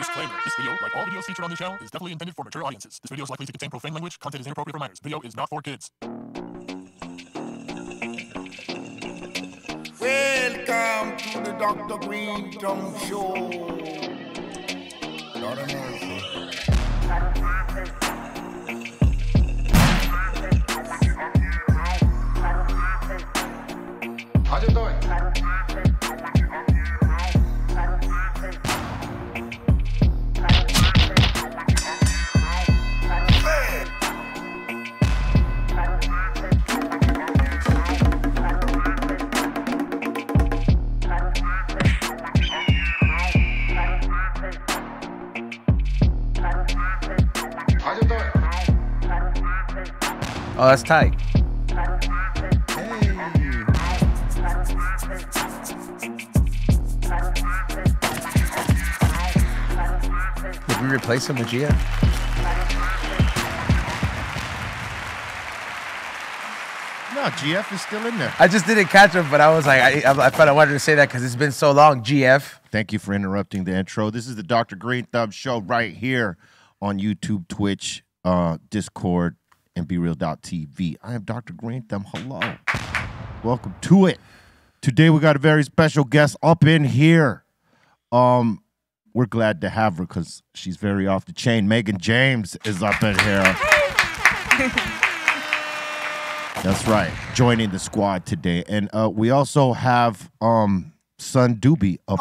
Disclaimer. This video, like all videos featured on this channel, is definitely intended for mature audiences. This video is likely to contain profane language. Content is inappropriate for minors. Video is not for kids. Welcome to the Dr. Green Thumb Show. Lord of mercy. How you doing? Oh, that's tight. Did we replace him with Gia? No, GF is still in there. I just didn't catch him, but I was like, I, I, I thought I wanted to say that because it's been so long. GF. Thank you for interrupting the intro. This is the Dr. Green Thumb Show right here on YouTube, Twitch, uh, Discord, and BeReal.tv. I am Dr. Green Thumb. Hello. Welcome to it. Today we got a very special guest up in here. Um, we're glad to have her because she's very off the chain. Mehgan James is up in here. That's right. Joining the squad today. And uh, we also have um Son Doobie up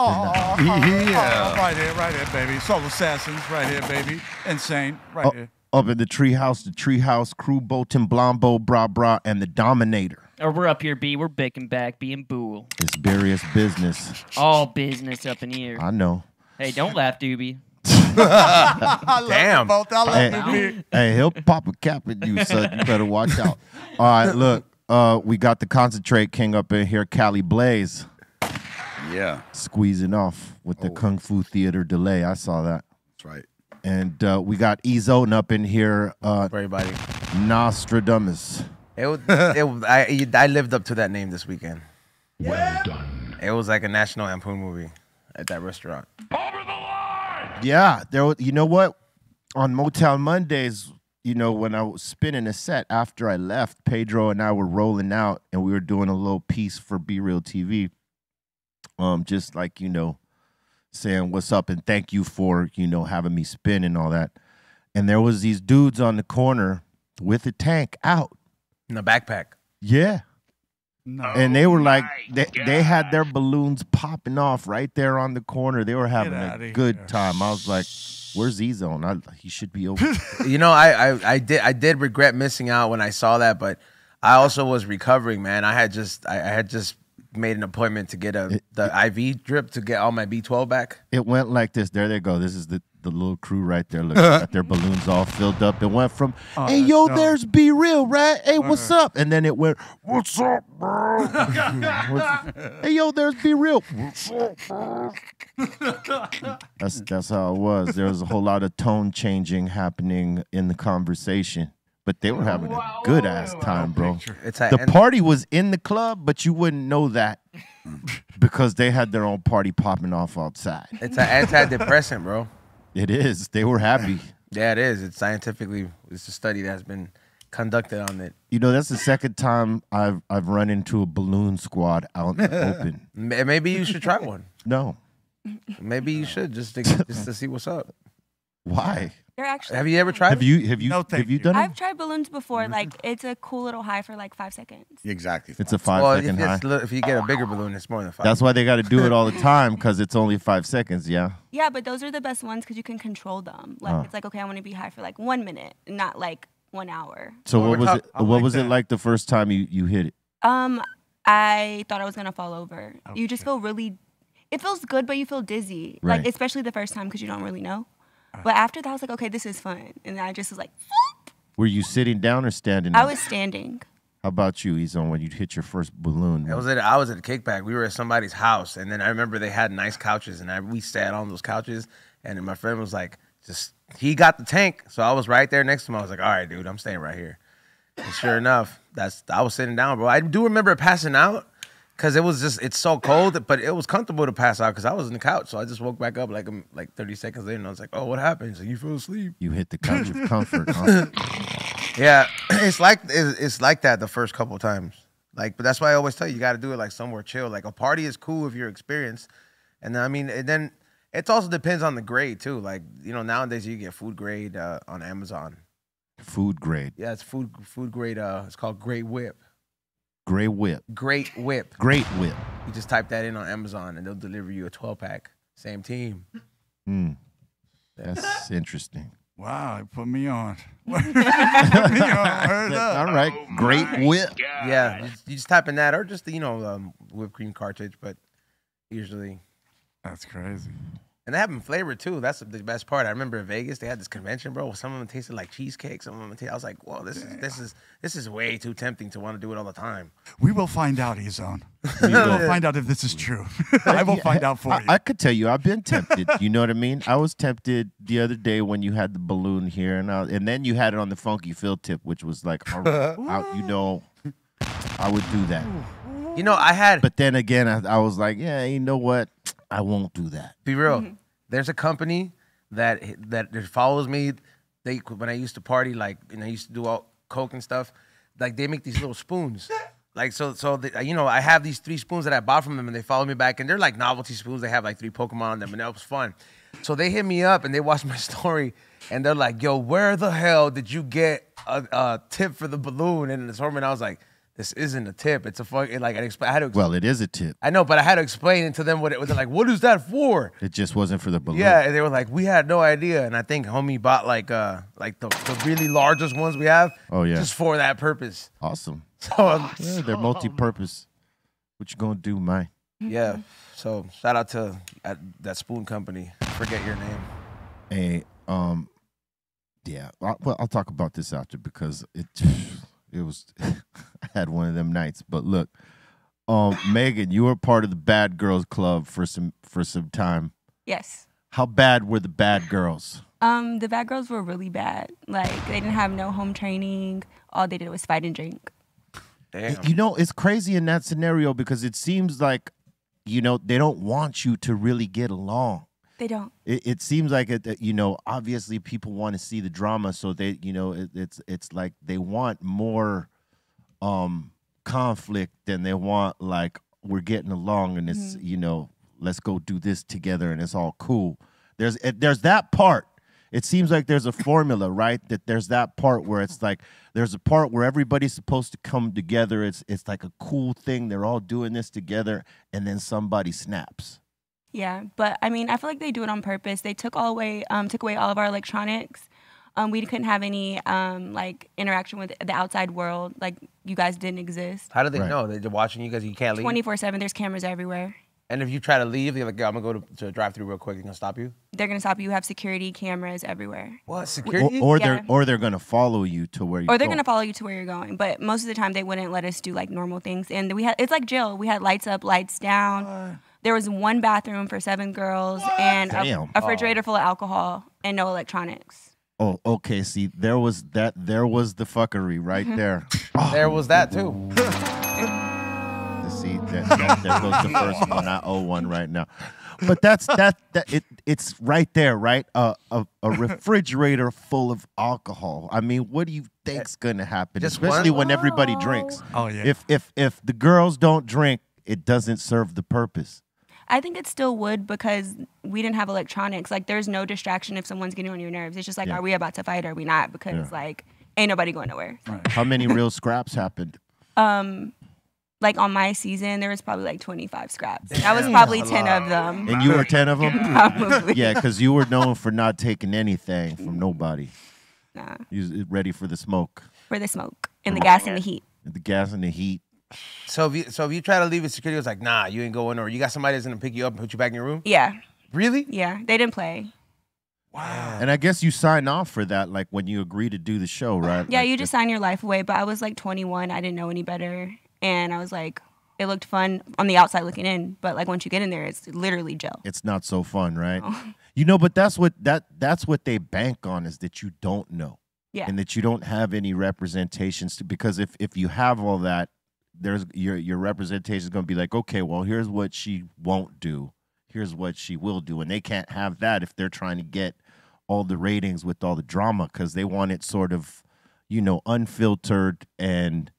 in the Yeah. right here, right here, baby. Soul Assassins, right here, baby. Insane, right up, here. Up in the treehouse, the treehouse crew, Bolton, Blombo, Bra Bra, and the Dominator. Or we're up here, B. We're baking back, being bull. It's various business. All business up in here. I know. Hey, don't laugh, Doobie. I love Damn. them both. I love Hey, them. B. hey, he'll pop a cap at you, son. You better watch out. All right, look. Uh, we got the concentrate king up in here, Cali Blaze, Yeah, squeezing off with the Kung Fu Theater delay. I saw that. that's right. And uh, we got Ezone up in here, uh, For everybody. Nostradamus. It was, it was, I, I lived up to that name this weekend. Well done. It was like a national lampoon movie at that restaurant. Over the line! Yeah, there. was- You know what? On Motown Mondays, you know, when I was spinning a set after I left, Pedro and I were rolling out, and we were doing a little piece for B-Real TV. Um, just like you know, saying what's up and thank you for you know having me spin and all that. And there was these dudes on the corner with a tank out. In the backpack. Yeah. No. And they were like, they, they had their balloons popping off right there on the corner. They were having outta a here. good time. I was like, where's E Zone? I, he should be over. You know, I, I I did I did regret missing out when I saw that, but I also was recovering, man. I had just I, I had just made an appointment to get a the IV drip to get all my B12 back. it went like this. There they go. This is the, the little crew right there. Look, got their balloons all filled up. It went from, Oh, hey, yo, dope. there's B-Real, right? Hey, uh-huh. what's up? And then it went, what's up, bro? What's- hey, yo, there's B-Real. What's up, bro? That's, that's how it was. There was a whole lot of tone changing happening in the conversation. But they were having a good ass time, bro. It's a, The and- party was in the club, but you wouldn't know that because they had their own party popping off outside. it's an antidepressant, bro. It is. They were happy. Yeah, it is. It's scientifically it's a study that's been conducted on it. You know, that's the second time I've I've run into a balloon squad out in the open. M- Maybe you should try one. No. Maybe you should just to, just to see what's up. Why? They're actually. Have you ever tried? Have you have you No, thank have you you. done I've it? tried balloons before. Like it's a cool little high for like five seconds. Exactly. It's a five Well, second if, high. it's li- if you get a bigger balloon, it's more than five. That's why they got to do it all the time because it's only five seconds. Yeah. Yeah, but those are the best ones because you can control them. Like it's like okay, I want to be high for like one minute, not like one hour. So Well, what we're was talk- it? I What like was it that. like the first time you you hit it? Um, I thought I was gonna fall over. You just feel really. It feels good, but you feel dizzy. Right. Like especially the first time because you don't really know. But after that, I was like, okay, this is fun, and then I just was like, Were you sitting down or standing? I up? was standing. How about you, Ezone? When you hit your first balloon? I was at I was at a kickback. We were at somebody's house, and then I remember they had nice couches, and I, we sat on those couches. And then my friend was like, "Just he got the tank," so I was right there next to him. I was like, "All right, dude, I'm staying right here." And sure enough, that's I was sitting down, bro. I do remember passing out Cause it was just it's so cold, but it was comfortable to pass out because I was in the couch, so I just woke back up like um, like thirty seconds later, and I was like, "Oh, what happened?" He's like, "You fell asleep." You hit the couch of comfort. Huh? Yeah, it's like it's, it's like that the first couple times. Like, but that's why I always tell you, you got to do it like somewhere chill. Like a party is cool if you're experienced, and then, I mean, and then it also depends on the grade too. Like you know, nowadays you get food grade uh, on Amazon. Food grade. Yeah, it's food food grade. Uh, it's called Great Whip. Gray whip. Great Whip. Great whip. You just type that in on Amazon, and they'll deliver you a 12 pack. Same team. Hmm. That's interesting. Wow, it put me on. put me on. Word up. All right. Great whip. Yeah, you just, you just type in that, or just the, you know um, whipped cream cartridge, but usually. That's crazy. And they have them flavored too. That's the best part. I remember in Vegas they had this convention, bro. Some of them tasted like cheesecake. Some of them, ta- I was like, "Whoa, this is this is this is way too tempting to want to do it all the time." We will find out, Ezone. We will find out if this is true. I will find out for I, you. I could tell you, I've been tempted. You know what I mean? I was tempted the other day when you had the balloon here, and I, and then you had it on the funky fill tip, which was like, all right, I- you know, I would do that. You know, I had But then again, I, I was like, yeah, you know what? I won't do that. be real. Mm-hmm. There's a company that that that follows me. They when I used to party, like and I used to do all coke and stuff. Like they make these little spoons. Like so, so the, you know, I have these three spoons that I bought from them, and they follow me back, and they're like novelty spoons. They have like three Pokemon on them, and that was fun. So they hit me up and they watched my story, and they're like, "Yo, where the hell did you get a, a tip for the balloon?" And it's and I was like, "This isn't a tip. It's a fuck. like I, exp- I had to. Exp- Well, it is a tip. I know, but I had to explain it to them what it was. Like, "What is that for?" It just wasn't for the balloon. Yeah, and they were like, we had no idea, and I think homie bought like uh like the, the really largest ones we have. Oh, yeah. just for that purpose. Awesome. So um, Yeah, they're multi-purpose. What you gonna do, man? yeah, so shout out to uh, that spoon company. Forget your name. Hey, um, yeah. I, well, I'll talk about this after because it it was I had one of them nights. But look, um, Mehgan, you were part of the Bad Girls Club for some for some time. Yes. How bad were the bad girls? Um, the bad girls were really bad. Like they didn't have no home training. All they did was fight and drink. Damn. You know, it's crazy in that scenario because it seems like, you know, they don't want you to really get along. They don't. it, it seems like it, you know obviously people want to see the drama so they you know it, it's it's like they want more um conflict than they want like we're getting along and it's you know let's go do this together and it's all cool. There's it, there's that part. It seems like there's a formula right? That there's that part where it's like there's a part where everybody's supposed to come together. It's it's like a cool thing. They're all doing this together and then somebody snaps Yeah, but I mean, I feel like they do it on purpose. They took all away, um, took away all of our electronics. Um, we couldn't have any um, like interaction with the outside world. Like you guys didn't exist. How do they Right. know? They're watching you guys. You can't leave. Twenty four seven. There's cameras everywhere. And if you try to leave, they're like, "Yo, I'm gonna go to, to a drive-through real quick. They're gonna stop you." They're gonna stop you. You have security cameras everywhere. What or, security? or Yeah. they're or they're gonna follow you to where you Or they're go. gonna follow you to where you're going. But most of the time, they wouldn't let us do like normal things. And we had it's like jail. We had lights up, lights down. There was one bathroom for seven girls and a, Damn. a refrigerator full of alcohol and no electronics. Oh, okay. See, there was that. There was the fuckery right Mm-hmm. there. there was that too. See, that, that- there goes the first one. I owe one right now. But that's that. That it. It's right there, right? Uh, a a refrigerator full of alcohol. I mean, what do you think's gonna happen? Just Especially one? when everybody drinks. Oh, yeah. If if if the girls don't drink, it doesn't serve the purpose. I think it still would because we didn't have electronics. Like, there's no distraction if someone's getting on your nerves. It's just like, Yeah. are we about to fight or are we not? Because, Yeah. like, ain't nobody going nowhere. How many real scraps happened? Um, like, on my season, there was probably like 25 scraps. That was probably 10 of them. And you were ten of them. Probably. Yeah, because you were known for not taking anything from nobody. Nah, You ready for the smoke, for the smoke and the gas and the heat. the gas and the heat. So if you so if you try to leave, it security was like, "Nah, you ain't going." Or you got somebody that's gonna pick you up and put you back in your room. Yeah, Really? yeah. They didn't play. Wow. And I guess you sign off for that, like when you agree to do the show, right? Yeah, Like you the- just sign your life away. But I was like 21. I didn't know any better. And I was like, it looked fun on the outside looking in. But like once you get in there, it's literally jail. it's not so fun, right? Oh. You know, but that's what that that's what they bank on is that you don't know. Yeah. And that you don't have any representations to because if if you have all that, there's your your representation is going to be like, okay, well, here's what she won't do, here's what she will do, and they can't have that if they're trying to get all the ratings with all the drama because they want it sort of, you know, unfiltered and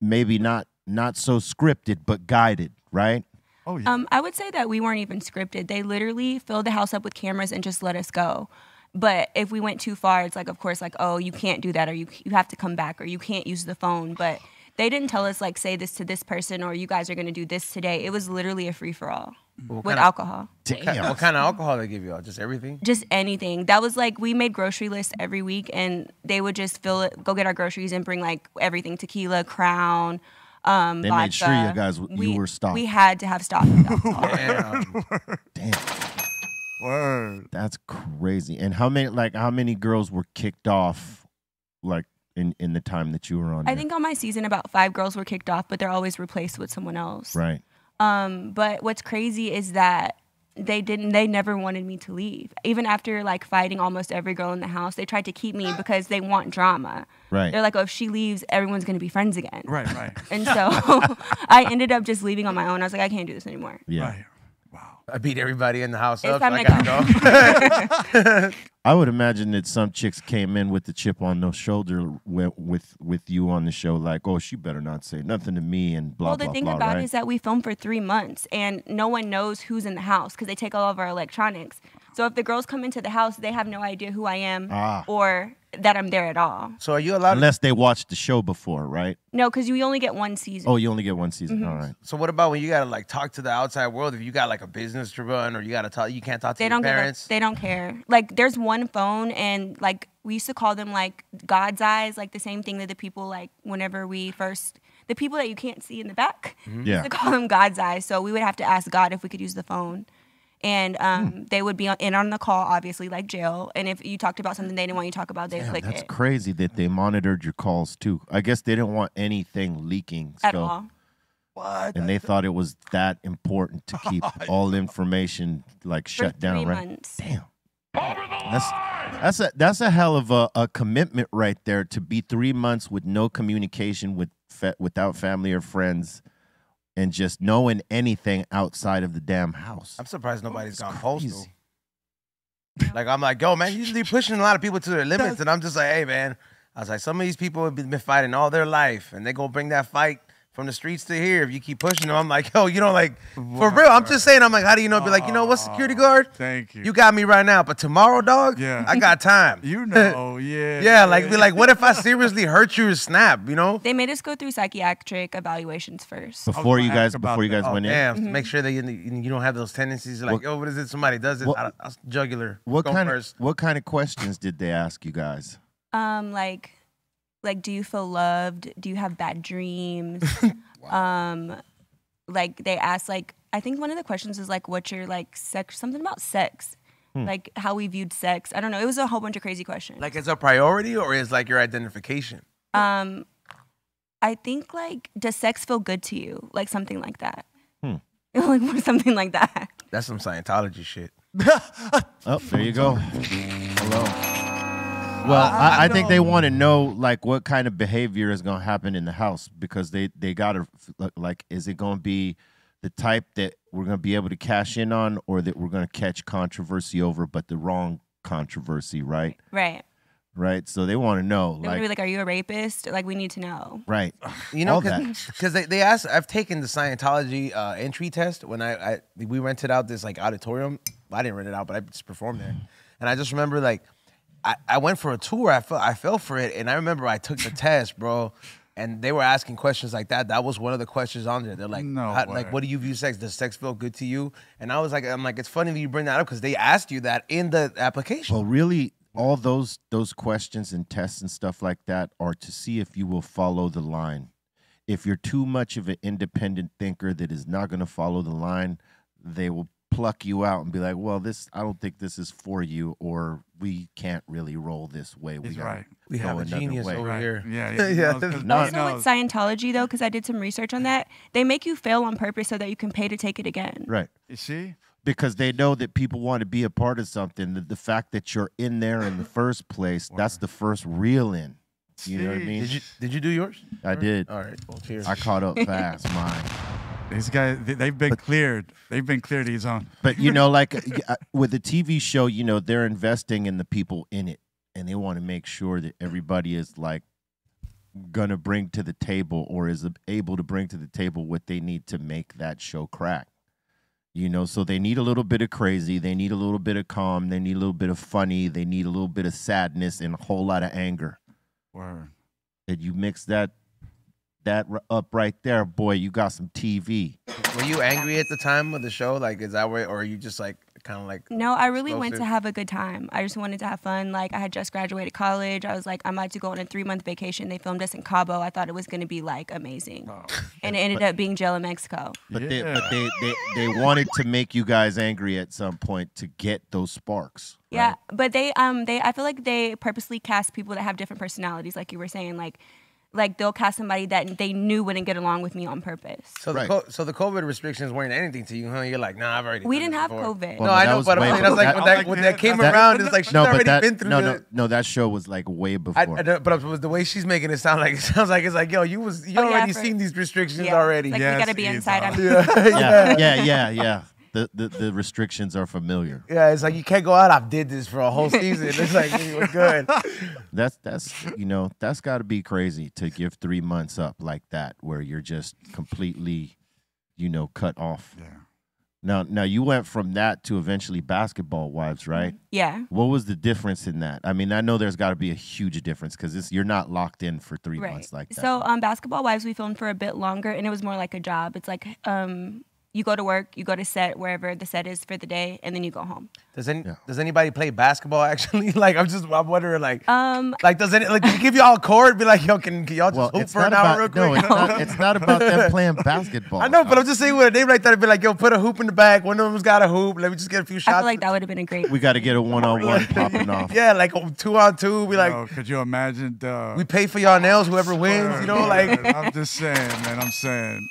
maybe not not so scripted but guided, right? Oh yeah. Um, I would say that we weren't even scripted. They literally filled the house up with cameras and just let us go. But if we went too far, it's like, of course, like, oh, you can't do that, or you you have to come back, or you can't use the phone. But they didn't tell us like, say this to this person, or you guys are gonna do this today. It was literally a free for all What with alcohol, of, what kind of alcohol they give you all? Just everything? just anything. That was like we made grocery lists every week, and they would just fill it, go get our groceries, and bring like everything: tequila, Crown. Um, They made sure you guys- you we, were stocked. We had to have stock. Damn. Damn. Word. That's crazy. And how many like how many girls were kicked off like in in the time that you were on? I there? think on my season, about five girls were kicked off, but they're always replaced with someone else. right. Um, but what's crazy is that they didn't. They never wanted me to leave. Even after like fighting almost every girl in the house, they tried to keep me because they want drama. Right. They're like, oh, if she leaves, everyone's gonna be friends again. Right, right. And so I ended up just leaving on my own. I was like, I can't do this anymore. Yeah. Right. Wow. I beat everybody in the house up. So I gotta go. I would imagine that some chicks came in with the chip on their shoulder with with, with you on the show, like, oh, she better not say nothing to me and blah well, blah the thing blah. about right? it is that we filmed for three months and no one knows who's in the house because they take all of our electronics. So if the girls come into the house, they have no idea who I am Ah. or that I'm there at all. so are you allowed? Unless they watched the show before, right? No, because you only get one season. Oh, you only get one season. Mm-hmm. All right. so what about when you gotta like talk to the outside world? If you got like a business to run, or you gotta talk, you can't talk to they your don't parents. give a, they don't care. Like there's one phone and like we used to call them like God's eyes, like the same thing that the people like whenever we first the people that you can't see in the back. Mm-hmm. Yeah. used to call them God's eyes. So we would have to ask God if we could use the phone. And um, Hmm. they would be on, in on the call, obviously, like jail. And if you talked about something they didn't want you to talk about, they Damn, click that's it crazy that they monitored your calls too. I guess they didn't want anything leaking. at so, all. What? And they thought it was that important to keep all information like For shut down, three right? months. Damn. That's that's a that's a hell of a, a commitment right there to be three months with no communication with fa- without family or friends, and just knowing anything outside of the damn house. I'm surprised nobody's gone postal. Like I'm like, yo, man, you usually pushing a lot of people to their limits, and I'm just like, hey, man. I was like, some of these people have been been fighting all their life, and they go bring that fight from the streets to here. If you keep pushing them, I'm like, yo, you know, like for real. I'm just saying, I'm like, how do you know? Be like, you know what, security guard, Thank you. you got me right now, but tomorrow, dog, Yeah. I got time. You know, yeah. yeah, like be like, what if I seriously hurt you or snap? You know? They made us go through psychiatric evaluations first. Before you guys before you guys. Oh, went in. damn, to make sure that you, you don't have those tendencies. Like, What- oh, what is it? Somebody does it. what- I'll, I'll jugular. What kind first. of what kind of questions did they ask you guys? Um, like, like, do you feel loved? Do you have bad dreams? Um, like they asked, like, I think one of the questions is like, what's your like sex? Something about sex, like how we viewed sex. I don't know. It was a whole bunch of crazy questions. Like, it's a priority or is like your identification? um, I think like, does sex feel good to you? Like something like that. Hmm. like something like that. That's some Scientology shit. Oh, there you go. Hello. Well, I, I think they want to know like what kind of behavior is going to happen in the house because they they got to like is it going to be the type that we're going to be able to cash in on or that we're going to catch controversy over but the wrong controversy, right? Right. Right? So they want to know They would be like like, are you a rapist? Like we need to know. right. You know, because they, they asked. I've taken the Scientology uh, entry test when I, I we rented out this like auditorium. I didn't rent it out, but I just performed there, and I just remember like I, I went for a tour. I felt I fell for it, and I remember I took the test, bro. And they were asking questions like that. That was one of the questions on there. They're like, No how- way. like, what do you view sex? Does sex feel good to you? And I was like, I'm like, it's funny that you bring that up because they asked you that in the application. Well, really, all those those questions and tests and stuff like that are to see if you will follow the line. If you're too much of an independent thinker that is not going to follow the line, they will pluck you out and be like, "Well, this I don't think this is for you, or we can't really roll this way. We He's right. we go have a another genius way." over Right. here. Yeah, yeah. he Yeah. knows 'cause No, he Also knows. with Scientology though, because I did some research on that, they make you fail on purpose so that you can pay to take it again. Right. You see? Because they know that people want to be a part of something. The, the fact that you're in there in the first place, that's the first real in. You know what I mean? Did you did you do yours? I did. All right. Well, cheers. I caught up fast, mine. These guys, they- they've been cleared. They've been cleared. He's on. But you know, like uh, with the TV show, you know, they're investing in the people in it, and they want to make sure that everybody is like gonna bring to the table or is able to bring to the table what they need to make that show crack. You know, so they need a little bit of crazy, they need a little bit of calm, they need a little bit of funny, they need a little bit of sadness and a whole lot of anger. Word. And you mix that that r- up right there, boy, you got some TV. Were you angry at the time of the show? Like, is that where, or are you just like kind of like? No, I really went to have a good time. I just wanted to have fun. Like I had just graduated college. I was like, I'm about to go on a three month vacation. They filmed us in Cabo. I thought it was gonna be like amazing, and it ended up being jail in Mexico. But Yeah. they but they, they they wanted to make you guys angry at some point to get those sparks. Yeah, right? but they um they I feel like they purposely cast people that have different personalities, like you were saying, like like they'll cast somebody that they knew wouldn't get along with me on purpose. So the Right. co- so the COVID restrictions weren't anything to you, huh? You're like, nah, I've already. We done didn't have before. COVID. Well, no, I that know, was but I'm way saying that's before- like when that- that, when that- that came that- around, it's like she's no, already but that been through no, the. no, no, that show was like way before. I don't- but it was the way she's making it sound like it sounds like it's like yo, you was you Oh, yeah, already for- seen these restrictions Yeah, already. Like Yes, we gotta be inside. on. I'm, yeah, yeah, yeah, yeah. The, the the restrictions are familiar. Yeah, it's like you can't go out. I've did this for a whole season. It's like we're good. That's that's you know that's got to be crazy to give three months up like that, where you're just completely, you know, cut off. Yeah. Now, now you went from that to eventually basketball wives, right? yeah. What was the difference in that? I mean, I know there's got to be a huge difference because you're not locked in for three Right. months like that. So um, basketball wives we filmed for a bit longer, and it was more like a job. It's like um, you go to work, you go to set wherever the set is for the day, and then you go home. Does any Yeah. does anybody play basketball actually? like I'm just I'm wondering like Um, like does any like do they give y'all a court? Be like yo, can, can y'all just well, hoop it's for not an hour about real no, quick? it's not, it's not about them playing basketball. I know, but I'm just saying with a name like that, it'd be like yo, put a hoop in the back. One of them's got a hoop. Let me just get a few shots. I feel like that would have been a great. we got to get a one-on-one popping off. yeah, like two on two. Be like Yo, could you imagine? The, we pay for y'all nails. Whoever wins, you know, like I'm just saying, man. I'm saying.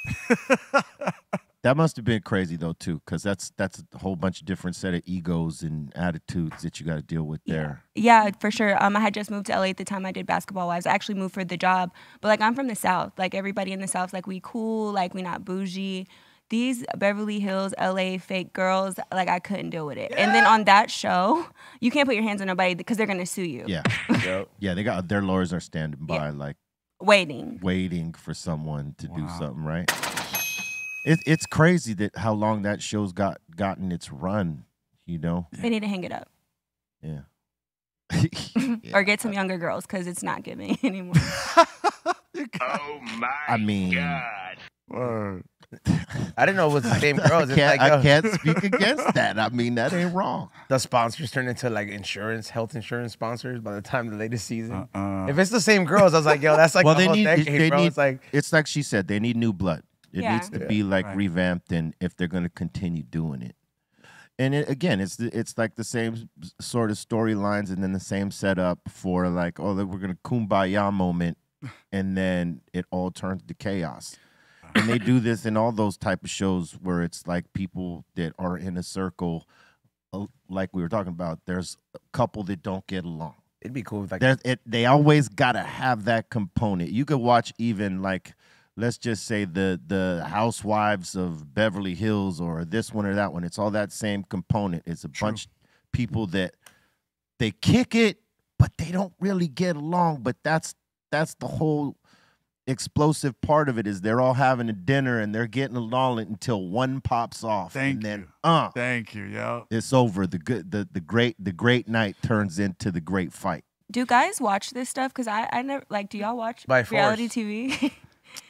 That must have been crazy though too, because that's that's a whole bunch of different set of egos and attitudes that you got to deal with there. Yeah, for sure. Um, I had just moved to LA at the time I did basketball wives. I actually moved for the job, but like I'm from the South. Like everybody in the South, like we cool, like we not bougie. These Beverly Hills, LA fake girls, like I couldn't deal with it. And then on that show, you can't put your hands on nobody because they're gonna sue you. Yeah, yeah. They got their lawyers are standing by, Yeah. like Waiting. waiting for someone to do something, right? It, it's crazy that how long that show's got gotten its run. You know, They need to hang it up yeah. or get some younger girls because it's not giving anymore. Oh I mean, Word. I didn't know it was the same girls. I can't, like I oh. can't speak against that. I mean, that ain't wrong. the sponsors turn into like insurance, health insurance sponsors by the time the latest season. Uh-uh. If it's the same girls, I was like, yo, that's like well, the they whole need, decade, they bro. need. it's like it's like she said, they need new blood. It Yeah. needs to be like Right. revamped, and if they're going to continue doing it, and it, again, it's it's like the same sort of storylines, and then the same setup for like, oh, we're going to kumbaya moment, and then it all turns to chaos. And they do this in all those type of shows where it's like people that are in a circle, uh, like we were talking about. There's a couple that don't get along. it'd be cool if like There's it. They always gotta have that component. You could watch even like, let's just say the the Housewives of Beverly Hills or this one or that one. It's all that same component. It's a bunch of people that they kick it, but they don't really get along. But that's that's the whole explosive part of it is they're all having a dinner and they're getting along until one pops off Thank and then you. uh Thank you, yo. it's over the good the, the great the great night turns into the great fight do guys watch this stuff? Because I, I never like. Do y'all watch By reality force. TV?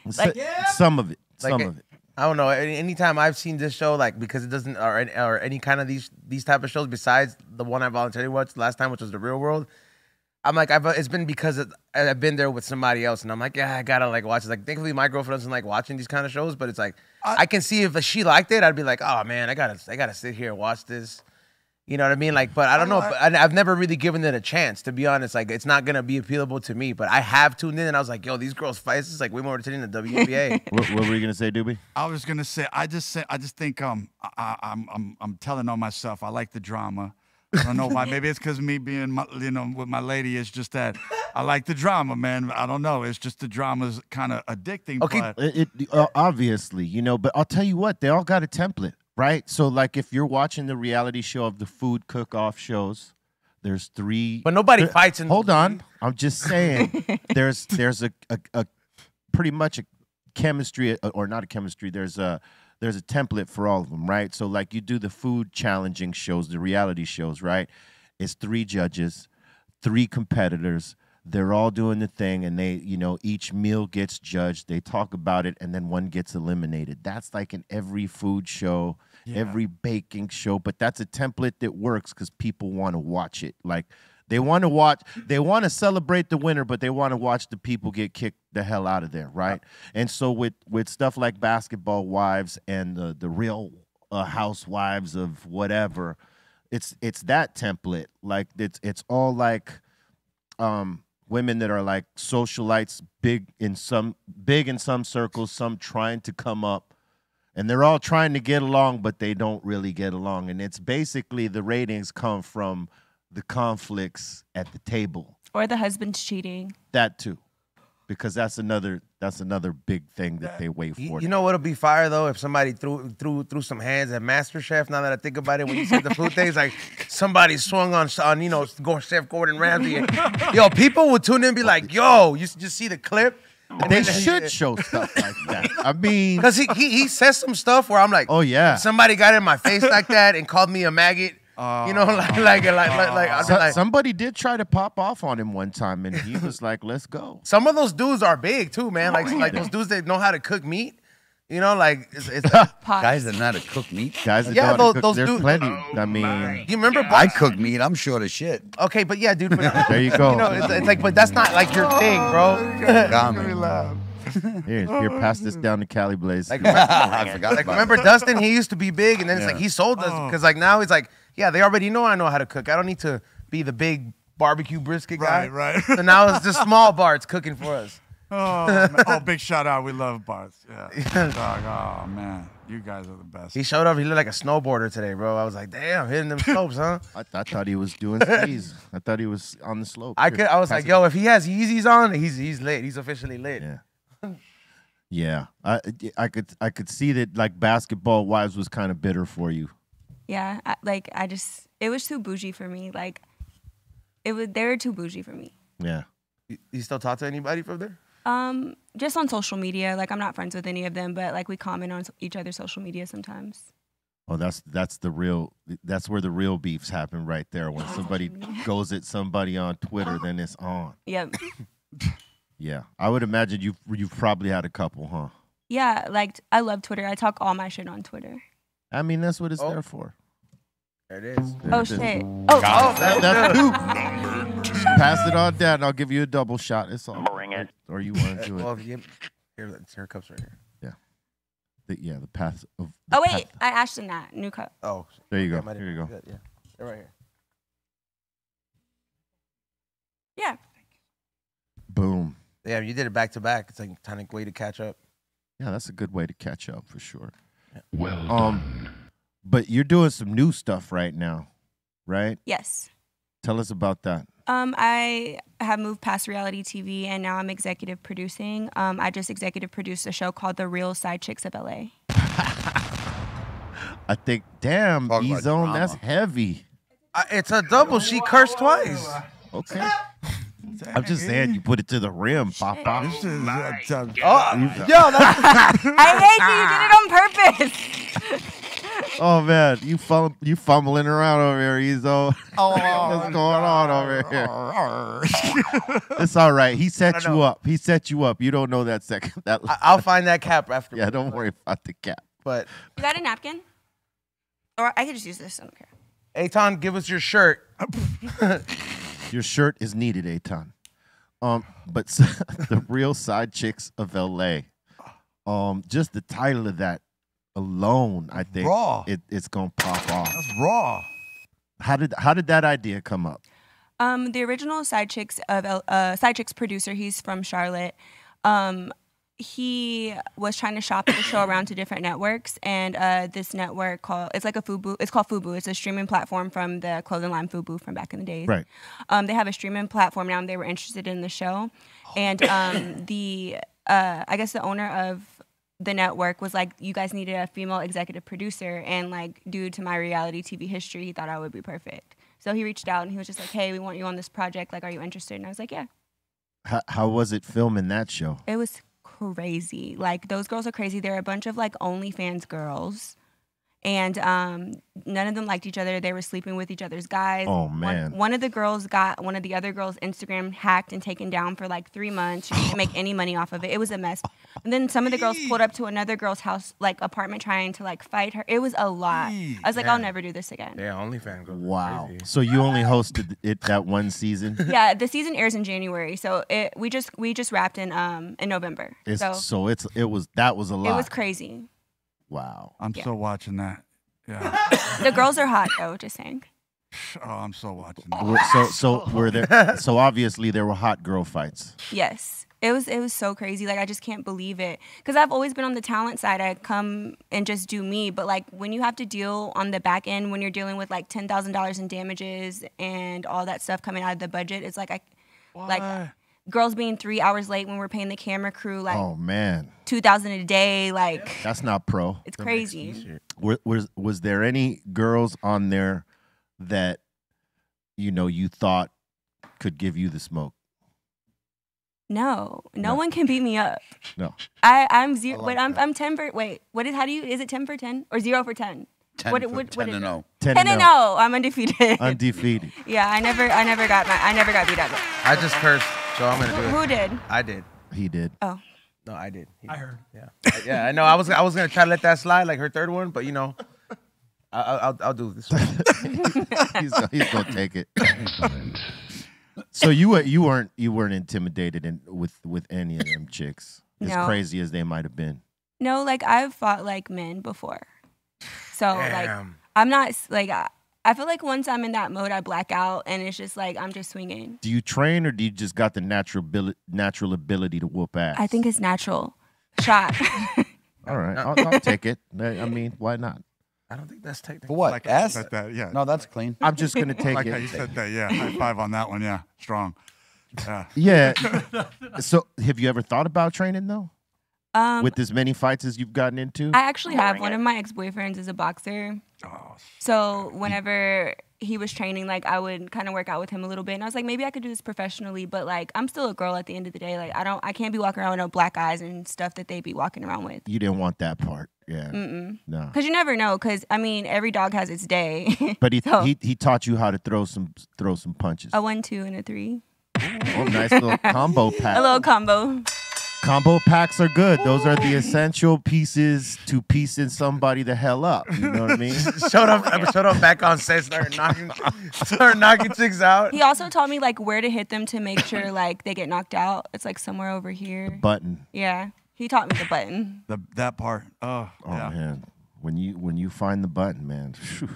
So- some of it Like some of it I don't know. Any, anytime I've seen this show, like because it doesn't, or, any- or any kind of these these type of shows, besides the one I voluntarily watched last time, which was the Real World, I'm like, I've it's been because I've been there with somebody else, and I'm like, yeah, I gotta like watch it. Like, thankfully, my girlfriend doesn't like watching these kind of shows, but it's like I, can see if she liked it, I'd be like, oh man, I gotta I gotta sit here and watch this. You know what I mean? Like, but I don't know. But I, I've never really given it a chance, to be honest. Like, it's not gonna be appealable to me. But I have tuned in, and I was like, yo, these girls fight. This is like way more entertaining than WNBA. what, what were you gonna say doobie I was gonna say, I just say, I just think um, I, I, I'm, I'm, I'm telling on myself. I like the drama. I don't know why. Maybe it's because me being, my, you know, with my lady. It's just that I like the drama, man. I don't know. It's just the drama's kind of addicting. Okay. but It, it uh, obviously, you know, but I'll tell you what, they all got a template, right? So, like, if you're watching the reality show of the food cook-off shows, there's three. But nobody there- fights in. Hold on, I'm just saying. there's there's a, a a pretty much a chemistry uh, or not a chemistry. There's a there's a template for all of them, right? So, like, you do the food challenging shows, the reality shows, right? It's three judges, three competitors. They're all doing the thing, and they, you know, each meal gets judged. They talk about it, and then one gets eliminated. That's like in every food show, every baking show. But that's a template that works because people want to watch it. Like they want to watch, they want to celebrate the winner, but they want to watch the people get kicked the hell out of there, right? And so with with stuff like Basketball Wives and the the Real uh, Housewives of whatever, it's it's that template. Like it's it's all like um women that are like socialites big in some big in some circles some trying to come up and they're all trying to get along but they don't really get along and it's basically the ratings come from the conflicts at the table Or the husband's cheating. that too because that's another that's another big thing that they wait for you know what'll be fire though if somebody threw threw threw some hands at MasterChef. Now that I think about it, when you said the food things, like somebody swung on on you know Go- Chef Gordon Ramsay. And, yo, people would tune in and be like, "Yo, you just see the clip." They should show stuff like that i mean Cause he, he he says some stuff where I'm like, Oh, yeah. somebody got in my face like that and called me a maggot. you know, oh. like like like like, like, so- like somebody did try to pop off on him one time and he was like let's go some of those dudes are big too, man. Like like those dudes that know how to cook meat. You know, like it's, it's Pot. Guys that know how to cook meat. guys that Yeah, know how those- to cook, those there's dudes- plenty oh i mean you remember I Bugs? cook meat. I'm short of shit. Okay, but yeah, dude. But, there you go You know, it's, it's like, but that's not like your thing, bro. Oh, Ramen. Here, here, pass this down to Cali Blaze. Like, I forgot like about remember Dustin? He used to be big, and then it's like he sold us oh. because like now he's like, yeah, they already know I know how to cook. I don't need to be the big barbecue brisket guy. Right, right. So now it's just small Bart's cooking for us. Oh, oh, big shout out. We love Barth. Yeah. Dog, oh, man. You guys are the best. He showed up. He looked like a snowboarder today, bro. I was like, damn, hitting them slopes, huh? I, I thought he was doing skis. I thought he was on the slope. I could. I was like, yo, if he has Yeezys on, he's he's lit. He's officially lit. Yeah. Yeah, I I could I could see that like basketball wives was kind of bitter for you. Yeah, I, like I just it was too bougie for me. Like it was they were too bougie for me. Yeah. You, you still talk to anybody from there? Um, just on social media. Like I'm not friends with any of them, but like we comment on each other's social media sometimes. Oh, that's that's the real. That's where the real beefs happen right there. When somebody goes at somebody on Twitter, then it's on. Yep. Yeah, I would imagine you you've probably had a couple, huh? yeah, like I love Twitter. I talk all my shit on Twitter. I mean, that's what it's Oh. there for. There it is. There Oh it is. shit. Oh, Oh, That- that's two. Pass it on down. I'll give you a double shot. It's all. Bring it. Or you want to do it? Well, yeah, here, here it comes right here. The- yeah, the path of. oh wait, path- I Ashton that new cup. Oh, There you go. might Here you go. good, Yeah, they're right here. Yeah. Boom. Yeah, you did it back to back. It's like a tonic way to catch up. Yeah, that's a good way to catch up for sure. Well um, But you're doing some new stuff right now, right? Yes. Tell us about that. Um, I have moved past reality TV and now I'm executive producing. Um, I just executive produced a show called The Real Side Chicks of LA. I think, damn, Talk E-Zone, that's heavy. Uh, it's a double. She cursed twice. Okay. I'm just saying, you put it to the rim, Papa. This is, Oh, yo, that's, I hate you. You did it on purpose. Oh man, you fum- you fumbling around over here, Ezo. Oh, What's going on over here? It's all right. He set you no. up. He set you up. You don't know that second. That I, I'll find that cap after. yeah. Don't worry about the cap. But You got a napkin? Or I could just use this. I don't care. Aton, give us your shirt. Your shirt is needed, Aton. Um, but the real side chicks of LA. Um, just the title of that alone, I think Raw. it, it's gonna pop off. That's raw. How did how did that idea come up? Um, the original Side Chicks of L- uh, Side Chicks producer, he's from Charlotte. Um, he was trying to shop the show around to different networks, and uh, this network called it's like a Fubu. It's called Fubu. It's a streaming platform from the clothing line Fubu from back in the days. Right. Um, they have a streaming platform now, and they were interested in the show, and um, the uh, I guess the owner of the network was like, you guys needed a female executive producer, and like due to my reality TV history, he thought I would be perfect. So he reached out and he was just like, "Hey, we want you on this project. Like, are you interested?" And I was like, "Yeah." How, how was it filming that show? It was crazy. Like those girls are crazy. They're a bunch of like OnlyFans girls. And um, none of them liked each other. They were sleeping with each other's guys. Oh, One- man. One, of the girls got one of the other girls' Instagram hacked and taken down for like three months. She didn't make any money off of it. It was a mess. And then some of the girls pulled up to another girl's house, like apartment, trying to like fight her. It was a lot. I was like, I'll never do this again. Yeah, OnlyFans goes Wow. crazy. So you only hosted it that one season? Yeah, the season airs in January, so it we just we just wrapped in um in November. It's, so so it's it was that was a lot. it was crazy. Wow. I'm Yeah. still watching that. Yeah. The girls are hot though, just saying. oh, I'm still watching that. Were- So so were there so obviously there were hot girl fights. Yes. It was it was so crazy. Like I just can't believe it. Cuz I've always been on the talent side. I come and just do me, but like when you have to deal on the back end when you're dealing with like $10,000 in damages and all that stuff coming out of the budget, it's like I like girls being 3 hours late when we're paying the camera crew like Oh man. 2000 a day like That's not pro. it's crazy. Were, was was there any girls on there that you know you thought could give you the smoke? No, no, No. one can beat me up. No. I I'm zero. wait, I'm I'm ten for wait. What is how do you is it ten for ten or zero for ten? 10, What- for- what- 10 what is and 0. 10 Ten and oh. no, I'm undefeated. Undefeated. yeah, I never I never got my I never got beat up. I just cursed, so I'm gonna do Who it. did? I did. He did. Oh, No, I did. He I did. heard. Yeah, yeah. I know. I was I was gonna try to let that slide, like her third one, but you know, I, I- I'll I'll do this. One. he's, gonna- he's gonna take it. so you were you weren't you weren't intimidated in, with with any of them chicks, as No. crazy as they might have been. no, like I've fought like men before, so like I'm not like I, I feel like once I'm in that mode, I black out and it's just like I'm just swinging. Do you train or do you just got the natural ability natural ability to whoop ass? I think it's natural. Shot. All right, I'll, I'll take it. I I mean, why not? I don't think that's For technical. what? Like Ass? said that, yeah. No, that's clean. I'm just gonna take like how you said that, yeah. High five on that one, yeah. Strong. Yeah. Yeah. so, have you ever thought about training though? Um, With as many fights as you've gotten into? I actually have one of my ex boyfriends is a boxer. Oh, So whenever he was training, like I would kind of work out with him a little bit, and I was like, maybe I could do this professionally, but like I'm still a girl at the end of the day. Like I don't, I can't be walking around with no black eyes and stuff that they be walking around with. you didn't want that part. Yeah. Mm-mm. No. Cause you never know. Cause I mean, every dog has its day. But he, So- he he taught you how to throw some throw some punches. a one, two, and a three. Oh, nice little combo pack. A little combo. Combo packs are good. Those are the essential pieces to piecing somebody the hell up. You know what I mean? showed up, showed up back on set, started knocking, started knocking chicks out. He also taught me like where to hit them to make sure like they get knocked out. It's like somewhere over here. Button. Yeah. He taught me the button. the, that part. Oh, Oh yeah. man, when you when you find the button, man, phew.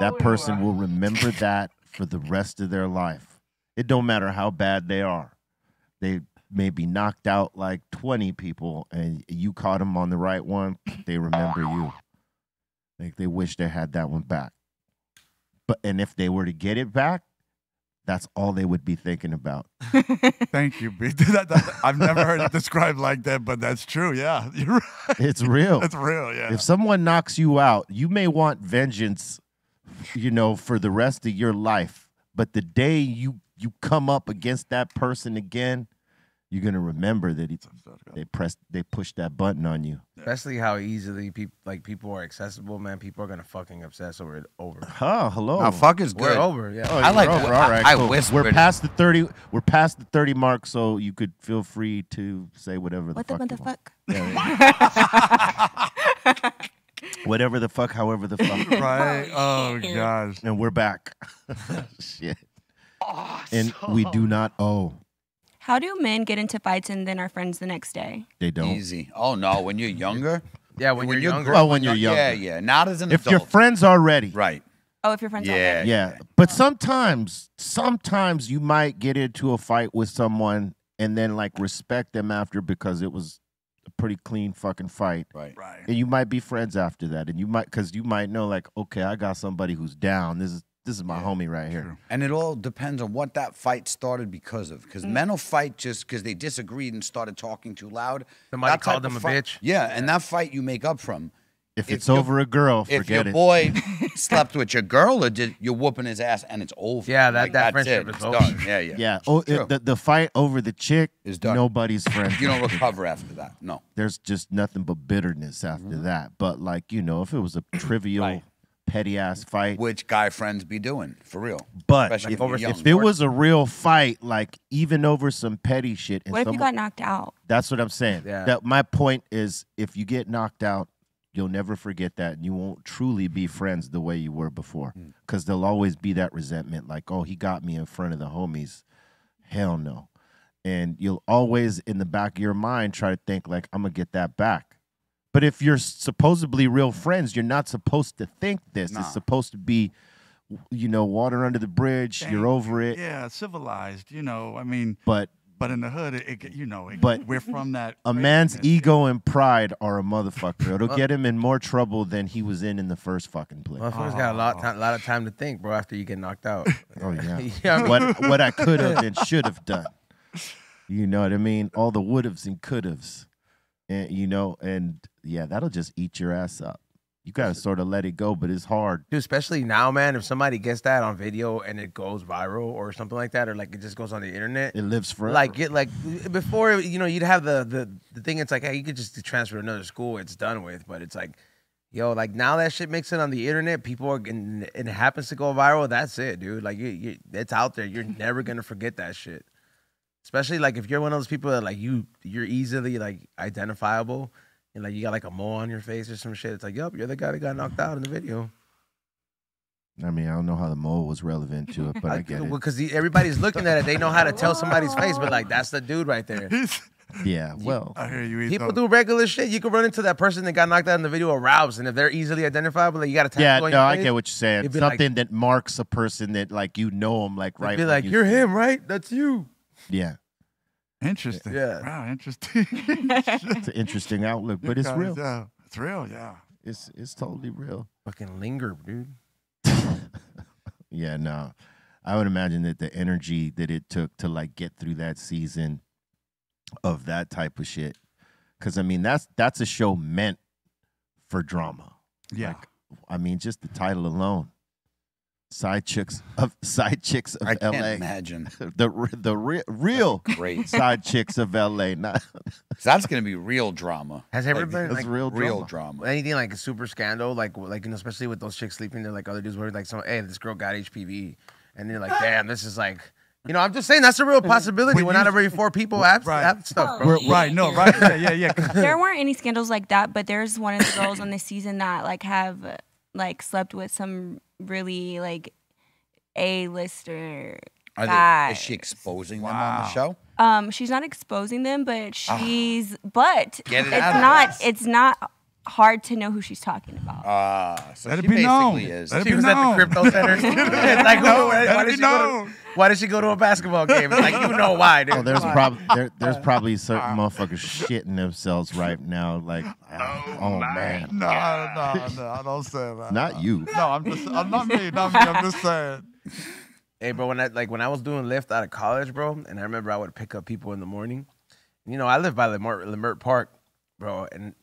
that person will remember that for the rest of their life. It don't matter how bad they are. They may be knocked out like 20 people and you caught them on the right one, they remember you. Like they wish they had that one back. But and if they were to get it back, that's all they would be thinking about. Thank you, B. That- that- I've never heard it described like that, but that's true. Yeah, you're right. It's real. It's real. Yeah. If someone knocks you out, you may want vengeance, you know, for the rest of your life. But the day you you come up against that person again, you're gonna remember that he, they pressed they pushed that button on you. Especially how easily people like people are accessible, man. People are gonna fucking obsess over it over. Huh, hello. No, fuck is good. We're over, yeah. Oh, I like- over. I- All right, I cool. whispered We're past the thirty. We're past the thirty mark, so you could feel free to say whatever the What the fuck. you want. motherfuck? Whatever the fuck, however the fuck. right. Oh gosh. and we're back. Shit. And we do not owe. How do men get into fights and then are friends the next day? They don't. Easy. Oh no, when you're younger. Yeah, when, you're, younger. Well, when you're Yeah, younger. yeah. Not as an If adult. your friends already. right. Oh, if your friends Yeah. already. Yeah. But sometimes, sometimes you might get into a fight with someone and then like respect them after because it was a pretty clean fucking fight. Right. Right. And you might be friends after that, and you might because you might know like, okay, I got somebody who's down. This is this is my homie right here. True. And it all depends on what that fight started because of. Because men mm. will fight just because they disagreed and started talking too loud. Somebody That called them a fight- bitch. Yeah, and that fight you make up from. If, If it's your- over a girl, forget it. If your it. boy slept with your girl, or did you're whooping his ass and it's over. Yeah, that- Like, that that's friendship it. is It's over. done. Yeah, yeah. yeah. Oh, it, the the fight over the chick Is done. Nobody's friend. You don't recover after that. No. There's just nothing but bitterness after mm-hmm. that. But like you know, if it was a trivial, Right. Petty ass fight, Which guy friends be doing for real? but Especially if over young. if it was a real fight, like even over some petty shit, and What if you got knocked out? That's what I'm saying. Yeah. That my point is, if you get knocked out, you'll never forget that, and you won't truly be friends the way you were before, Mm. because there'll always be that resentment, like, oh, he got me in front of the homies. Hell no. And you'll always, in the back of your mind, try to think like, I'm gonna get that back. But if you're supposedly real friends, you're not supposed to think this. Nah. It's supposed to be, you know, water under the bridge. You're over it. Yeah, civilized. You know, I mean, But but in the hood, it, it you know, it, But we're from that. a man's craziness. ego and pride are a motherfucker. It'll uh, get him in more trouble than he was in in the first fucking place. Motherfuckers got a lot, time, lot of oh. time to think, bro. After you get knocked out. Oh yeah. Yeah, I mean- what what I could have and should have done. You know what I mean? All the would haves and could haves. And you know, and yeah, that'll just eat your ass up. You gotta sort of let it go, but it's hard. Dude, especially now, man. If somebody gets that on video and it goes viral or something like that, or like it just goes on the internet, It lives forever. like get like uh, before, you know, you'd have the the the thing. It's like, hey, you could just transfer to another school. It's done with. But it's like, yo, like now that shit makes it on the internet. People are and, and it happens to go viral. That's it, dude. Like you, you, it's out there. You're never gonna forget that shit. Especially like if you're one of those people that like you, you're easily like identifiable. And like you got like a mole on your face or some shit. It's like, yup, you're the guy that got knocked out in the video. I mean, I don't know how the mole was relevant to it, but I get it. Because everybody's looking at it, they know how to tell somebody's face, but like that's the dude right there. Yeah, well, I hear you. People Etho. do regular shit. You could run into that person that got knocked out in the video of Rouse, and if they're easily identifiable, like you got to yeah, tattoo on no, your I face, get what you're saying. It'd like- Something that marks a person that like you know him, like right. be like, you "You're see him, right? That's you." Yeah, Interesting. Yeah. Wow, interesting. it's an interesting outlook, but it's real. Yeah, it's real. Yeah. It's it's totally real. Fucking linger, dude. Yeah, no. I would imagine that the energy that it took to like get through that season of that type of shit. Cause I mean that's that's a show meant for drama. Yeah. I mean, just the title alone. Side chicks of side chicks of I can't imagine. The the re- real Great. side chicks of LA. Not So that's gonna be real drama. Has ever Like, been that's like real real drama. drama. anything like a super scandal, like like you know, especially with those chicks sleeping there, like other dudes were like, "So, hey, this girl got HPV," and you're like, "Damn, this is like." You know, I'm just saying that's a real possibility. When When not you- every four people have, Right. have stuff, bro. We're- right. No. Right. Yeah. Yeah. Yeah. 'cause- there weren't any scandals like that, but there's one of the girls on this season that like have like slept with some really like a lister Are they, is she exposing them on the Wow. show? Um, she's not exposing them, but she's but Get it it's out of not us. it's not hard to know who she's talking about. Ah, so Let it she be known. basically is. Let She be was at the crypto center. it's like, who- why, why did be she go to, why did she go to a basketball game? It's like you know why, dude. Oh, there's probably there, there's probably certain motherfuckers shitting themselves right now. Like, oh, man, No, no, no, I don't say that. not you. No, I'm just, I'm not me, not me. I'm just saying. Hey, bro, when I like when I was doing Lyft out of college, bro, and I remember I would pick up people in the morning. You know, I live by Leimert, Leimert Park, bro, and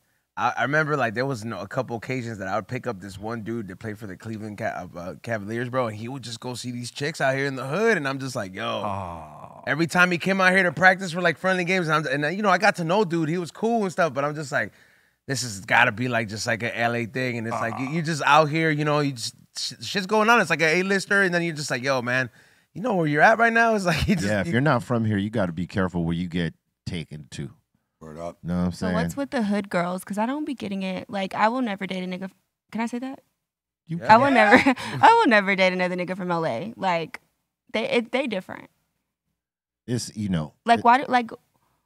I, I remember like there was you know, a couple occasions that I would pick up this one dude that played for the Cleveland Ca- uh, Cavaliers, bro, and he would just go see these chicks out here in the hood, and I'm just like, yo. Oh, Every time he came out here to practice for like friendly games, and, I'm, and uh, you know, I got to know dude. He was cool and stuff, but I'm just like, this has got to be like just like an LA thing, and it's like you, you just out here, you know, you just sh- shit's going on. It's like an A-lister, and then you're just like, yo, man, you know where you're at right now? It's like, just, Yeah, if you- you're not from here, you got to be careful where you get taken to. Word up. Know what I'm so what's with the hood girls? Because I don't be getting it. Like I will never date a nigga. Can I say that? you Yeah. I will never. I will never date another nigga from LA. Like they it, they different. it's you know Like why do like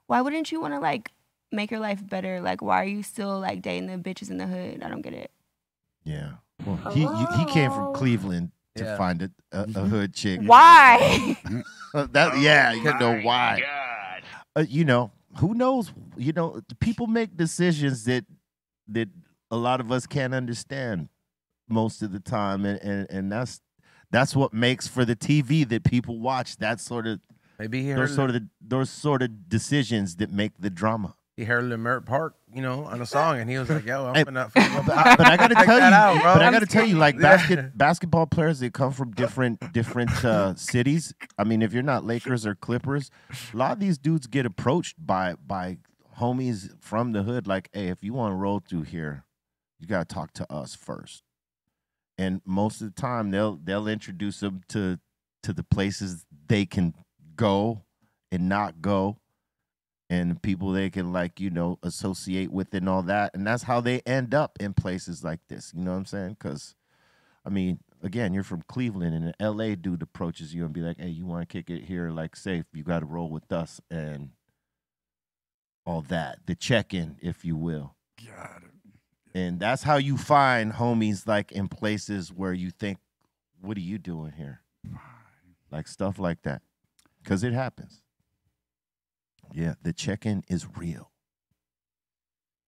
why wouldn't you want to like make your life better? Like why are you still like dating the bitches in the hood? I don't get it. yeah. Well, he you, he came from Cleveland to Yeah. find a, a, a hood chick. Why? That yeah, you know why? uh, you know, who knows? You know, people make decisions that that a lot of us can't understand most of the time, and and, and that's that's what makes for the TV that people watch. That sort of Maybe here those sort of those sort of decisions that make the drama. He heard Leimert Park, you know, on a song, and he was like, "Yo, I'm gonna." But I, but I gotta tell you, out, but I gotta tell you, like basket basketball players, they come from different different uh, cities. I mean, if you're not Lakers or Clippers, a lot of these dudes get approached by by homies from the hood. Like, hey, if you want to roll through here, you gotta talk to us first. And most of the time, they'll they'll introduce them to to the places they can go and not go and people they can like you know associate with and all that and that's how they end up in places like this you know what i'm saying? Because i mean again you're from cleveland and an la dude approaches you and be like hey you want to kick it here like safe? You got to roll with us and all that the check-in if you will. God. and that's how you find homies like in places where you think what are you doing here? Like stuff like that. Because it happens yeah the check-in is real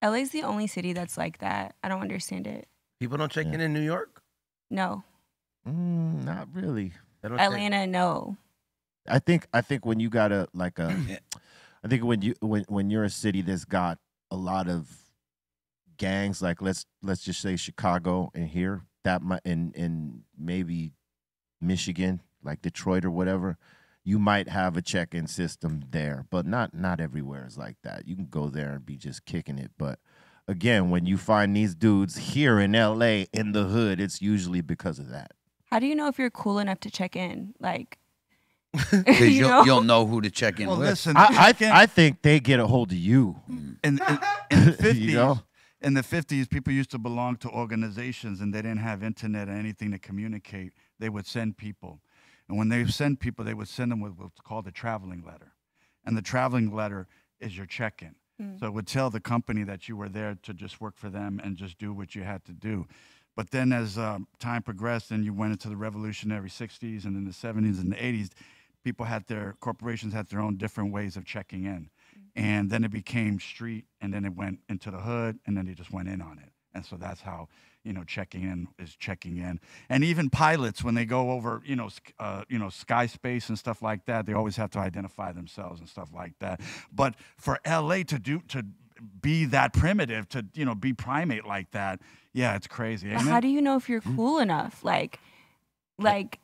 LA's the only city that's like that. I don't understand it. People don't check Yeah. in in New York. No. mm, not really They check- Atlanta, no. I think I think when you got a like a I think when you when when you're a city that's got a lot of gangs like let's let's just say Chicago and here that might and and maybe Michigan like Detroit or whatever you might have a check-in system there but not not everywhere is like that you can go there and be just kicking it but again when you find these dudes here in LA in the hood it's usually because of that How do you know if you're cool enough to check in? Like, Because you you'll, know? you'll know who to check in Well, with. listen, I I, I think they get a hold of you mm. in, in, in the 50s, You know? in the 50s, people used to belong to organizations and they didn't have internet or anything to communicate. They would send people. And when they send people, they would send them with what's called a traveling letter. And the traveling letter is your check in. Mm. So it would tell the company that you were there to just work for them and just do what you had to do. But then as um, time progressed and you went into the revolutionary 60s and then the 70s and the 80s, people had their corporations had their own different ways of checking in. And then it became street and then it went into the hood and then they just went in on it. And so that's how, you know, checking in is checking in. And even pilots, when they go over, you know, uh, you know, sky space and stuff like that, they always have to identify themselves and stuff like that. But for LA to do, to be that primitive, to, you know, be primate like that, yeah, it's crazy. But ain't how it? do you know if you're cool enough? Like, like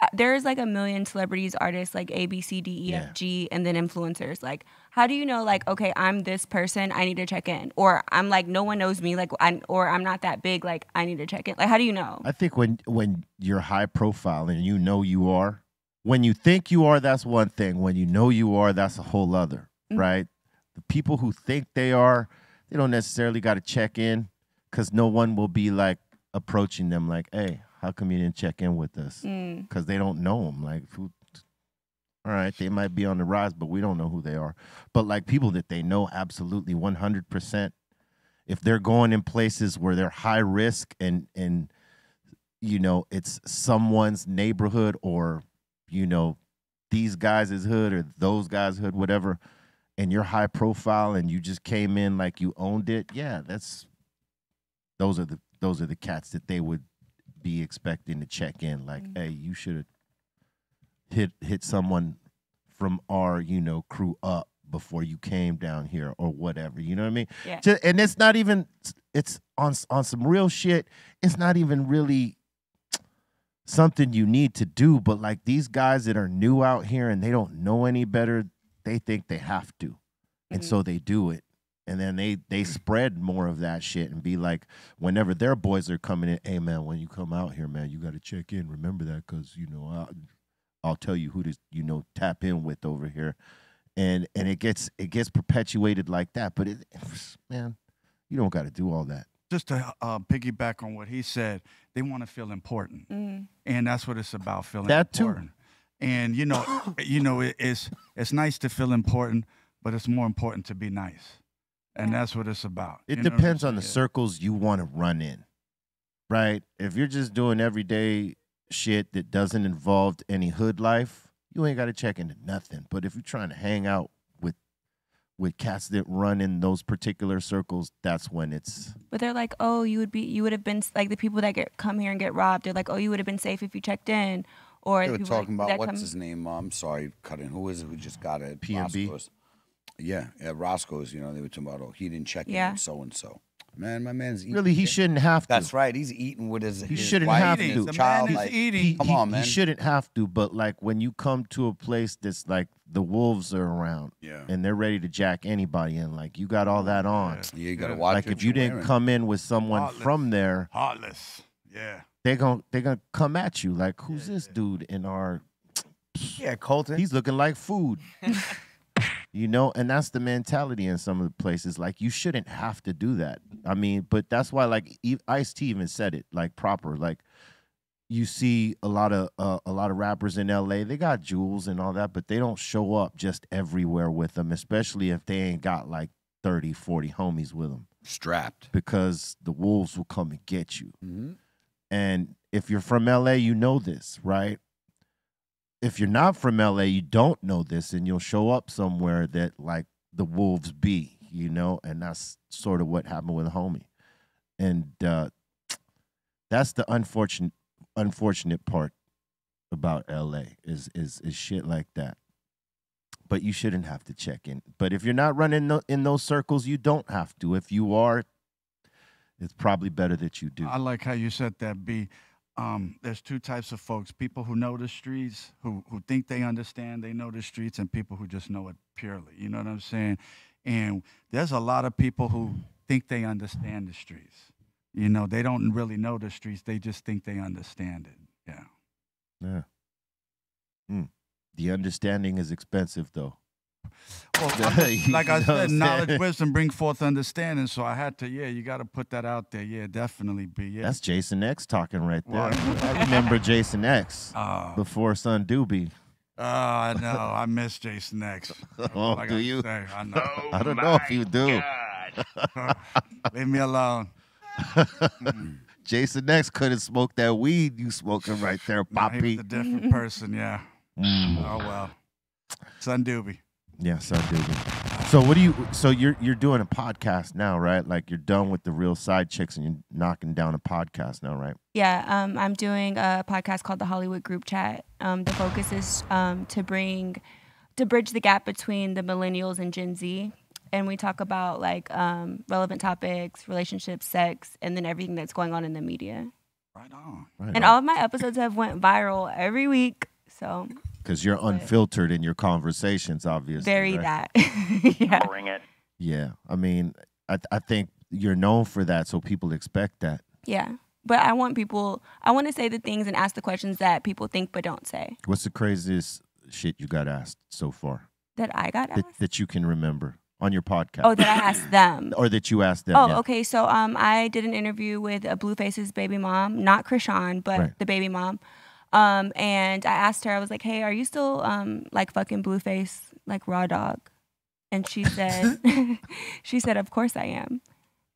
uh, there's like a million celebrities, artists, like A, B, C, D, E, F, Yeah. G, and then influencers. Like, how do you know? Like, okay, I'm this person. I need to check in, or I'm like, no one knows me. Like, I or I'm not that big. Like, I need to check in. Like, how do you know? I think when when you're high profile and you know you are, when you think you are, that's one thing. When you know you are, that's a whole other, Mhm. right? The people who think they are, they don't necessarily got to check in because no one will be like approaching them like, "Hey, how come you didn't check in with us?" Mm. Because they don't know them. Like, who, all right, they might be on the rise, but we don't know who they are. But like people that they know absolutely 100%, if they're going in places where they're high risk and and you know it's someone's neighborhood or you know these guys' hood or those guys' hood, whatever, and you're high profile and you just came in like you owned it, yeah, that's those are the those are the cats that they would be expecting to check in. Like, Mm. hey, you should have hit hit someone from our you know crew up before you came down here or whatever. You know what I mean? Yeah. And it's not even it's on on some real shit. It's not even really something you need to do. But like these guys that are new out here and they don't know any better, they think they have to, and Mhm. so they do it. And then they they spread more of that shit and be like, whenever their boys are coming in, hey man, when you come out here, man, you got to check in. Remember that, cause you know I'll, I'll tell you who to you know tap in with over here, and and it gets it gets perpetuated like that. But it, man, you don't got to do all that. Just to uh, piggyback on what he said, they want to feel important. Mm. and that's what it's about feeling That too. important. And you know, you know, it, it's it's nice to feel important, but it's more important to be nice, and that's what it's about. It You know what I'm depends on the circles you want to run in, right? If you're just doing everyday shit that doesn't involve any hood life, you ain't got to check into nothing. But if you're trying to hang out with with cats that run in those particular circles, that's when it's But they're like, oh, you would be, you would have been like the people that get come here and get robbed. They're like, oh, you would have been safe if you checked in. Or They the were talking that about what's come- his name. Uh, I'm sorry, cut in. Who is it who just got it? PnB? Roscoe's. Yeah, at Roscoe's. You know, they were talking about oh he didn't check Yeah. in with so and so. Man, my man's eating. really he shouldn't have to. That's right. He's eating with his. He his shouldn't wife have and to. his The child. man is like, eating. he, Come he- on, he shouldn't have to, but like when you come to a place that's like the wolves are around Yeah. and they're ready to jack anybody in, like you got all that on. Yeah, you gotta watch. Like what if you you're didn't wearing. come in with someone Heartless. from there, Heartless. Yeah. they're gonna they're gonna come at you. Like, who's this dude in our Yeah, Colton. he's looking like food. you know, and that's the mentality in some of the places. Like, you shouldn't have to do that. I mean, but that's why, like, Ice T even said it, like, proper. Like, you see a lot of uh, a lot of rappers in LA. They got jewels and all that, but they don't show up just everywhere with them, especially if they ain't got like 30, 40 homies with them, strapped. because the wolves will come and get you. hmm And if you're from LA, you know this, right? If you're not from LA, you don't know this, and you'll show up somewhere that like the wolves be, you know, and that's sort of what happened with homie. And uh, that's the unfortunate unfortunate part about LA is is is shit like that. But you shouldn't have to check in. But if you're not running in those circles, you don't have to. If you are, it's probably better that you do. I like how you said that, B. Um, there's two types of folks: people who know the streets, who who think they understand, they know the streets, and people who just know it purely. You know what I'm saying? And there's a lot of people who think they understand the streets. You know, they don't really know the streets; they just think they understand it. Yeah. Yeah. Mm. The understanding is expensive, though. Well, I'm just- like I said, knowledge, wisdom bring forth understanding. So I had to, yeah, you got to put that out there. Yeah, definitely, B. Yeah. That's Jason X talking right there. What? I remember Jason X Oh, before Son Doobie. oh, I know. I miss Jason X. Oh, Like do I you? say, I know. I don't know if you do. Leave me alone. Jason X couldn't smoke that weed you smoking right there, Nah, he was Poppy. a different person, yeah. Mm. Oh well. Son Doobie. Yeah, Son Doobie. So what do you? So you're you're doing a podcast now, right? Like you're done with the real side chicks and you're knocking down a podcast now, right? Yeah, um, I'm doing a podcast called the Hollywood Group Chat. Um, the focus is um, to bring, to bridge the gap between the millennials and Gen Z, and we talk about like um, relevant topics, relationships, sex, and then everything that's going on in the media. Right on. Right. And all of my episodes have went viral every week, so Because you're unfiltered in your conversations, obviously. very right? that. yeah, Bring it. Yeah, I mean, I I think you're known for that, so people expect that. yeah. But I want people. I want to say the things and ask the questions that people think but don't say. What's the craziest shit you got asked so far That I got that, asked. that you can remember on your podcast? Oh, that I asked them. or that you asked them? Oh, yeah. okay. So um, I did an interview with a Blueface's baby mom, not Chrisean, but Right. the baby mom. Um, and I asked her, I was like, "Hey, are you still um like fucking Blueface, like raw dog?" And she said, "She said, of course I am."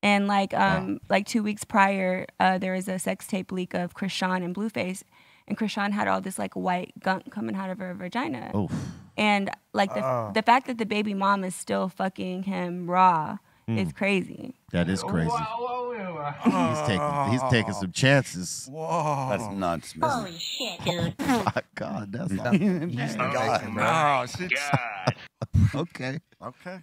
And like um like two weeks prior, uh, there was a sex tape leak of Chrisean and Blueface, and Chrisean had all this like white gunk coming out of her vagina. Oh, And like the Oh. the fact that the baby mom is still fucking him raw Hmm. is crazy. that is crazy. He's taking he's taking some chances. Whoa. That's nuts, man. My God, that's Oh, shit. okay. Okay.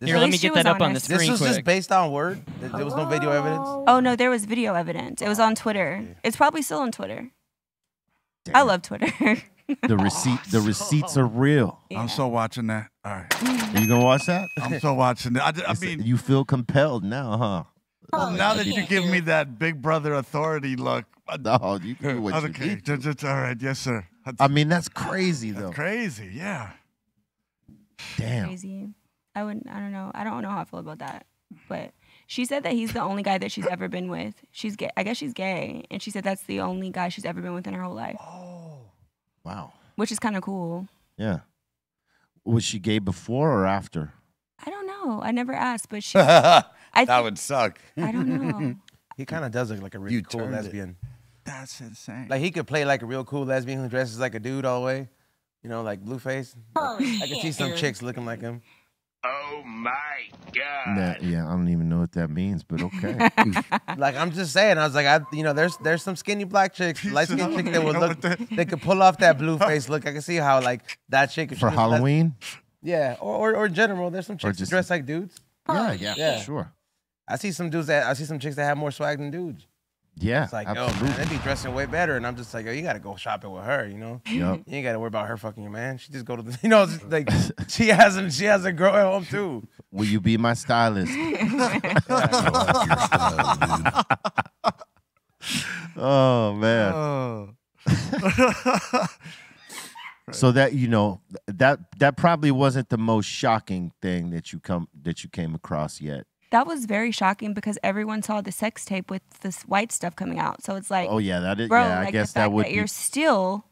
Here, let me get that was up on the screen This was quick. just based on word. There there was no video evidence. Oh no, there was video evidence. It was on Twitter. It's probably still on Twitter. I love Twitter. the receipt. Oh, the receipts are real. I'm so watching that. All right. Are you gonna watch that? I'm so watching that. I, I It's- mean, you feel compelled now, huh? Oh, well, now that you give me that big brother authority look. I- No, you can do what you okay. need. Just, just, all right. Yes, sir. That's I mean, that's crazy though. crazy. Yeah. Damn. Crazy. I wouldn't. I don't know. I don't know how I feel about that. But she said that he's the only guy that she's ever been with. She's gay. I guess she's gay, and she said that's the only guy she's ever been with in her whole life, oh. Wow. which is kind of cool. Yeah. Was she gay before or after? I don't know. I never asked, but she. I that would suck. I don't know. He kind of does look like a really You cool turned it. lesbian. That's insane. Like he could play like a real cool lesbian who dresses like a dude all the way. You know, like Blueface. Oh, I could see some chicks looking like him. Oh my god. Nah, yeah, I don't even know what that means, but okay. Like I'm just saying, I was like, I you know, there's there's some skinny black chicks, light skinned chick oh that would look, what the- they could pull off that blue face look. I can see how like that chick For just let- Halloween? yeah, or, or or in general, there's some chicks just- that dress like dudes. Yeah, yeah, Yeah. sure. I see some dudes that I see some chicks that have more swag than dudes. Yeah, It's like, absolutely. yo, man, they be dressing way better, and I'm just like, yo, you gotta go shopping with her, you know. Yup. You ain't gotta worry about her fucking your man. She just go to the, you know, like she has a she has a girl at home too. Will you be my stylist? oh man. Oh. So that you know that that probably wasn't the most shocking thing that you come that you came across yet. That was very shocking because everyone saw the sex tape with this white stuff coming out. So it's like, Oh yeah, that is. bro, yeah, I like guess the fact that would that be. you're still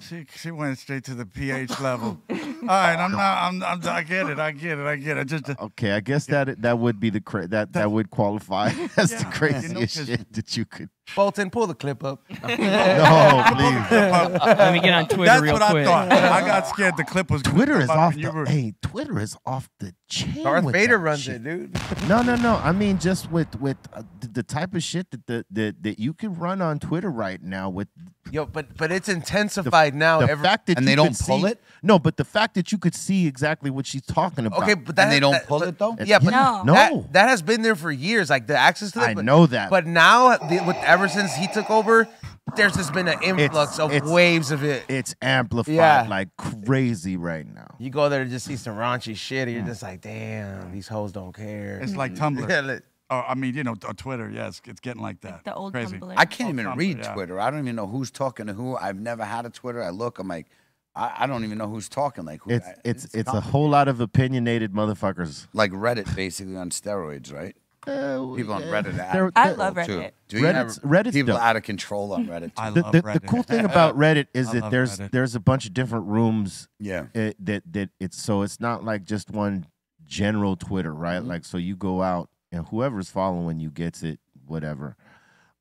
She, she went straight to the pH level. All right, I'm not. I'm, I'm. I get it. I get it. I get it. Just. Uh, okay, I guess that that would be the cra- that that would qualify as the Yeah, you know, shit that you could. Bolton, pull the clip up. No, please. Let me get on Twitter That's real what quick. I thought. I got scared. The clip was. Twitter is off the were- hey, Twitter is off the chain. Darth with Vader that runs shit. it, dude. No, no, no. I mean, just with with uh, the, the type of shit that the, that that you can run on Twitter right now with Yo, but but it's intensified now. the Every, fact that And they don't pull see- it? No, but the fact that you could see exactly what she's talking about. okay, but that And they don't that- pull but- it, though? Yeah, but No. No. that, that has been there for years. Like the access to that. I but, know that. But now, the, with ever since he took over, there's just been an influx of it's- waves of it. it's amplified Yeah. like crazy right now. You go there to just see some raunchy shit, and you're just like, damn, these hoes don't care. It's like Tumblr. Yeah, like- Oh, I mean, you know, on Twitter. Yeah, it's, it's getting like that. the old Crazy. Tumblr. I can't Oh, even Tumblr, read yeah. Twitter. I don't even know who's talking to who. I've never had a Twitter. I look, I'm like, I, I don't even know who's talking. Like, who, It's I- it's it's a whole lot of opinionated motherfuckers. like Reddit basically on steroids, right? People on Reddit are They're- out I of love control, too. Reddit. Do you? Reddit's Reddit's People dope. out of control on Reddit. I the, love the, Reddit. the cool thing about Reddit is I that there's Reddit. there's a bunch of different rooms yeah. uh, that that it's so it's not like just one general Twitter, right? Mm-hmm. Like so you go out and whoever's following you gets it, whatever.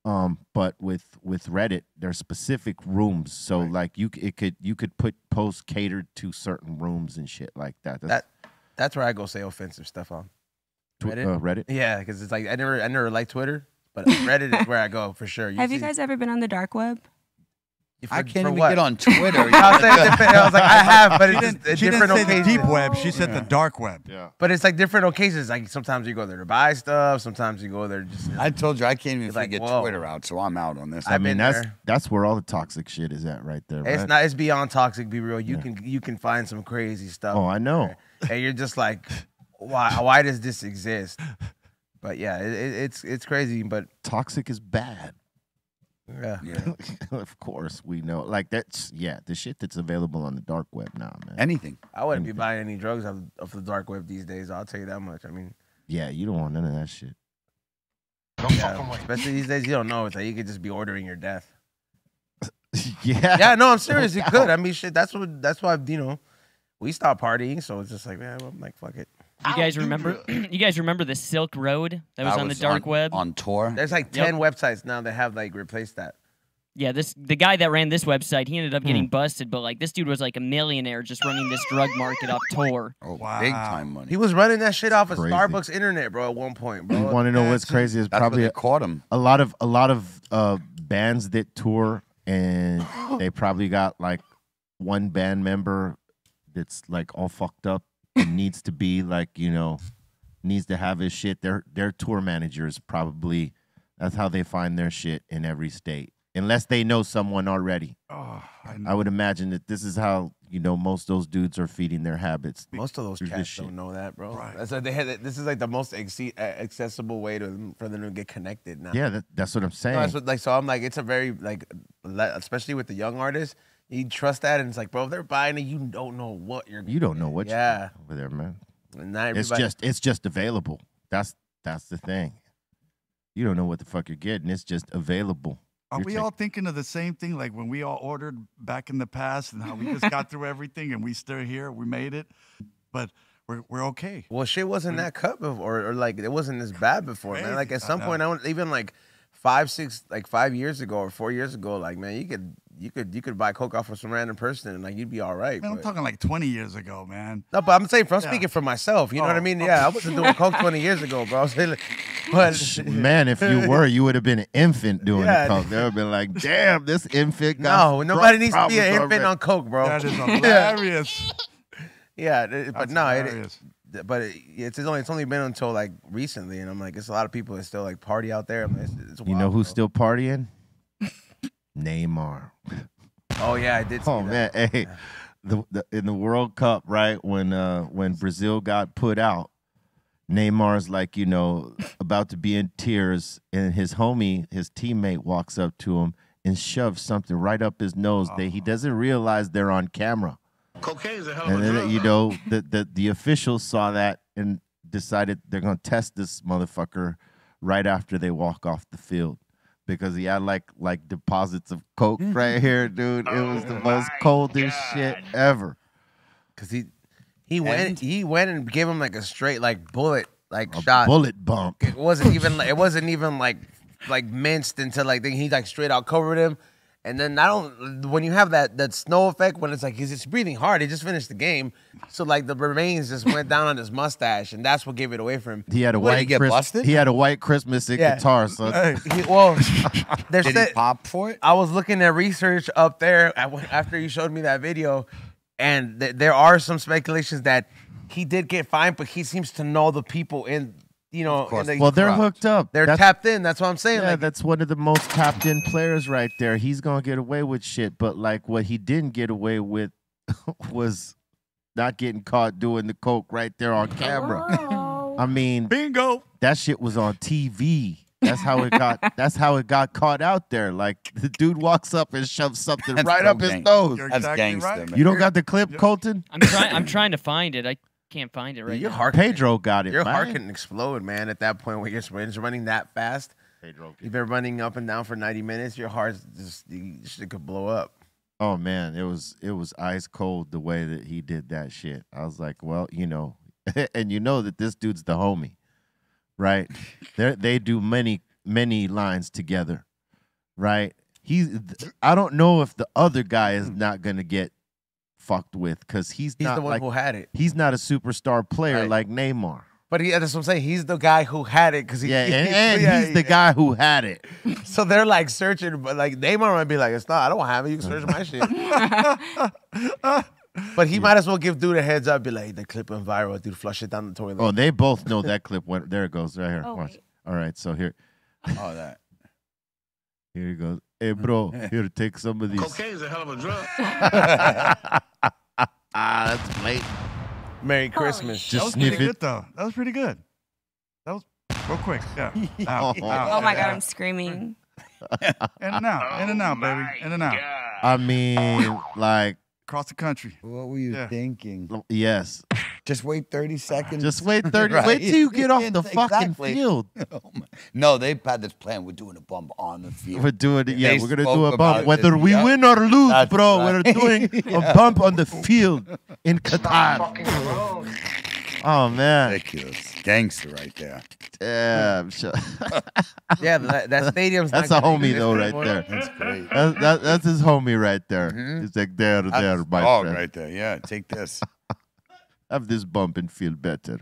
Um, but with with Reddit, there's specific rooms, so like you it could you could put posts catered to certain rooms and shit like that. That's that that's where I go say offensive stuff on. Tw- Reddit? Uh, Reddit. Yeah, because it's like I never I never liked Twitter, but Reddit is where I go for sure. Have you guys ever been on the dark web? I can't even what? get on Twitter. I was, saying I was like, I have, but it's didn't, just a she didn't different say the deep web. She said the dark web. Yeah. But it's like different occasions. Like sometimes you go there to buy stuff. Sometimes you go there just. I told you I can't even It's like, figure whoa. Twitter out, so I'm out on this. I I've mean that's there. that's where all the toxic shit is at right there. It's right? not. It's beyond toxic. Be real. You can you can find some crazy stuff. Oh, I know. there. And you're just like, why? Why does this exist? But yeah, it, it, it's it's crazy. But Toxic is bad. yeah, Yeah. of course, we know. Like that's yeah, the shit that's available on the dark web now, man. Anything. I wouldn't be buying any drugs off, off the dark web these days. I'll tell you that much. I mean, yeah, you don't want none of that shit. Don't yeah, especially these days, you don't know. It's like you could just be ordering your death. yeah. Yeah, no, I'm serious. You could. I mean, shit. That's what. That's why you know, we stopped partying. So it's just like, man, I'm like, fuck it. You guys remember? you guys remember the Silk Road that was I on the dark web? On Tor. There's like Yep. ten websites now that have like replaced that. Yeah, this the guy that ran this website, he ended up Hmm. getting busted, but like this dude was like a millionaire just running this drug market off Tor. Oh, Wow. big time money. He was running that shit off of Starbucks internet, bro. At one point, bro. You want to know what's crazy? Is probably where a, they caught him. a lot of a lot of uh, bands that tour and they probably got like one band member that's like all fucked up and needs to be like you know needs to have his shit. Their their tour managers probably that's how they find their shit in every state, unless they know someone already. Oh, I I would imagine that this is how you know most of those dudes are feeding their habits. Most of those Through cats don't know that, bro. Right. That's why they had. This is like the most exce- uh, accessible way to for them to get connected now. Yeah, that, that's what I'm saying. No, that's what, like so. I'm like, it's a very like, especially with the young artists, you trust that, and it's like, bro, if they're buying it, you don't know what you're. you don't know what Yeah. you're over there, man. Not It's just it's just available. That's that's the thing. You don't know what the fuck you're getting. It's just available. Are You're we taking- all thinking of the same thing? Like when we all ordered back in the past and how we just got through everything and we still here, we made it, but we're, we're okay. Well, shit wasn't that cut before, or, or like it wasn't as bad before, man. Like at some I point, know. I went even like five, six, like five years ago or four years ago, like man, you could you could you could buy coke off of some random person and like you'd be all right. Man, I'm talking like 20 years ago, man. no, but I'm saying, I'm Yeah. speaking for myself. You know what I Oh, mean? okay. Yeah, I wasn't doing coke 20 years ago, bro. I was saying, like- but Man, if you were, you would have been an infant doing Yeah. the coke. They would have been like, damn, this infant got no, nobody needs to be an infant already. on coke, bro. That is hilarious. Yeah, it- but That's no, it, hilarious. But it, it's only it's only been until like recently, and I'm like, it's a lot of people that still like party out there. Like, it's, it's You know who's bro. still partying? Neymar. Oh yeah, I did. See Oh man, that. hey, the, the in the World Cup, right when uh when Brazil got put out, Neymar's like you know about to be in tears, and his homie, his teammate, walks up to him and shoves something right up his nose. That he doesn't realize they're on camera, Cocaine's a hell and then you know the the the officials saw that and decided they're gonna test this motherfucker right after they walk off the field. Because he had like like deposits of coke mm. right here, dude. It was the Oh most my coldest shit ever. Cause he he went And- he went and gave him like a straight like bullet like A shot. bullet bump. It wasn't even like it wasn't even like like minced until like he like straight out covered him. And then I don't when you have that that snow effect when it's like he's just breathing hard. He just finished the game, so like the remains just went down on his mustache, and that's what gave it away for him. He had a What, did white he get Chris- busted? He had a white Christmas in Yeah. Qatar, son. Uh, he, well, there's Did he pop for it? I was looking at research up there went- after you showed me that video, and th- there are some speculations that he did get fined, but he seems to know the people in, you know, in course. Well, they're Corrupt. hooked up. they're That's- tapped in. That's what I'm saying. Yeah, like, that's one of the most tapped in players right there. He's gonna get away with shit, but like what he didn't get away with was not getting caught doing the coke right there on camera. I mean, Bingo. that shit was on TV. That's how it got. that's how it got caught out there. Like the dude walks up and shoves something That's right so up his nose. You're That's exactly gangster, right. You don't got the clip, Colton? I'm trying. I'm trying to find it. I can't find it right your now. heart, Pedro got it. your man. heart can explode, man. At that point, when you're when it's running that fast, Pedro. you've been running up and down for 90 minutes. Your heart just you, shit could blow up. Oh man, it was it was ice cold the way that he did that shit. I was like, well, you know, and you know that this dude's the homie, right? They they do many many lines together, right? He's I don't know if the other guy is hmm. not gonna get fucked with because he's, He's not the one like who had it. he's not a superstar player Right. like Neymar. But he, that's what I'm saying. He's the guy who had it because he. Yeah, and, and yeah, he's the guy who had it. So they're like searching, but like Neymar might be like, "It's not. I don't have it. You can search my shit." but he might as well give dude a heads up. Be like, "The clip went viral, dude. Flush it down the toilet." Oh, they both know that clip went. There it goes, right here. Oh, Watch. wait. All right, so here. Oh, that. Here he goes. Hey, bro, here, to take some of these. Cocaine's a hell of a drug. Ah, that's late. Merry Christmas. Just that was sniff pretty it. good though. That was pretty good. That was real quick. Yeah. Out, Oh. Oh my god, out. I'm screaming. In and out. In and out, baby. In and out. God. I mean, like, Across the country. What were you Yeah. thinking? yes. Just wait 30 seconds. Just wait 30. Right. Wait till you get off the Yes, fucking exactly. field. Oh no, they've had this plan. We're doing a bump on the field. We're doing it. Yeah, They we're gonna do a bump, whether we Yep. win or lose, That's bro. right. We're doing Yeah. a bump on the field in Qatar. Oh man, Ridiculous. Gangster right there. damn. sh- yeah, that, that stadium's. That's not a homie exist though, right anymore. there. That's great. That's, that, that's his homie right there. Mhm. He's like there, there, my dog friend. right there. Yeah, take this. Have this bump and feel better.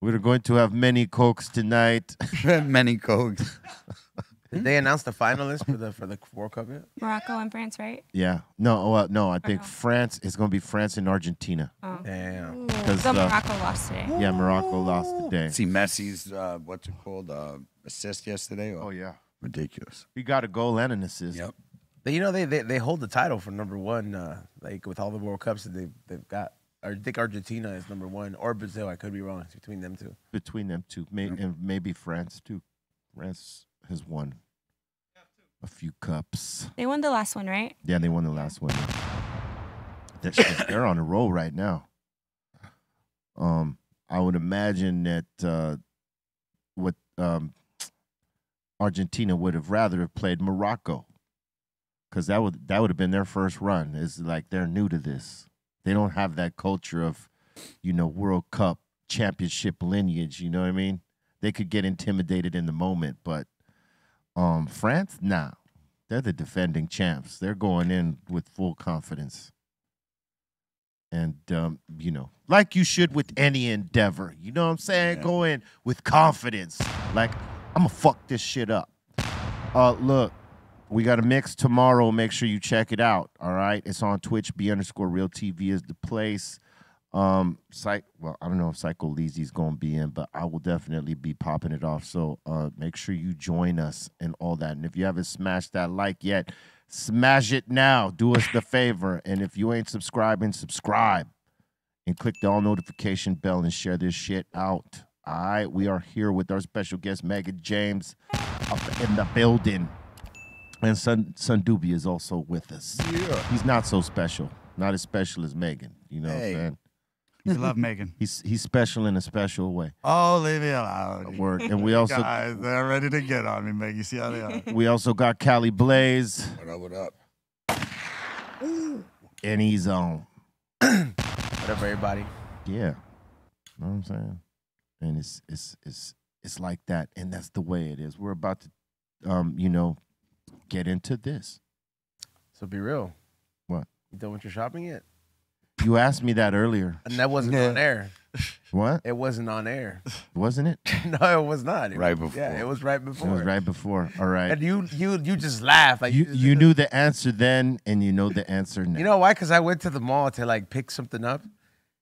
We're going to have many cokes tonight. Many cokes. Did they announce the finalists for the for the World Cup yet? Morocco and France, right? Yeah. No, well, no, I think no? France is going to be France and Argentina. Oh. Damn. Because So uh, Morocco lost today. yeah, Morocco lost today. See Messi's uh, what's it called? Uh, assist yesterday. Oh yeah, ridiculous. he got a goal and an assist. Yep. But you know they, they they hold the title for number one, uh, like with all the World Cups that they've they've got. I think Argentina is number one, or Brazil. I could be wrong. It's between them two. Between them two, May- and maybe France too. France has won a few cups. They won the last one, right? Yeah, they won the last one. They're, they're on a roll right now. Um, I would imagine that uh, what um, Argentina would have rather have played Morocco, because that would that would have been their first run. Is like they're new to this. They don't have that culture of, you know, World Cup championship lineage. You know what I mean? They could get intimidated in the moment, but um, France, nah, They're the defending champs. They're going in with full confidence. And um, you know, like you should with any endeavor. You know what I'm saying? Go in with confidence. Like, I'm gonna fuck this shit up. Uh look, we got a mix tomorrow. Make sure you check it out. All right. It's on Twitch. B underscore real TV is the place. Um, Psych. Well, I don't know if Psycho Leezy's gonna be in, but I will definitely be popping it off. So uh, make sure you join us and all that. And if you haven't smashed that like yet, smash it now. Do us the favor. And if you ain't subscribing, subscribe and click the all notification bell and share this shit out. All right, we are here with our special guest Mehgan James up in the building. And Son Son Doobie is also with us. Yeah. He's not so special. Not as special as Mehgan. You know what I'm Hey. saying? You love Mehgan. He's he's special in a special way. Oh, leave me alone. Word. And we also Guys, they're ready to get on me, Meg. You see how they are. we also got Cali Blaze What up? What up? and he's on. What up, everybody? Yeah. You know what I'm saying? And it's it's it's it's like that. And that's the way it is. We're about to um, you know, get into this. So be real. What? You done with your shopping yet? You asked me that earlier. And that wasn't on air. What? It wasn't on air. Wasn't it? no, it was not. It Right was- before. Yeah, it was right before. It was right before. All right. And you you you just laughed like You just- you knew the answer then and you know the answer now. You know why? Because I went to the mall to like pick something up,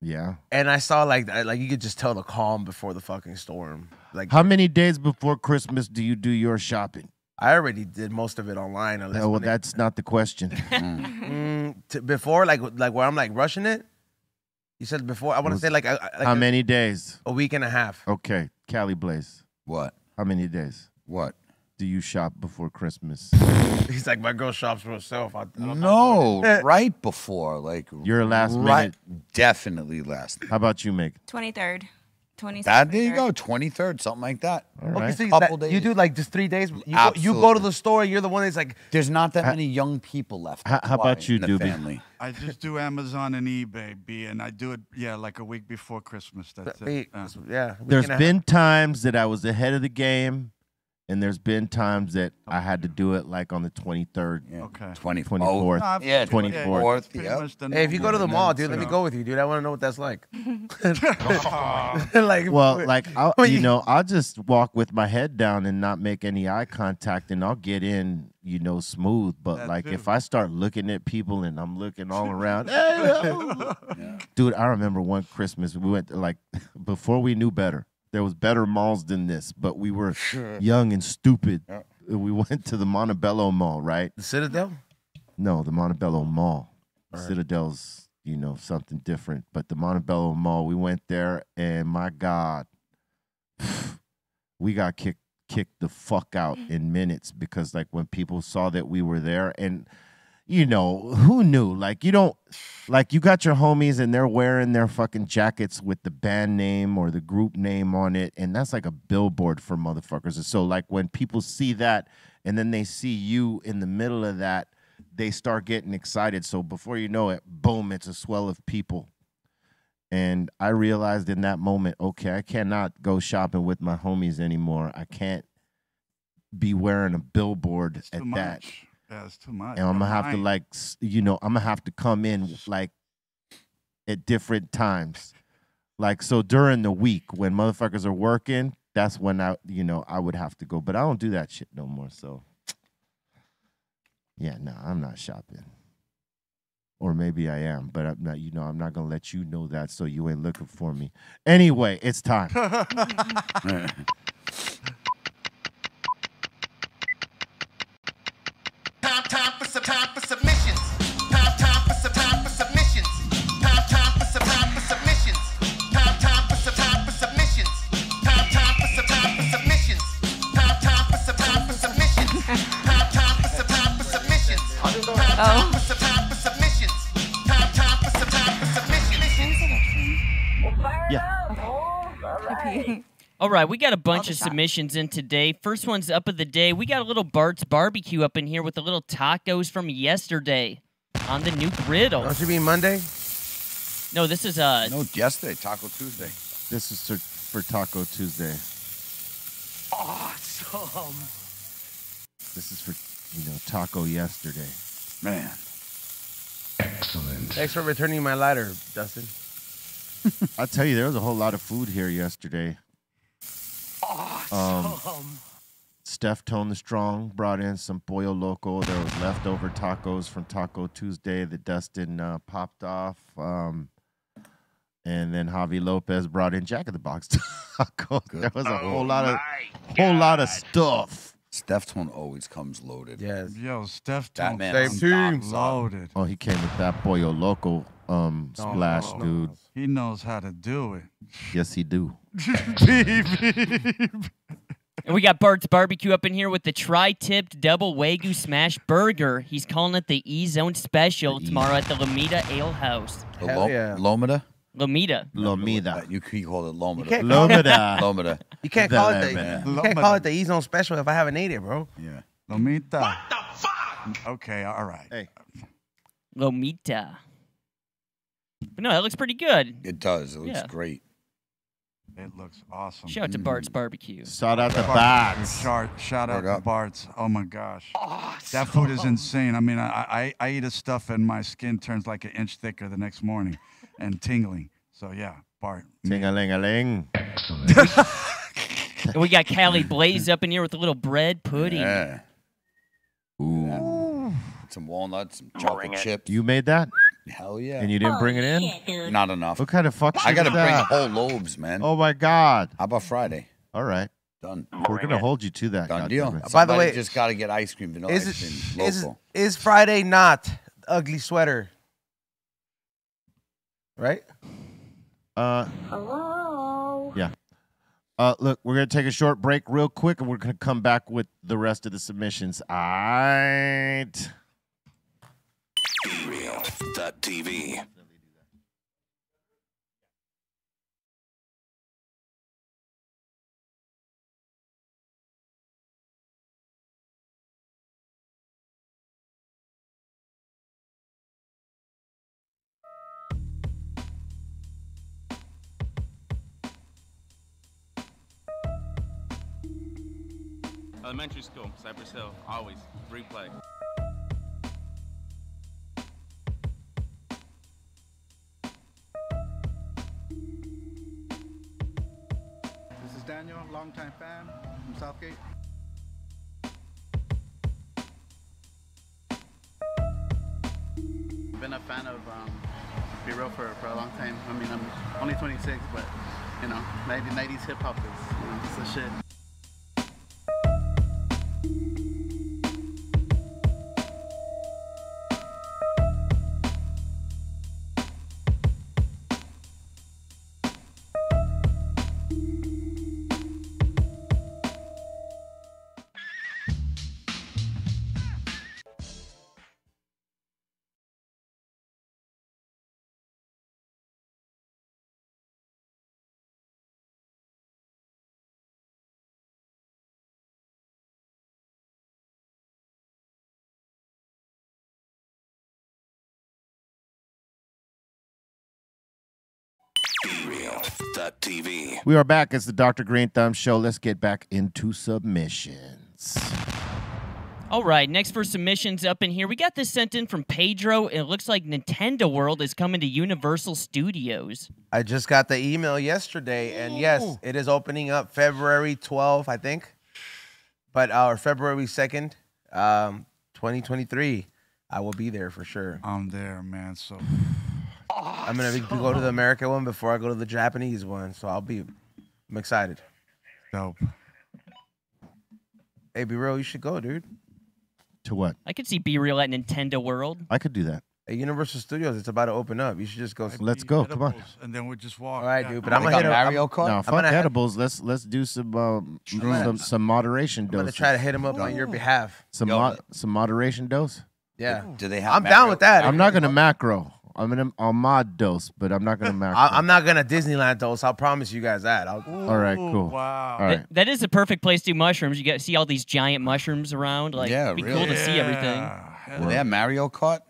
yeah. and I saw like like you could just tell the calm before the fucking storm. Like How many days before Christmas do you do your shopping? I already did most of it online. Unless well, when it- that's not the question. Mm, to, before like like where I'm like rushing it. You said before. I want to say like, like How a, many days? a week and a half. Okay, Cali Blaze. What? How many days What? do you shop before Christmas? He's like my girl shops for herself. I, I don't No, right before, like Your last right, minute. definitely last. How about you, Meg? 23rd. 27th. That there you go, twenty third, something like that. All Okay, right. so Couple that- you do like just three days. You go, you go to the store. You're the one that's like, There's not that many young people left. How- how about you, in the Doobie? family? I just do Amazon and eBay, B, and I do it, yeah, like a week before Christmas. That's wait, it. Uh, yeah. week There's and a been times that I was ahead of the game, and there's been times that I had to do it like on the 23rd. Yeah. Okay. 24th. 24th. Nah, Yeah, 24th. 24th. pretty Yep. Hey, if you go to the mall, dude, let me go with you, dude. I want to know what that's like. like, Well, like I'll, you you- know, I'll just walk with my head down and not make any eye contact, and I'll get in, you know, smooth. But That like too. if I start looking at people and I'm looking all around, hey, oh. dude, I remember one Christmas we went to, like before we knew better. There was better malls than this, but we were young and stupid. Yeah. We went to the Montebello Mall, right? the Citadel. No, the Montebello Mall. Citadel's, you know, something different. But the Montebello Mall, we went there, and my God, we got kicked kicked the fuck out in minutes because like when people saw that we were there and you know who knew like you don't like you got your homies and they're wearing their fucking jackets with the band name or the group name on it and that's like a billboard for motherfuckers and so like when people see that and then they see you in the middle of that they start getting excited so before you know it boom it's a swell of people and I realized in that moment, okay, I cannot go shopping with my homies anymore. I can't be wearing a billboard It's at that. much. Yeah, it's too much. And I'm gonna Never have to like, you know, I'm gonna have to come in like at different times. Like so during the week when motherfuckers are working, that's when I, you know, I would have to go. But I don't do that shit no more. So yeah, no, I'm not shopping. Or maybe I am, but I'm not, you know, I'm not gonna let you know that so you ain't looking for me. Anyway, it's time. Time, time for some All right, we got a bunch of shots. submissions in today. First one's up of the day. We got a little Bart's barbecue up in here with the little tacos from yesterday on the new griddle. Don't you mean Monday? No, this is uh No, yesterday, Taco Tuesday. This is for, for Taco Tuesday. Awesome. This is for you know, taco yesterday. Man. Excellent. Thanks for returning my lighter, Dustin. I'll tell you, there was a whole lot of food here yesterday. Um, Steph Tone the Strong brought in some Pollo Loco. There was leftover tacos from Taco Tuesday that Dustin uh, popped off. Um, and then Javi Lopez brought in Jack of the Box tacos. There was a whole lot of whole lot of stuff. Steph Tone always comes loaded. Yes. Yo, Steph That Tone man Same team. loaded. Oh, he came with that Pollo Loco um, splash, no, no. dude. He knows how to do it. Yes, he do. And we got Bart's Barbecue up in here with the tri-tipped double Wagyu smash burger. He's calling it the E-Zone Special The E. tomorrow at the Lomita Ale House. The Hell Lo- yeah. Lomita? Lomita. You call it Lomita. You can't call it, Lomida. Lomita. you can't call it the, you can't call it the E-Zone special if I haven't ate it, bro. Yeah. Lomita. What the fuck? Okay, all right. Hey. Lomita. But no, that looks pretty good. It does. It looks Yeah. great. It looks awesome. Shout out to Bart's Barbecue. Shout out to Bart's. Shout, shout out to. Bart's. Oh my gosh. Awesome. that food is insane. I mean, I, I, I eat a stuff and my skin turns like an inch thicker the next morning and tingling. So yeah, Bart. Ting a ling a ling. And we got Cali Blaze up in here with a little bread pudding. Yeah. Ooh. Some walnuts, some chocolate chips. You made that? Hell yeah. And you didn't bring it in? Not enough. What kind of fuck I gotta bring that? whole loaves, man. Oh my god. How about Friday? All right. Done. We're gonna hold you to that. Done deal. goddammit. By the way, just gotta get ice cream, vanilla Is ice it cream, is, is Friday not ugly sweater? Right? Uh Hello. yeah. Uh look, we're gonna take a short break real quick and we're gonna come back with the rest of the submissions. Alright. BeReal.tv. Elementary school, Cypress Hill, always replay. Daniel, longtime fan from South Gate. I've been a fan of um, B-Real for, for a long time. I mean, I'm only 26, but you know, 90s hip hop is you know, it's the shit. BeReal.tv. We are back. It's the Dr. Green Thumb Show. Let's get back into submissions. All right, next for submissions up in here, we got this sent in from Pedro. It looks like Nintendo World is coming to Universal Studios. I just got the email yesterday, and yes, it is opening up February 12th, I think, but uh, or February 2nd, um, 2023. I will be there for sure. I'm there, man. So I'm gonna be, go to the American one before I go to the Japanese one, so I'll be. I'm excited. dope. Hey, B-Real, you should go, dude. To what? I could see B-Real at Nintendo World. I could do that. At Universal Studios, it's about to open up. You should just go. Let's go. Come on. And then we just walk. All right, yeah. dude. But I'm gonna got hit him. Mario I'm, Kart? No, I'm fuck gonna- edibles. Let's let's do some um, gonna- some some moderation I'm gonna try to hit him up on your behalf. some Yo, mo- some moderation dose. Yeah, Do they have I'm down with that. I'm not gonna macro. I'm gonna I'll mod dose, but I'm not gonna macro. I, I'm not gonna Disneyland dose. I'll promise you guys that. I'll, All right, cool. Wow. All right. That- that is the perfect place to do mushrooms. You get see all these giant mushrooms around. Like, Yeah, it'd be really. cool to see everything. Yeah, hell they have Mario Kart?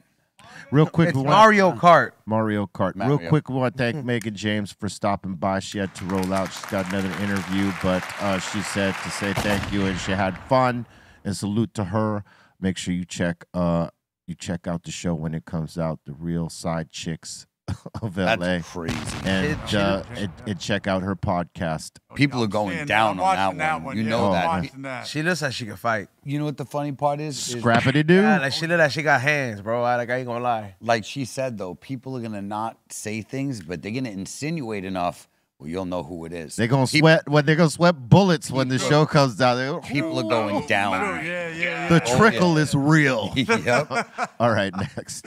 Real quick, it's we want Mario Kart. Mario Kart. Real quick, we want to thank Mehgan James for stopping by. She had to roll out. She's got another interview, but uh, she said to say thank you and she had fun and salute to her. make sure you check uh you check out the show when it comes out, the real side chicks of LA. That's crazy. And It- uh, and, and check out her podcast. People are going down on that one. You know that. She looks like she can fight. You know what the funny part is? is Scrappity doo. Yeah, like she look like she got hands, bro. I, like I ain't gonna lie. like she said though, people are gonna not say things, but they're gonna insinuate enough where you'll know who it is. They're gonna Peop- sweat when they're gonna sweat bullets when the show comes out. They're- People are going down. The Oh, trickle yeah. is real. Yep. All right, next.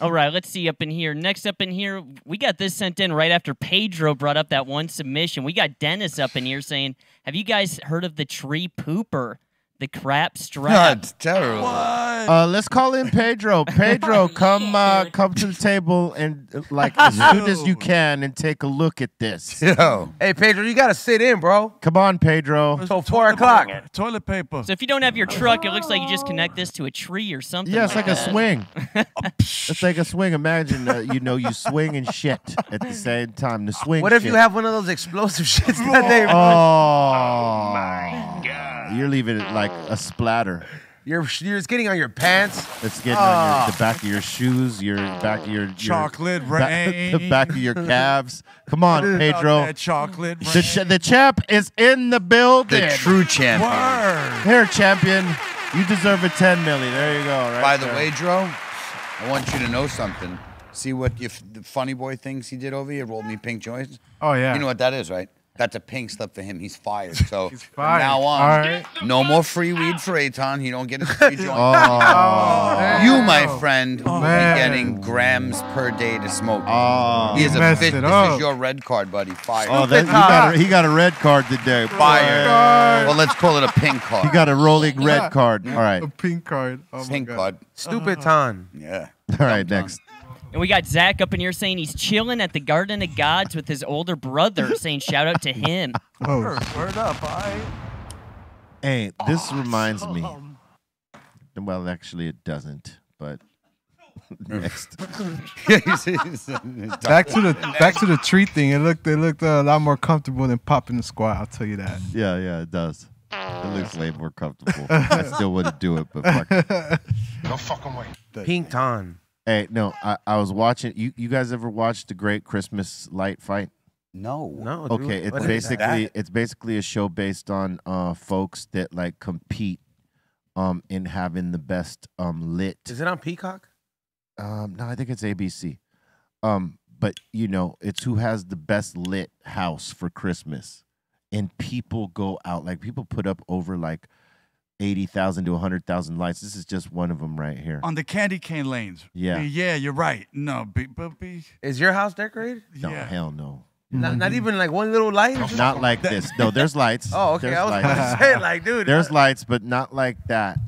All right, let's see up in here. Next up in here, we got this sent in right after Pedro brought up that one submission. We got Dennis up in here saying, "Have you guys heard of the tree pooper, the crap strap?" That's terrible. Uh, let's call in Pedro. Pedro, come uh, come to the table and uh, like as soon as you can and take a look at this. Yo. Hey Pedro, you gotta sit in, bro. Come on, Pedro. So four o'clock. Toilet paper. So if you don't have your truck, it looks like you just connect this to a tree or something. Yeah, it's like a that. swing. it's like a swing. Imagine, uh, you know, you swing and shit at the same time. The swing. What if you have one of those explosive shits that they? Oh, you're leaving it like a splatter. You're you're just getting on your pants. It's getting on your, ah. the back of your shoes, your back of your, your Chocolate ba- rain. the back of your calves. Come on, Pedro. That chocolate The, ch- the champ is in the building. The true champion. Here, champion. You deserve a 10 milli. There you go. Right By the there. way, Dro, I want you to know something. See what your f- the funny boy things he did over here, rolled me pink joints. Oh, yeah. You know what that is, right? That's a pink slip for him. He's fired. So He's fired. from now on, All right. no more free weed for Aton. He don't get his free joint. Oh. You, my oh. friend, will man. be getting grams per day to smoke. Oh. he is a fit. This up. is your red card, buddy. Fired. Oh, that, he, got a, he got a red card today. Fired. Well, let's call it a pink card. He got a rolling red card. All right. A pink card. Oh my pink God. card. Stupid ton. Yeah. All right, next. And we got Zach up in here saying he's chilling at the Garden of Gods with his older brother, saying shout out to him. Oh, Word up, I. Hey, this reminds me. Well, actually, it doesn't. But next. back to the back to the tree thing. It looked it looked uh, a lot more comfortable than popping the squat. I'll tell you that. Yeah, yeah, it does. It looks way more comfortable. I still wouldn't do it, but fuck it. No fucking way. Pink ton. Hey, no, I, I was watching. You, you guys ever watched the Great Christmas Light Fight? No. No. dude. Okay, it's What is basically that? it's basically a show based on uh folks that like compete um in having the best um lit. Is it on Peacock? Um, no, I think it's ABC. Um, but you know, it's who has the best lit house for Christmas, and people go out like people put up over like eighty thousand to hundred thousand lights. This is just one of them right here. On the candy cane lanes. Yeah. Yeah, you're right. No, be, but be, Is your house decorated? No, yeah. hell no. Not, not mm-hmm. even like one little light. Not like this. No, there's lights. Oh, okay. There's I was lights. gonna say like, dude. There's lights, but not like that.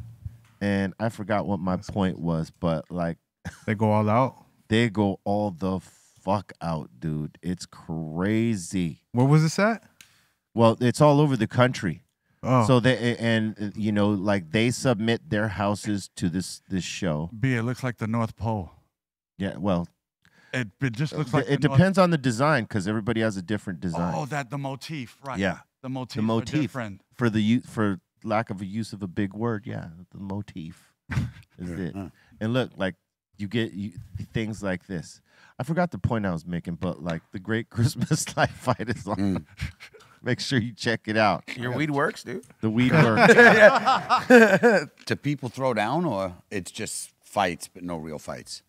And I forgot what my point was, but like They go all out. they go all the fuck out, dude. It's crazy. Where was this at? Well, it's all over the country. Oh, So they and you know, like they submit their houses to this this show. B. It looks like the North Pole. Yeah, well, It, it just looks like it the North- depends on the design because everybody has a different design. Oh, that the motif, right? Yeah. the motif. the motif different. for the use for lack of a use of a big word, yeah, the motif is it. And look, like you get you, things like this. I forgot the point I was making, but like the Great Christmas Light Fight is on. Mm. Make sure you check it out. Your weed works, dude. The weed works. Do people throw down, or it's just fights, but no real fights?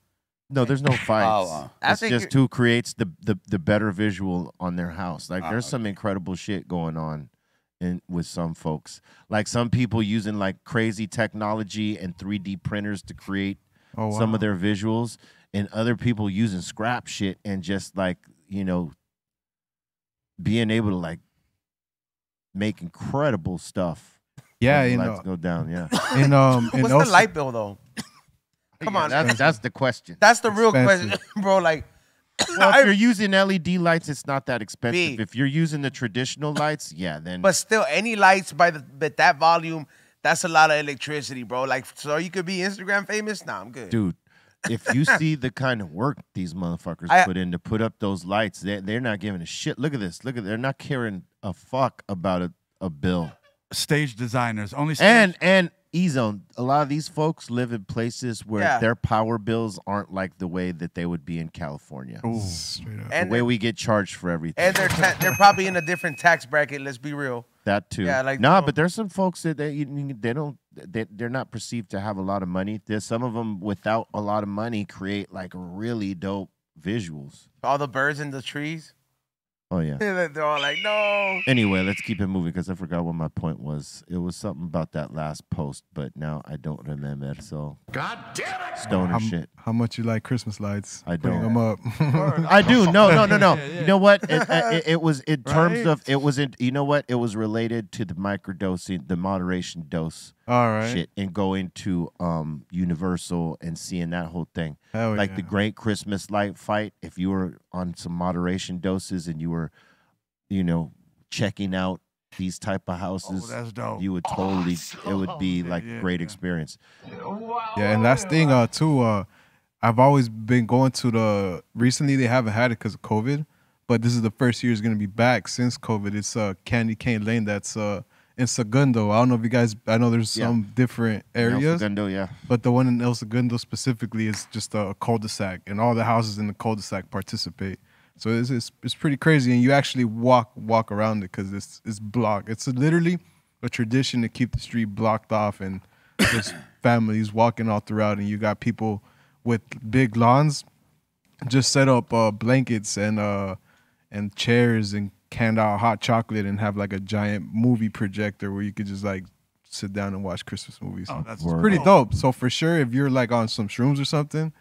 No, there's no fights. Oh, uh. It's just who creates the, the the better visual on their house. Like Ah, there's some incredible shit going on in with some folks. Like some people using like crazy technology and 3D printers to create Oh, some of their visuals, and other people using scrap shit and just like you know being able to like make incredible stuff. Yeah, you the know, lights go down. Yeah, in um, in What's Osa- the light bill though? Come on, that's that's the question. that's the real Expensive. question, bro. Like, Well, I- if you're using LED lights, it's not that expensive. B. If you're using the traditional lights, yeah, then but still, any lights by the but that volume, that's a lot of electricity, bro. Like, so you could be Instagram famous. Nah, I'm good. dude, if you see the kind of work these motherfuckers I- put in to put up those lights, they they're not giving a shit. Look at this. Look at they're not caring a fuck about a, a bill. stage designers. Only stage and and E Zone. A lot of these folks live in places where Yeah. their power bills aren't like the way that they would be in California. Straight up. And the way we get charged for everything. and they're ta- they're probably in a different tax bracket. Let's be real. that too. Yeah, like, nah, bro- but there's some folks that they, you- they don't they, they're not perceived to have a lot of money. There's some of them without a lot of money create like really dope visuals. All the birds in the trees. Oh yeah. They're all like, no. Anyway, let's keep it moving because I forgot what my point was. It was something about that last post, but now I don't remember. So God damn it! stoner How, shit. how much you like Christmas lights? I Putting don't. them up. I do. No, no, no, no. Yeah, yeah. You know what? It, it, it was in terms Right. of it was in. You know what? It was related to the microdosing, the moderation dose All right. shit, and going to um Universal and seeing that whole thing. Hell like yeah. the Great Christmas Light fight. If you were on some moderation doses and you were, you know, checking out these type of houses, Oh, that's dope. you would totally. It would be like yeah, great yeah. experience. Yeah, and last thing uh too. Uh, I've always been going to the. Recently, they haven't had it because of COVID, but this is the first year it's gonna be back since COVID. It's uh Candy Cane Lane. That's uh in Segundo. I don't know if you guys. I know there's Yeah. some different El areas, Segundo, yeah. but the one in El Segundo specifically is just a cul-de-sac, and all the houses in the cul-de-sac participate. So it's it's, it's pretty crazy, and you actually walk walk around it because it's it's blocked. It's literally a tradition to keep the street blocked off and just families walking all throughout, and you got people with big lawns just set up uh, blankets and uh and chairs and canned out hot chocolate and have like a giant movie projector where you could just like sit down and watch Christmas movies. Oh, that's Word. pretty dope. So for sure, if you're like on some shrooms or something,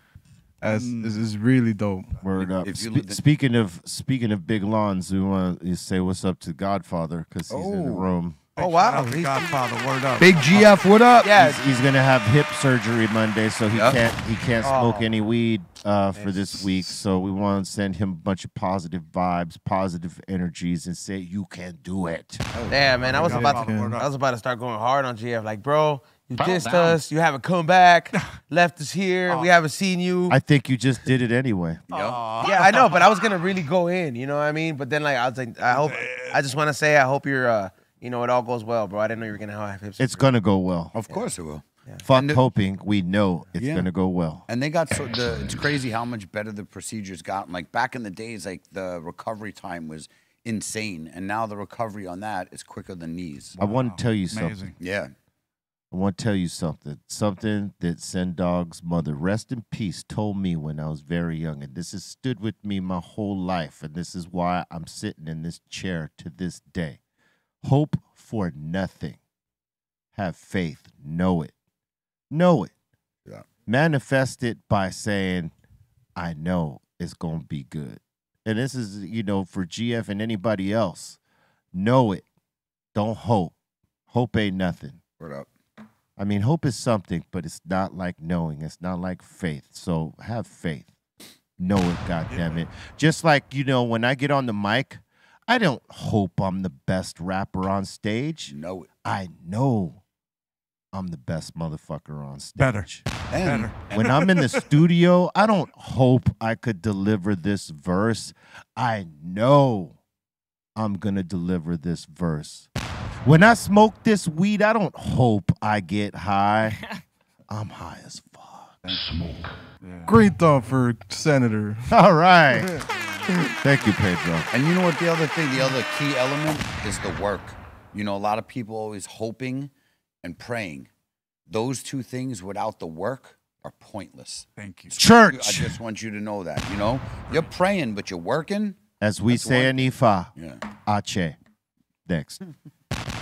as this is really dope. Word up. if you Spe- lived in- speaking of speaking of big lawns, we want to say what's up to Godfather because he's in the Oh. room. Oh Shout wow. out to He's- Godfather, word up. Big GF, what up? Yeah. He's, he's gonna have hip surgery Monday, so he Yep. can't he can't smoke Oh. any weed uh, for this week. So we want to send him a bunch of positive vibes, positive energies, and say you can do it. Yeah, man. I was about to. Word up. I was about to start going hard on GF. Like, bro, you Calm dissed down. us. You haven't come back. left us here. We haven't seen you. I think you just did it anyway. yeah, I know, but I was gonna really go in. You know what I mean? But then, like, I was like, I hope. I just want to say, I hope you're. uh You know, it all goes well, bro. I didn't know you were gonna have hips. It's gonna go well. Of course it will. Fuck And the- hoping. We know it's Yeah. gonna go well. And they got so the it's crazy how much better the procedures gotten. Like back in the days, like the recovery time was insane, and now the recovery on that is quicker than these. I want to tell you something. Yeah. I want to tell you something. Something that Sen Dog's mother, rest in peace, told me when I was very young. And this has stood with me my whole life. And this is why I'm sitting in this chair to this day. Hope for nothing. Have faith. Know it. Know it. Yeah. Manifest it by saying, I know it's going to be good. And this is, you know, for GF and anybody else. Know it. Don't hope. Hope ain't nothing. Word up. I mean, hope is something, but it's not like knowing. It's not like faith. So have faith. Know it, goddamn it. Just like, you know, when I get on the mic, I don't hope I'm the best rapper on stage. Know it. I know I'm the best motherfucker on stage. Better. And, Better. When I'm in the studio, I don't hope I could deliver this verse. I know I'm going to deliver this verse. When I smoke this weed, I don't hope I get high. I'm high as fuck. Smoke. Great thought for senator. All right. Thank you, Pedro. And you know what? The other thing, the other key element is the work. You know, a lot of people always hoping and praying. Those two things without the work are pointless. Thank you. Church. I just want you to know that. You know, you're praying, but you're working. as we That's say one- in Ifa, Yeah. Ache. Next.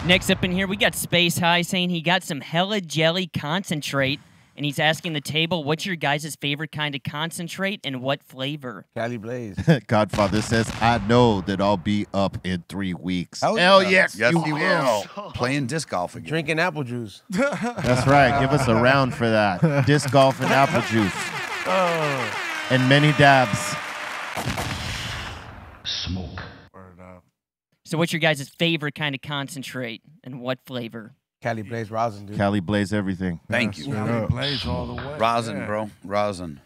Next up in here, we got Space High saying he got some hella jelly concentrate, and he's asking the table, "What's your guys' favorite kind of concentrate and what flavor?" Cali Blaze. Godfather says, I know that I'll be up in three weeks. Hell, Hell yeah. yes, yes, you will. will. Playing disc golf again. Drinking apple juice. That's right. Give us a round for that. Disc golf and apple juice. Oh. And many dabs. Word up. So, what's your guys' favorite kind of concentrate and what flavor? Cali Blaze rosin, dude. Cali Blaze everything. Thank you. Cali. Blaze all the way. Rosin, Yeah. bro. Rosin.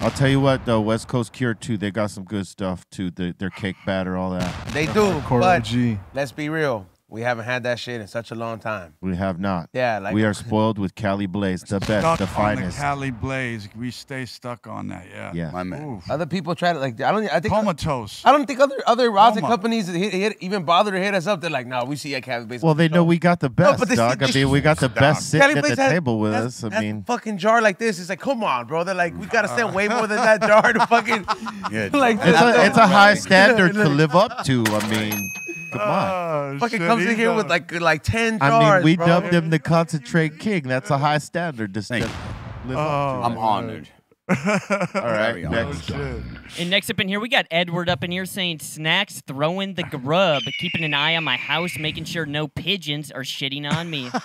I'll tell you what though, West Coast Cure too, they got some good stuff too. The, their cake batter, all that. They do, Core but OG. let's be real. We haven't had that shit in such a long time. We have not. Yeah, like we are spoiled with Cali Blaze, the best, Stuck the on the finest. Cali Blaze. We stay stuck on that. Yeah. Yeah. My man. Oof. Other people try to like. I don't. I think. Comatose. I don't think other other rosin Coma. companies hit, hit, even bother to hit us up. They're like, no, we see a Cali Blaze. Well, they know we got the best, but this- dog. I mean, we got the best sitting Cali at the has- table with has- us. I mean, fucking jar like this. It's like, come on, bro. They're like, we gotta send way more than that jar to fucking. Yeah, like it's a it's a high standard to live up to. I mean, come on. Oh, Fucking shit, comes he in here with does. like like ten I mean, we bro. dubbed him the concentrate king. That's a high standard to Thank step, live up I'm honored. to. All right, Very next. Oh, and next up in here, we got Edward up in here saying snacks, throwing the grub, keeping an eye on my house, making sure no pigeons are shitting on me.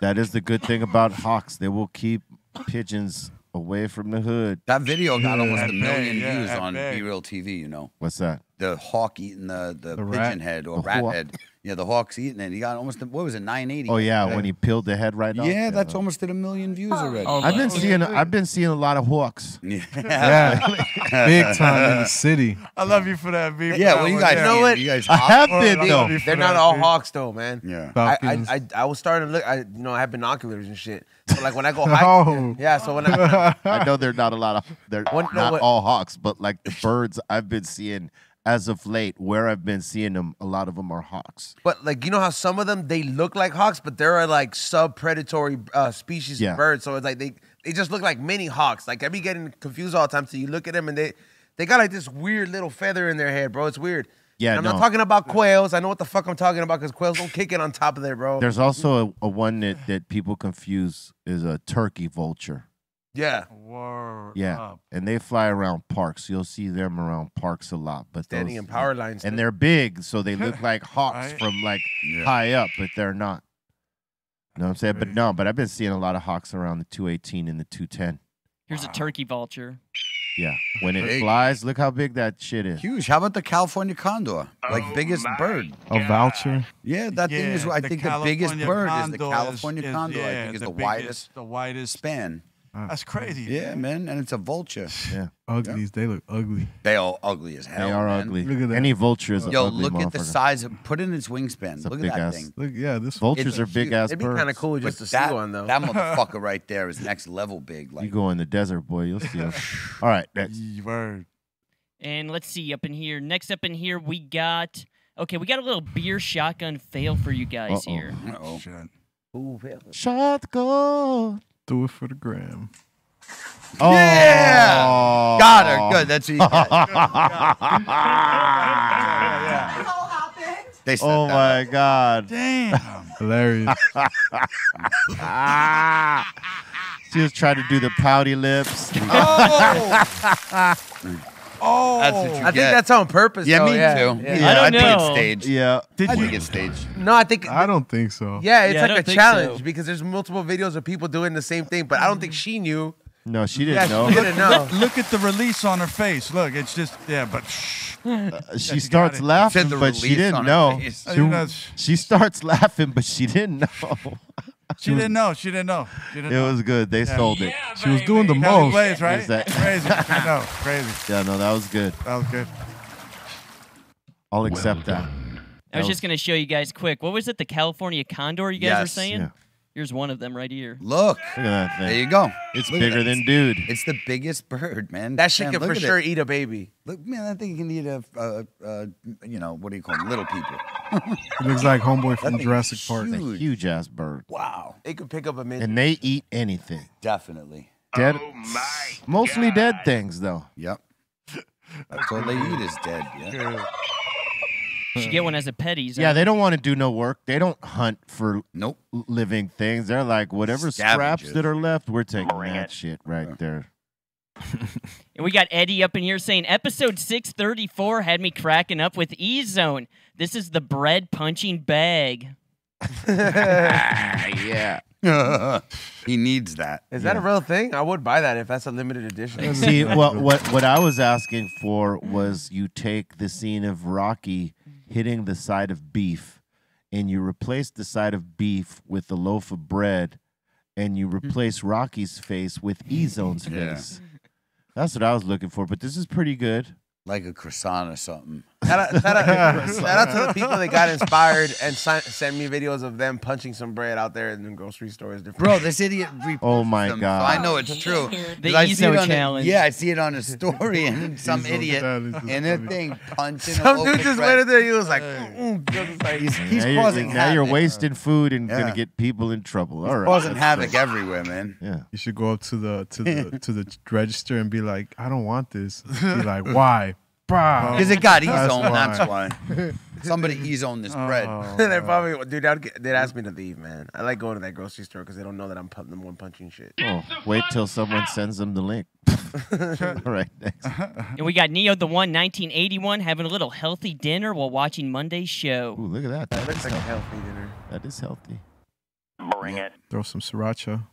That is the good thing about hawks. They will keep pigeons away from the hood. That video got almost a million yeah, views on bay. B-Real TV. You know, What's that? the hawk eating the the, The pigeon rat? head or The rat hawk? head. Yeah, the hawk's eating it. He got almost what was it, 980? Oh yeah, when he peeled the head right off. Yeah, that's almost at a million views oh. already. Oh, I've been Oh, seeing I've been seeing a lot of hawks. Yeah. Yeah, big time in the city. I love you for that, B. Yeah, well, you guys, You know what? You guys, I have Oh, been though. love you They're not all hawks though, man. Yeah. I, I, I, I was starting to look. I you know I have binoculars and shit. So like when I go oh. hiking, Oh. yeah. So when I I know they're not a lot of they're One- no, not what- all hawks, but like the birds I've been seeing as of late, where I've been seeing them, a lot of them are hawks. But like you know how some of them they look like hawks, but they're like sub predatory uh, species Yeah. of birds. So it's like they they just look like mini hawks. Like I be getting confused all the time. So you look at them and they they got like this weird little feather in their head, bro. It's weird. Yeah, And I'm no. not talking about quails. I know what the fuck I'm talking about because quails don't kick it on top of there, bro. There's also a, a one that, that people confuse is a turkey vulture. Yeah. Word Yeah, up. and they fly around parks. You'll see them around parks a lot. But Standing those, in power lines. and they're big, so they look like hawks Right. from like Yeah. high up, but they're not. You know what I'm saying? But no, but I've been seeing a lot of hawks around the 218 and the 210. Here's a turkey vulture. Yeah, when it Big. flies, look how big that shit is. Huge. How about the California condor? Like oh biggest bird. A voucher. Yeah, that thing is. Yeah, I think the biggest bird is the California is- condor. I yeah, think is the the, biggest- widest The widest. span. Ah, That's crazy. Yeah, man, and it's a vulture. Yeah, Uglies. They look ugly. They all ugly as hell. they are man. ugly. Look at that. Any vulture is a Yo, ugly look at the size of. Put in its wingspan. It's look big at that ass- thing. Look, yeah, this Vultures are big ass It'd be kind of cool But just to that, see one though. that motherfucker right there is next level big. Like You go in the desert, boy, you'll see them. All right, next. Yee, Word. And let's see up in here. Next up in here, we got. Okay, we got a little beer shotgun fail for you guys Uh-oh. here. Uh-oh. Shit. Ooh, hell. Shotgun. Do it for the gram. Yeah! Oh. Got her. Good. That's what you oh, got. They said Oh that. my god. Damn. Hilarious. She was trying to do the pouty lips. Oh. That's what you I think get. that's on purpose. Yeah, though, me yeah. too. Yeah. Yeah, I don't I think know. it's staged. yeah. Did I you? think it's staged. No, I think. I don't think so. Yeah, it's Yeah, like a challenge so. because there's multiple videos of people doing the same thing, but I don't think she knew. No, she didn't Yeah, know. she didn't know. Look at the release on her face. Look, it's just yeah, but shh. Uh, she you starts laughing, Said but she didn't know. She, she starts laughing, but she didn't know. She didn't know. She didn't know. She didn't It know. was good. They sold it. She was doing the Kelly most. Blaze, right? Is that- Crazy. I know. Crazy. Yeah, no, that was good. That was good. I'll accept that. I was That just gonna show you guys quick. What was it? The California condor you guys were Yes. saying? Yeah. Here's one of them right here. Look. Look at that thing. There you go. It's Look bigger than dude. It's the biggest bird, man. That shit Man, can for sure It. eat a baby. Look, man, that thing can eat a, uh, uh, you know, what do you call them? Little people. It looks like homeboy from thing Jurassic is Park. It's a Huge. huge ass bird. Wow. It could pick up a midget. And they eat anything. Definitely. Dead. mostly dead things, though. Yep. That's all they eat is dead. Yeah. You should get one as a pet. He's Yeah, they don't want to do no work. They don't hunt for Nope. living things. They're like, whatever scraps that are left, we're taking that shit right there. And we got Eddie up in here saying episode 634 had me cracking up with E Zone. This is the bread punching bag. yeah. he needs that. Is that a real thing? I would buy that if that's a limited edition. See, what what what I was asking for was you take the scene of Rocky hitting the side of beef, and you replace the side of beef with a loaf of bread, and you mm-hmm. replace Rocky's face with E Zone's Yeah. face. That's what I was looking for, but this is pretty good. Like a croissant or something. Shout out, shout, out, shout out to the people that got inspired and si- sent me videos of them punching some bread out there in the grocery stores. Bro, this idiot. Oh my them, so God. I know it's true. The 'Cause I see it Ezo on challenge. yeah, I see it on a story, and some Ezo idiot challenge is in a thing punching. Some loaf dude just bread. went in there. He was like, mm, mm. He's, he's now you're, causing now you're wasting food and Yeah. gonna get people in trouble. All right. causing that's havoc great. everywhere, man. Yeah. You should go up to the to the to the register and be like, I don't want this. Be like, why? Because it got That's E-zone, that's why. why. Somebody E-zone this bread. Oh, they probably, dude, I'd they'd ask me to leave, man. I like going to that grocery store because they don't know that I'm pu- the one punching shit. Oh, wait till someone sends them the link. All right, next. And we got Neo the One, 1981, having a little healthy dinner while watching Monday's show. Ooh, look at that. That, Looks is like a healthy. healthy dinner. that is healthy. Bring it. Throw some sriracha.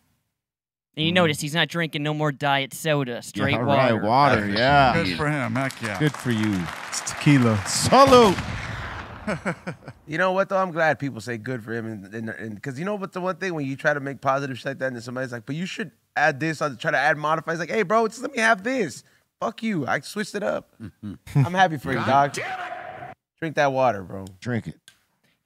And you mm-hmm. notice he's not drinking no more diet soda, straight yeah, all water. right, water. Yeah. Good for him. Heck yeah. Good for you. It's tequila. Salute. You know what though? I'm glad people say good for him, and because you know what the one thing when you try to make positive shit like that, and somebody's like, "But you should add this," or try to add modify. It's like, "Hey, bro, just let me have this." Fuck you. I switched it up. Mm-hmm. I'm happy for you, dog. Drink that water, bro. Drink it.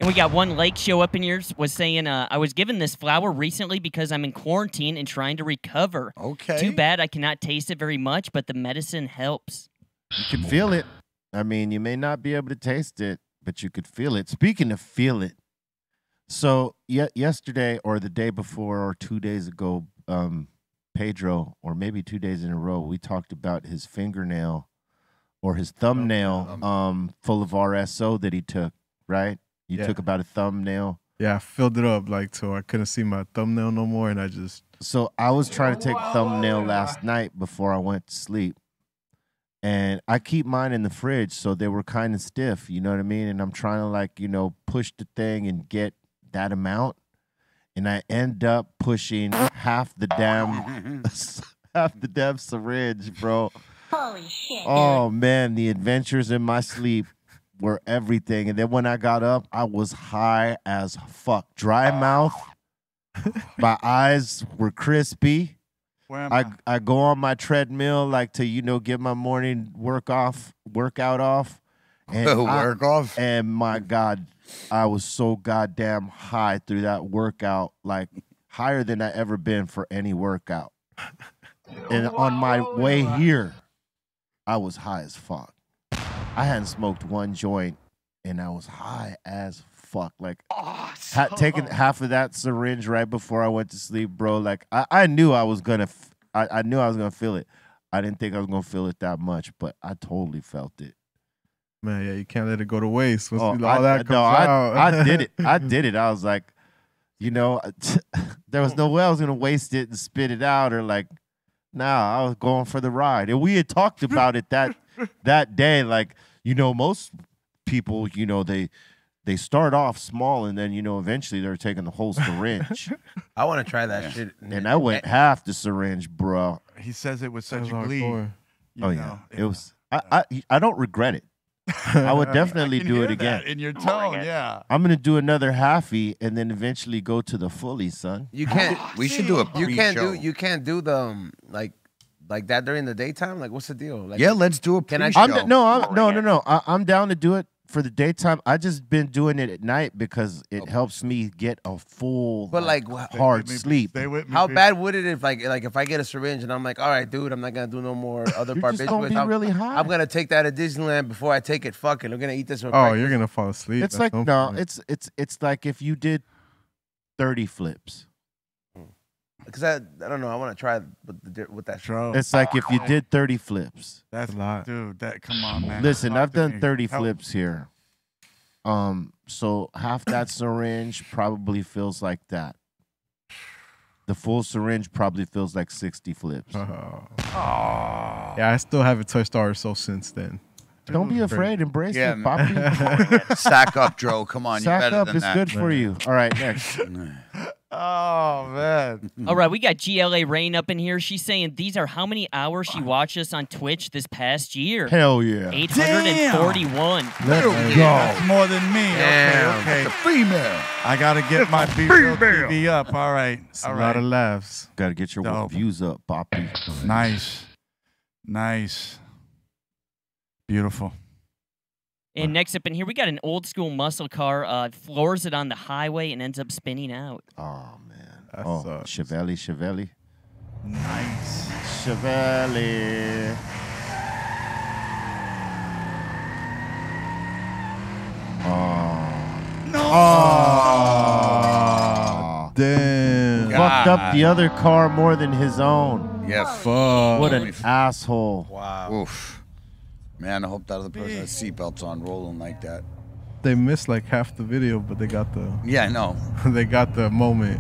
And we got one lake show up in yours was saying, uh, I was given this flower recently because I'm in quarantine and trying to recover. Okay. Too bad I cannot taste it very much, but the medicine helps. You can feel it. I mean, you may not be able to taste it, but you could feel it. Speaking of feel it, so ye- yesterday or the day before or two days ago, um, Pedro, or maybe two days in a row, we talked about his fingernail or his thumbnail um, full of RSO that he took, right? You Yeah. took about a thumbnail. Yeah, I filled it up like so I couldn't see my thumbnail no more, and I just So I was trying to take thumbnail last night before I went to sleep. And I keep mine in the fridge, so they were kind of stiff, you know what I mean? And I'm trying to like, you know, push the thing and get that amount. And I end up pushing half the damn half the damn syringe, bro. Holy shit. Oh man, the adventures in my sleep were everything. And then when I got up, I was high as fuck. Dry ah. mouth. my eyes were crispy. I, I go on my treadmill like to you know get my morning work off workout off and I- Work off? and my god I was so goddamn high through that workout like higher than I ever been for any workout and on my way here I was high as fuck I hadn't smoked one joint and I was high as fuck like ha- taking half of that syringe right before I went to sleep, bro. Like I, I knew I was gonna, f- I, I knew I was gonna feel it. I didn't think I was gonna feel it that much, but I totally felt it. man, yeah, you can't let it go to waste. Once Oh, all I, that comes no, I. I did it. I did it. I was like, you know, there was no way I was gonna waste it and spit it out or like, nah, I was going for the ride. And we had talked about it that that day. Like, you know, most people, you know, they they start off small and then you know eventually they're taking the whole syringe. I want to try that shit. and I went half the syringe, bro. He says it with such a glee. Oh know, yeah, it was. I, I I don't regret it. I would definitely can do hear it again. that in your tone, yeah. I'm gonna do another halfie and then eventually go to the fully, son. You can't. We should do a You can't do. pre-show. You can't do the um, like like that during the daytime. Like, what's the deal? Like, Yeah, let's do a Can I- pre-show. I'm d- no, I'm no, no, no. I, I'm down to do it for the daytime. I just been doing it at night because it helps me get a full, But like, wha- hard me, sleep. Stay with me. how bitch. bad would it if like like if I get a syringe and I'm like, all right, dude, I'm not gonna do no more other You're just gonna be I'm, really high. I'm gonna take that at Disneyland before I take it. Fucking, I'm gonna eat this. For Oh, breakfast. you're gonna fall asleep. It's at like some no, point. it's it's it's like if you did thirty flips. Because I I don't know. I want to try with the with that. shit. It's like if you did thirty flips. that's a lot. dude. That come on, man. Listen, I've to done me. 30 Help. flips here. Um, so half that syringe probably feels like that. The full syringe probably feels like 60 flips. Oh. Yeah, I still haven't touched RSO since then. Don't be afraid, embrace Yeah, it. Poppy. Sack up, Joe. Come on, Sack you're better up, than it's that. good for you. All right, next. Oh man. All right, we got GLA Rain up in here. She's saying these are how many hours she watched us on Twitch this past year. Hell yeah. 841. Let's That's go. more than me. Damn. Okay, okay. The female. I gotta get my B-Real TV up. All right. It's All a lot of laughs. Got to get your Dope. views up, Poppy. Nice. Nice. Beautiful. And next up in here, we got an old school muscle car. Uh, floors it on the highway and ends up spinning out. Oh man. That oh, sucks. Chevelle, Chevelle. Nice. Chevelle. Oh. No. Oh. Damn. Fucked up the other car more than his own. Yeah, Fuck. What an asshole. Wow. Oof. Man, I hope that other person has seatbelts on rolling like that. They missed like half the video, but they got the Yeah, I know. they got the moment.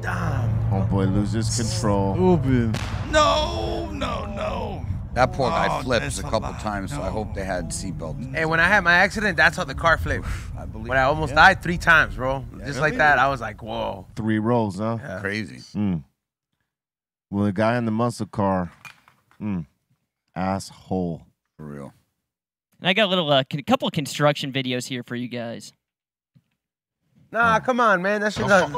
Damn. Homeboy loses control. Stupid. No, no, no. That poor guy Oh, flips a a couple lot. times, so I hope they had seatbelts. Hey, when I had my accident, that's how the car flipped. I believe When I almost yeah. died three times, bro. Just like that, I was like, whoa. Three rolls, huh? Yeah. Crazy. Mm. Well, the guy in the muscle car, mm, asshole. For real. And I got a little, uh, a couple of construction videos here for you guys. Nah, come on, man. That shit. Not,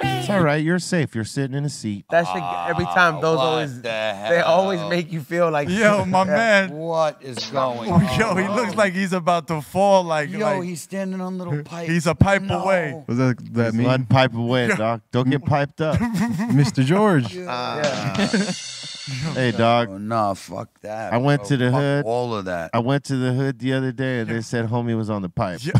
It's all right. You're safe. You're sitting in a seat. that shit. Every time, those what always. the They always make you feel like. Yo, my man. What is going Oh, on? yo, he looks like he's about to fall. Like, Yo, like he's standing on little pipes. he's a pipe No. away. Was that that mean? One pipe away, doc. Don't get piped up. Mr. George. hey, dog. Oh, no, fuck that. I went bro. to the Fuck hood. All of that. I went to the hood the other day and they said homie was on the pipe.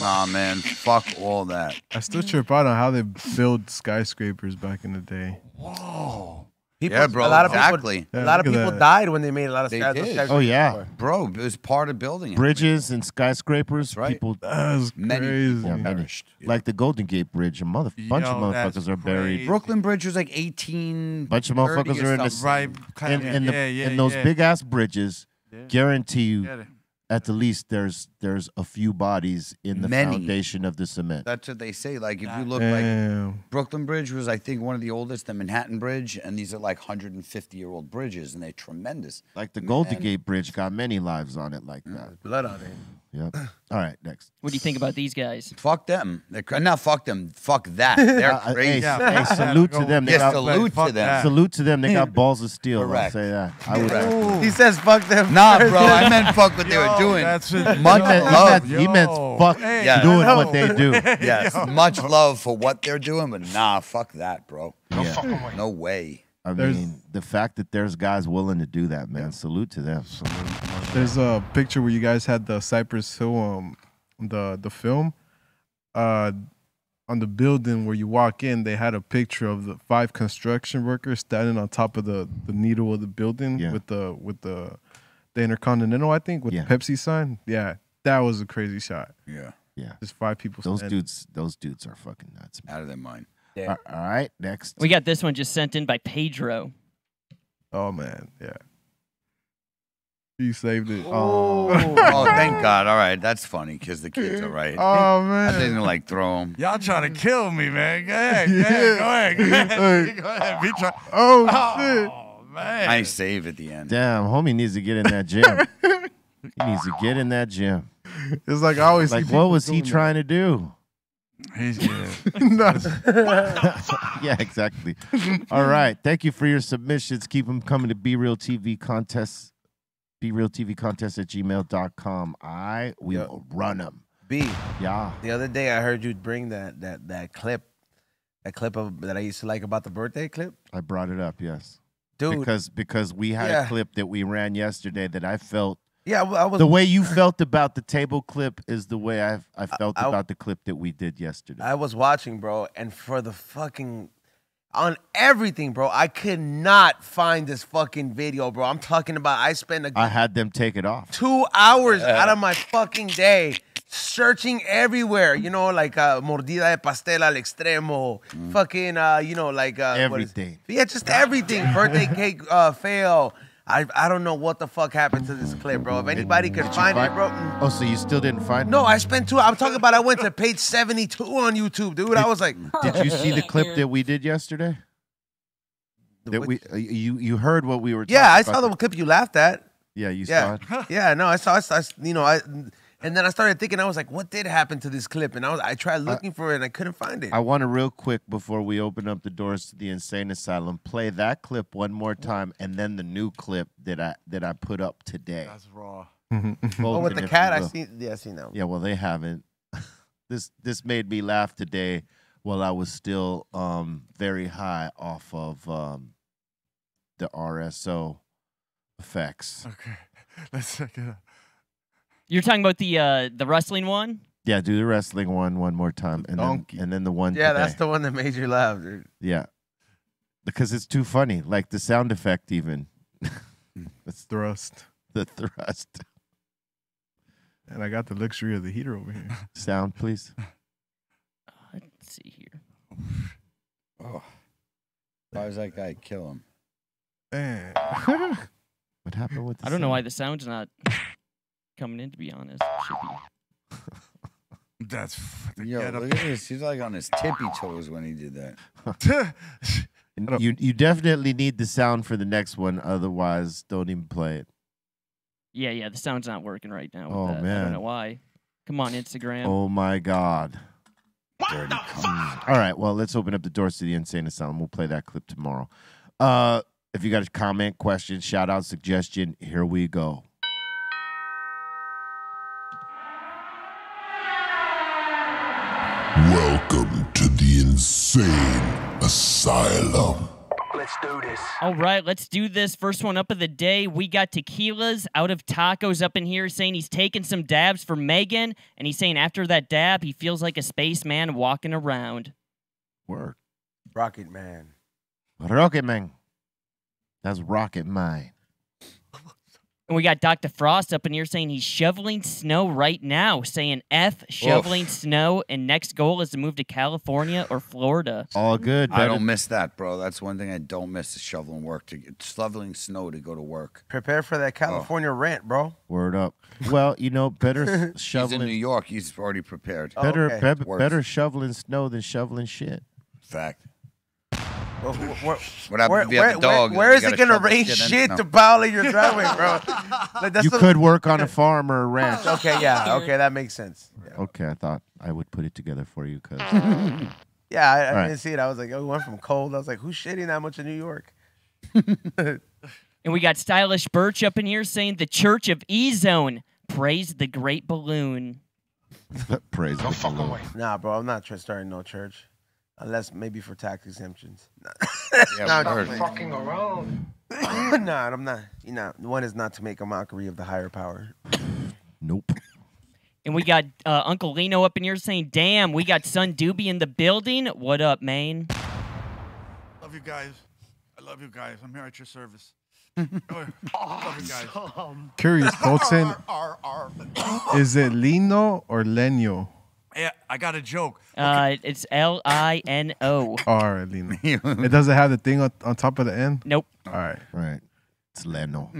Nah, man. Fuck all that. I still trip out on how they build skyscrapers back in the day. Whoa. People, Yeah, bro, A lot of exactly. people. Yeah, a lot of people that. died when they made a lot of They sky- did. skyscrapers Oh, yeah. Bro, it was part of building it. Bridges and skyscrapers, right. people That's Many crazy. people Yeah, many. perished. like the Golden Gate Bridge. A mother bunch of Yo, that's motherfuckers are buried. Brooklyn Bridge was like 18. Bunch of motherfuckers are in the Right. in, in, the, yeah, yeah, in those yeah. big ass bridges. Guarantee you, Get it. At the least, there's there's a few bodies in the Many. foundation of the cement. That's what they say. Like, if you look like Brooklyn Bridge was, I think, one of the oldest, the Manhattan Bridge, and these are like 150 year old bridges, and they're tremendous. Like the Golden Man. Gate Bridge got many lives on it like mm. that. Blood on it. Yep. All right, next. What do you think about these guys? Fuck them. They're cra- not fuck them. Fuck that. They're Uh, uh, crazy. hey, Yeah, hey, salute to them. They Yeah, got, salute fuck to them. that. salute to them. They got balls of steel. I'll Correct. say that. I would. Correct. He says, "Fuck them." Nah, bro. I meant fuck what they were doing. That's it. Much He meant, he love. meant, he meant Yo. fuck Hey, Yeah. doing yo. what they do. Yes, much love for what they're doing, but nah, fuck that, bro. Yeah. No way. I There's- mean, the fact that there's guys willing to do that, man. Salute to them. There's a picture where you guys had the Cypress Hill, um, the the film, uh, on the building where you walk in. They had a picture of the five construction workers standing on top of the the needle of the building Yeah. with the with the the Intercontinental, I think, with Yeah. the Pepsi sign. Yeah, that was a crazy shot. Yeah, Yeah. Just five people. Those standing. dudes, those dudes are fucking nuts. Man. out of their mind. All all right, next. We got this one just sent in by Pedro. Oh man, yeah. He saved it. Oh, oh thank God. All right, that's funny because the kids are right. Oh man, I didn't like throw them. Y'all trying to kill me, man. Go ahead. Go ahead. Go ahead. Go ahead. Go ahead. Be try- Oh, oh shit. oh, man. I save at the end. Damn, homie needs to get in that gym. he needs to get in that gym. It's like I always see Like, what was he doing that. trying to do? He's good. No. yeah, exactly. All right. Thank you for your submissions. Keep them coming to B-Real TV contest. B-Real TV contest at gmail.com. I will Yep. run them. B. Yeah. The other day I heard you bring that that that clip, that clip of that I used to like about the birthday clip, I brought it up, yes. dude. Because because we had Yeah. a clip that we ran yesterday that I felt yeah, I, I was the way you felt about the table clip is the way I I felt I- about the clip that we did yesterday. I was watching, bro, and for the fucking on everything, bro, I could not find this fucking video, bro. I'm talking about I spent a I had them take it off. two hours out of my fucking day searching everywhere. You know, like uh, mordida de pastel al extremo, fucking, uh, you know, like uh, what is- Everything. yeah, just everything. Birthday cake uh, fail. I I don't know what the fuck happened to this clip, bro. If anybody could Did you find it, bro. Oh, so you still didn't find it? No, I spent two. I'm talking about. I went to page 72 on YouTube, dude. I was like, Did you see the clip that we did yesterday? That we uh, you you heard what we were. yeah, I talking saw about the clip you laughed at. Yeah, you Yeah, saw it. yeah. No, I saw. I saw you know, I And then I started thinking, I was like, what did happen to this clip? And I was, I tried looking for it and I couldn't find it. I want to real quick before we open up the doors to the insane asylum, play that clip one more time, and then the new clip that I that I put up today. That's raw. oh, with the cat, I see. Yeah, I seen that. one. Yeah, well, they haven't. this this made me laugh today while I was still um, very high off of um, the RSO effects. Okay, let's check it out. You're talking about the uh, the wrestling one? Yeah, do the wrestling one one more time, and then and then the one. Yeah, that's the one that made you laugh, dude. Yeah, because it's too funny. Like the sound effect, even. It's thrust. the thrust. And I got the luxury of the heater over here. Sound, please. Let's see here. Oh. Why does that guy kill him? what happened with? The I don't know why sound? the sound's not coming in. To be honest, be. That's fucking Yo, look at this. He's like on his tippy toes when he did that. You you definitely need the sound for the next one, otherwise don't even play it. Yeah, yeah, the sound's not working right now. With Oh, that. I man. don't know why. Come on, Instagram. Oh my god. Dirty cunt. All right, well, let's open up the doors to the insane asylum. We'll play that clip tomorrow. Uh if you got a comment, question, shout out, suggestion, here we go. Insane asylum. Let's do this. All right, let's do this. First one up of the day. We got tequilas out of tacos up in here saying he's taking some dabs for Mehgan. And he's saying after that dab, he feels like a spaceman walking around. Work. Rocket Man. Rocket Man. That's Rocket Man. And we got Dr. Frost up in here saying he's shoveling snow right now, saying F shoveling snow, and next goal is to move to California or Florida. All good. I don't miss that, bro. That's one thing I don't miss is shoveling work to get shoveling snow to go to work. Prepare for that oh. California rent, bro. Word up. Well, you know, better shoveling. He's in New York. He's already prepared. better okay. be- Works. better shoveling snow than shoveling shit. Fact. Well, where, where, if you have a where- dog? where You it gonna shovel rain shit shit snow. to pile in your driveway, bro? Like, that's you the- could work on a farm or a ranch. Okay, yeah, okay, that makes sense. Yeah, Okay, I thought I would put it together for you because yeah I, I All right. didn't see it. I was like, oh, we went from cold. I was like, who's shitting that much in New York? And we got Stylish Birch up in here saying the Church of E Zone praise the great balloon. praise the balloon. Nah, bro, I'm not tr- starting no church, unless maybe for tax exemptions. Yeah, Nah, we no, heard. man. Fucking around. nah, I'm not. You know, one is not to make a mockery of the higher power. Nope. And we got uh, Uncle Lino up in here saying, damn, we got Son Doobie in the building. What up, man? Love you guys. I love you guys. I'm here at your service. Love you guys. Curious, Colton, R, R, is it Lino or Lenio? Yeah, I got a joke. Uh, it's L I N O. All right, Lino. it doesn't have the thing on, on top of the end? Nope. All right. Right. It's Leno.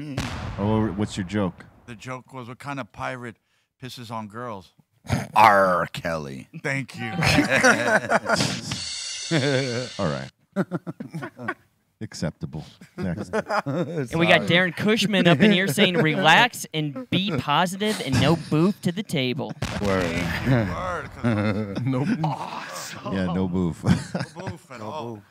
Oh, what's your joke? The joke was, what kind of pirate pisses on girls? R. Kelly. Thank you. All right. Acceptable. Next. And we got Darren Cushman up in here saying, relax and be positive and no booth to the table. Word. Word, 'cause Nope. Yeah, no move. no boof at all.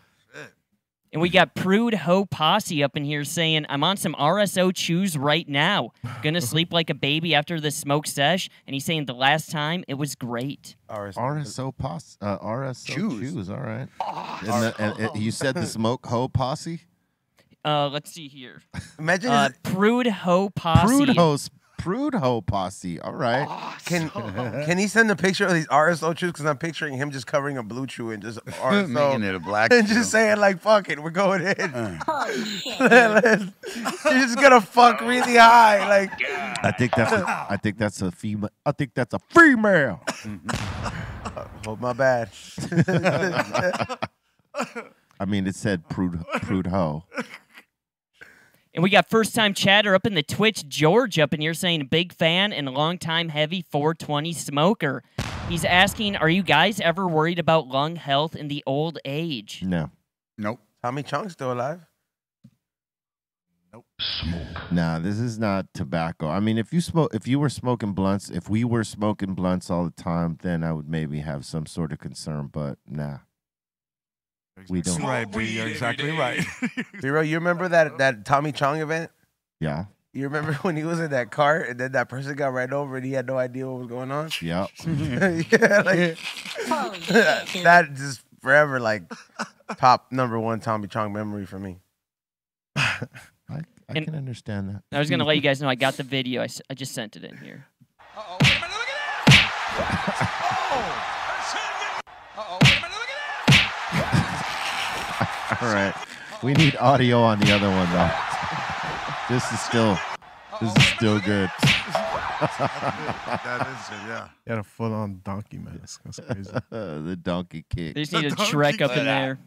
Shit. And we got Prude Ho Posse up in here saying, I'm on some RSO chews right now. Gonna sleep like a baby after the smoke sesh. And he's saying the last time it was great. RSO posse. Uh, RSO Choose. choose. All right. And, the, and, and you said the smoke hoe posse. Uh, let's see here. Imagine Uh, Prude Ho Posse. Prude hoe. Prude hoe posse. All right. can can he send a picture of these RSO chews? Because I'm picturing him just covering a blue chew and just RSO Making it a black and chew. just saying like, "Fuck it, we're going in." Holy shit. You're just gonna fuck really high, like. I think that's. A, I think that's a female. I think that's a female. Oh my bad. I mean, it said prude prude hoe. And we got first time chatter up in the Twitch, George up in here saying big fan and long time heavy 420 smoker. He's asking, are you guys ever worried about lung health in the old age? No. Nope. Tommy Chong's still alive. Nope. Smoke. Nah, this is not tobacco. I mean, if you smoke, if you were smoking blunts, if we were smoking blunts all the time, then I would maybe have some sort of concern. But nah, we don't. Right, B, you're exactly right. Zero, you remember that that Tommy Chong event? Yeah. You remember when he was in that car and then that person got right over and he had no idea what was going on? Yep. yeah, like that just forever like top number one Tommy Chong memory for me. I, I And- can understand that. I was gonna let you guys know I got the video. I, I just sent it in here. All right. We need audio on the other one though. This is still this is still good. that is it, yeah. He had a full on donkey mask. That's crazy. the donkey kick. They just need a Shrek up in there.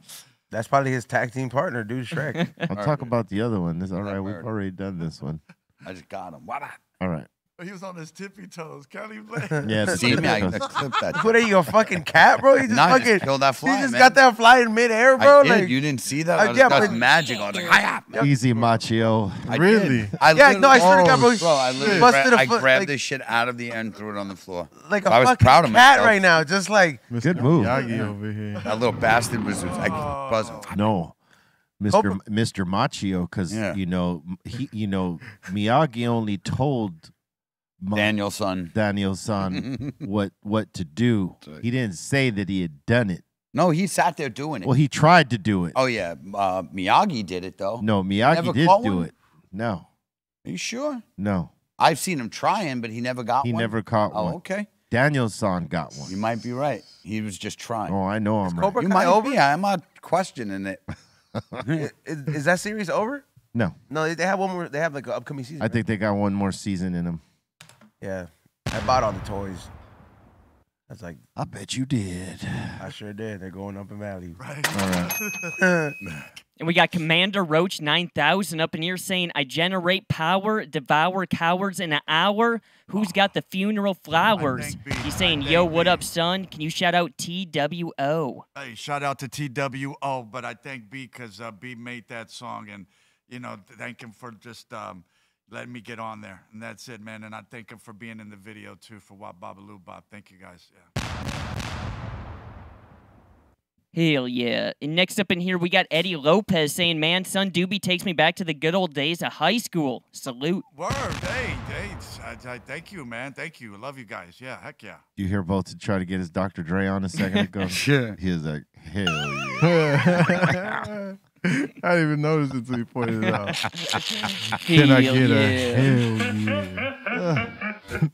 That's probably his tag team partner, dude, Shrek. I'll talk about the other one. This all right. We've already done this one. I just got him. Wada. All right. He was on his tippy toes. Can't even blame Yeah, the See me? I, I tippy toes. clipped that. What are you, a fucking cat, bro? He just Nah, I just fucking killed that fly, He just man. got that fly in midair, bro. I did. Like, you didn't see that? I was, yeah, that's but- magic. I was like, hi Easy Macchio. I Really? Did. I Yeah, no, I swear to God, bro, literally- he I literally busted gra- a I foot, grabbed like- this shit out of the air and threw it on the floor. like a I was fucking proud of cat myself. right now. Just like Good move. Miyagi over here. That little bastard was, was like oh. buzzing. No. Mr. Mr. Macchio, because Yeah. you know he, you know Miyagi only told Ma- Daniel-san. Daniel's son what what to do. He didn't say that he had done it. No, he sat there doing it. Well, he tried to do it. oh yeah, uh, Miyagi did it though. No, Miyagi Never did caught do one? it. No, Are you sure? no, I've seen him trying, but he never got he one. never caught Oh, one. okay. Daniel-san got one. You might be right. He was just trying. Oh, I know I'm right. Cobra you Kai might over? be. I'm not questioning it. is, is that series over? No, No, they, they have one more. They have like an upcoming season. I right? think they got one more season in them. Yeah, I bought all the toys. That's like I bet you did. I sure did. They're going up in value. Right. All right. And we got Commander Roach 9000 up in here saying, I generate power, devour cowards in an hour. Who's got the funeral flowers? He's saying, Yo, what B. up, son? Can you shout out TWO? Hey, shout out to TWO, but I thank B because uh, B made that song, and you know, thank him for just um, letting me get on there, and that's it, man. And I thank him for being in the video too for Wap Babaloo Bob. Thank you guys. Yeah. Hell yeah. And next up in here, we got Eddie Lopez saying, Man, son, Doobie takes me back to the good old days of high school. Salute. Word, hey, hey, I, I, thank you, man. Thank you. I love you guys. Yeah, heck yeah. You hear Bolton try to get his Dr. Dre on a second ago? Sure. He was like, hell yeah. I didn't even notice it until you pointed it out. Hell Can I get yeah. a hell yeah?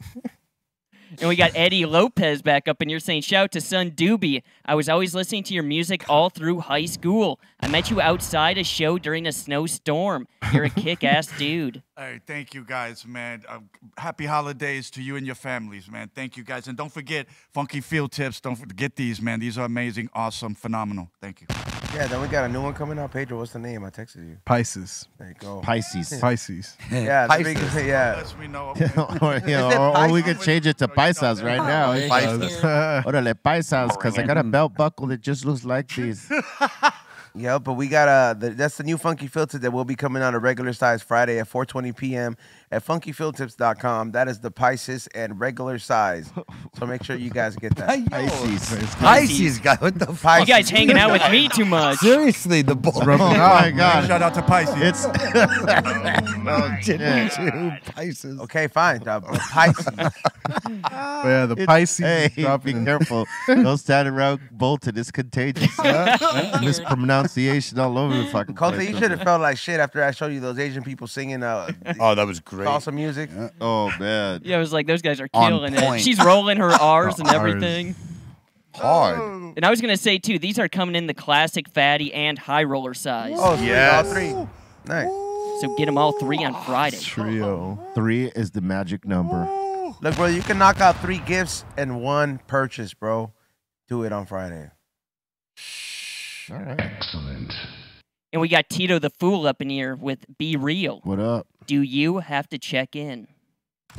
And we got Eddie Lopez back up in here saying, Shout out to son Doobie. I was always listening to your music all through high school. I met you outside a show during a snowstorm. You're a kick ass dude. Hey, thank you guys, man. Uh, happy holidays to you and your families, man. Thank you guys, and don't forget Funky Filter Tips. Don't forget these, man. These are amazing, awesome, phenomenal. Thank you. Yeah, then we got a new one coming out. Pedro, what's the name? I texted you. Pisces. There you go. Pisces. Pisces. Yeah, the big- Pisces. yeah. Lets me know. or, you know, or, or we could change it to paisas right now. Paisas. Orale, paisas, because I got a belt buckle that just looks like this. Yeah, but we got uh, the, that's the new Funky Filter that will be coming out a regular size Friday at 4:20 p.m. at funkyfiltips.com. That is the Pisces and regular size. So make sure you guys get that. Pisces. Pisces guy, what the fuck? You guys hanging out with me too much. Seriously, the boy. Oh my God. Shout out to Pisces. It's Oh, didn't you? Pisces. Okay, fine. Uh, Pisces. But yeah, the It's- Pisces Hey, is be careful. Don't stand around Bolton. It's contagious. Mispronunciation all over the fucking Colte, place. you should have felt like shit after I showed you those Asian people singing uh, Oh, that was great. Salsa music. Oh, man. Yeah, I was like, those guys are On killing it. point. She's rolling her R's and Rs. everything. Hard. Oh. And I was gonna say too, these are coming in the classic, fatty, and high roller size. Oh, sweet, Yes. all three. Nice. So get them all three on Friday. Trio. Three is the magic number. Look, bro, you can knock out three gifts and one purchase, bro. Do it on Friday. All right. Excellent. And we got Tito the Fool up in here with B-Real. What up? Do you have to check in?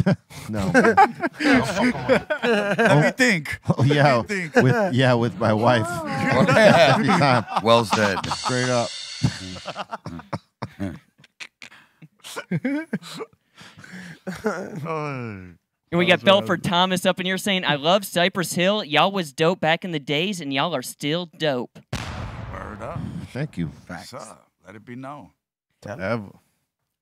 No. Oh, oh, Let me think. Oh, yeah. Let me think. With, yeah, with my wife. Oh. Every time. Well said. Straight up. And we got Belford Thomas up in here saying, I love Cypress Hill. Y'all was dope back in the days, and y'all are still dope. Word up. Thank you. What's up? Let it be known. Ever.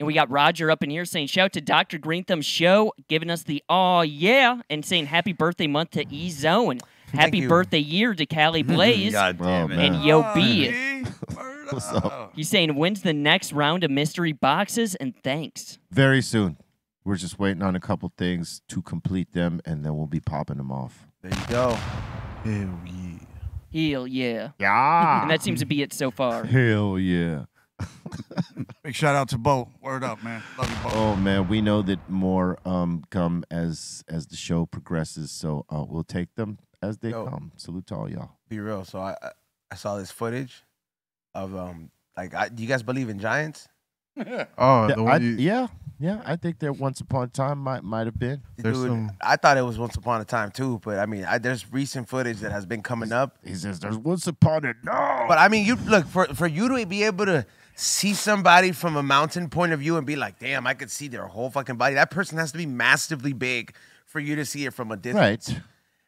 And we got Roger up in here saying, shout out to Dr. Green Thumb Show, giving us the aw yeah, and saying happy birthday month to E Zone. Happy birthday year to Cali mm-hmm. Blaze. God damn Oh, it. and Yo Oh, B. What's up? up? He's saying, when's the next round of mystery boxes? And thanks. Very soon. We're just waiting on a couple things to complete them, and then we'll be popping them off. There you go. Hell yeah. Hell yeah. Yeah. And that seems to be it so far. Hell yeah. Big shout out to Bo. Word up, man. Love you, Bo. Oh man, we know that more um come as as the show progresses, so uh, we'll take them as they Yo. come. Salute to all y'all. Be real. So I I- I saw this footage of um like I, do you guys believe in giants? Oh, Yeah, the I, you, yeah, yeah. I think there once upon a time might might have been. Dude, some- I thought it was once upon a time too, but I mean, I, there's recent footage that has been coming up. He says there's once upon a no. But I mean, you look for for you to be able to see somebody from a mountain point of view and be like, "Damn, I could see their whole fucking body." That person has to be massively big for you to see it from a distance. Right.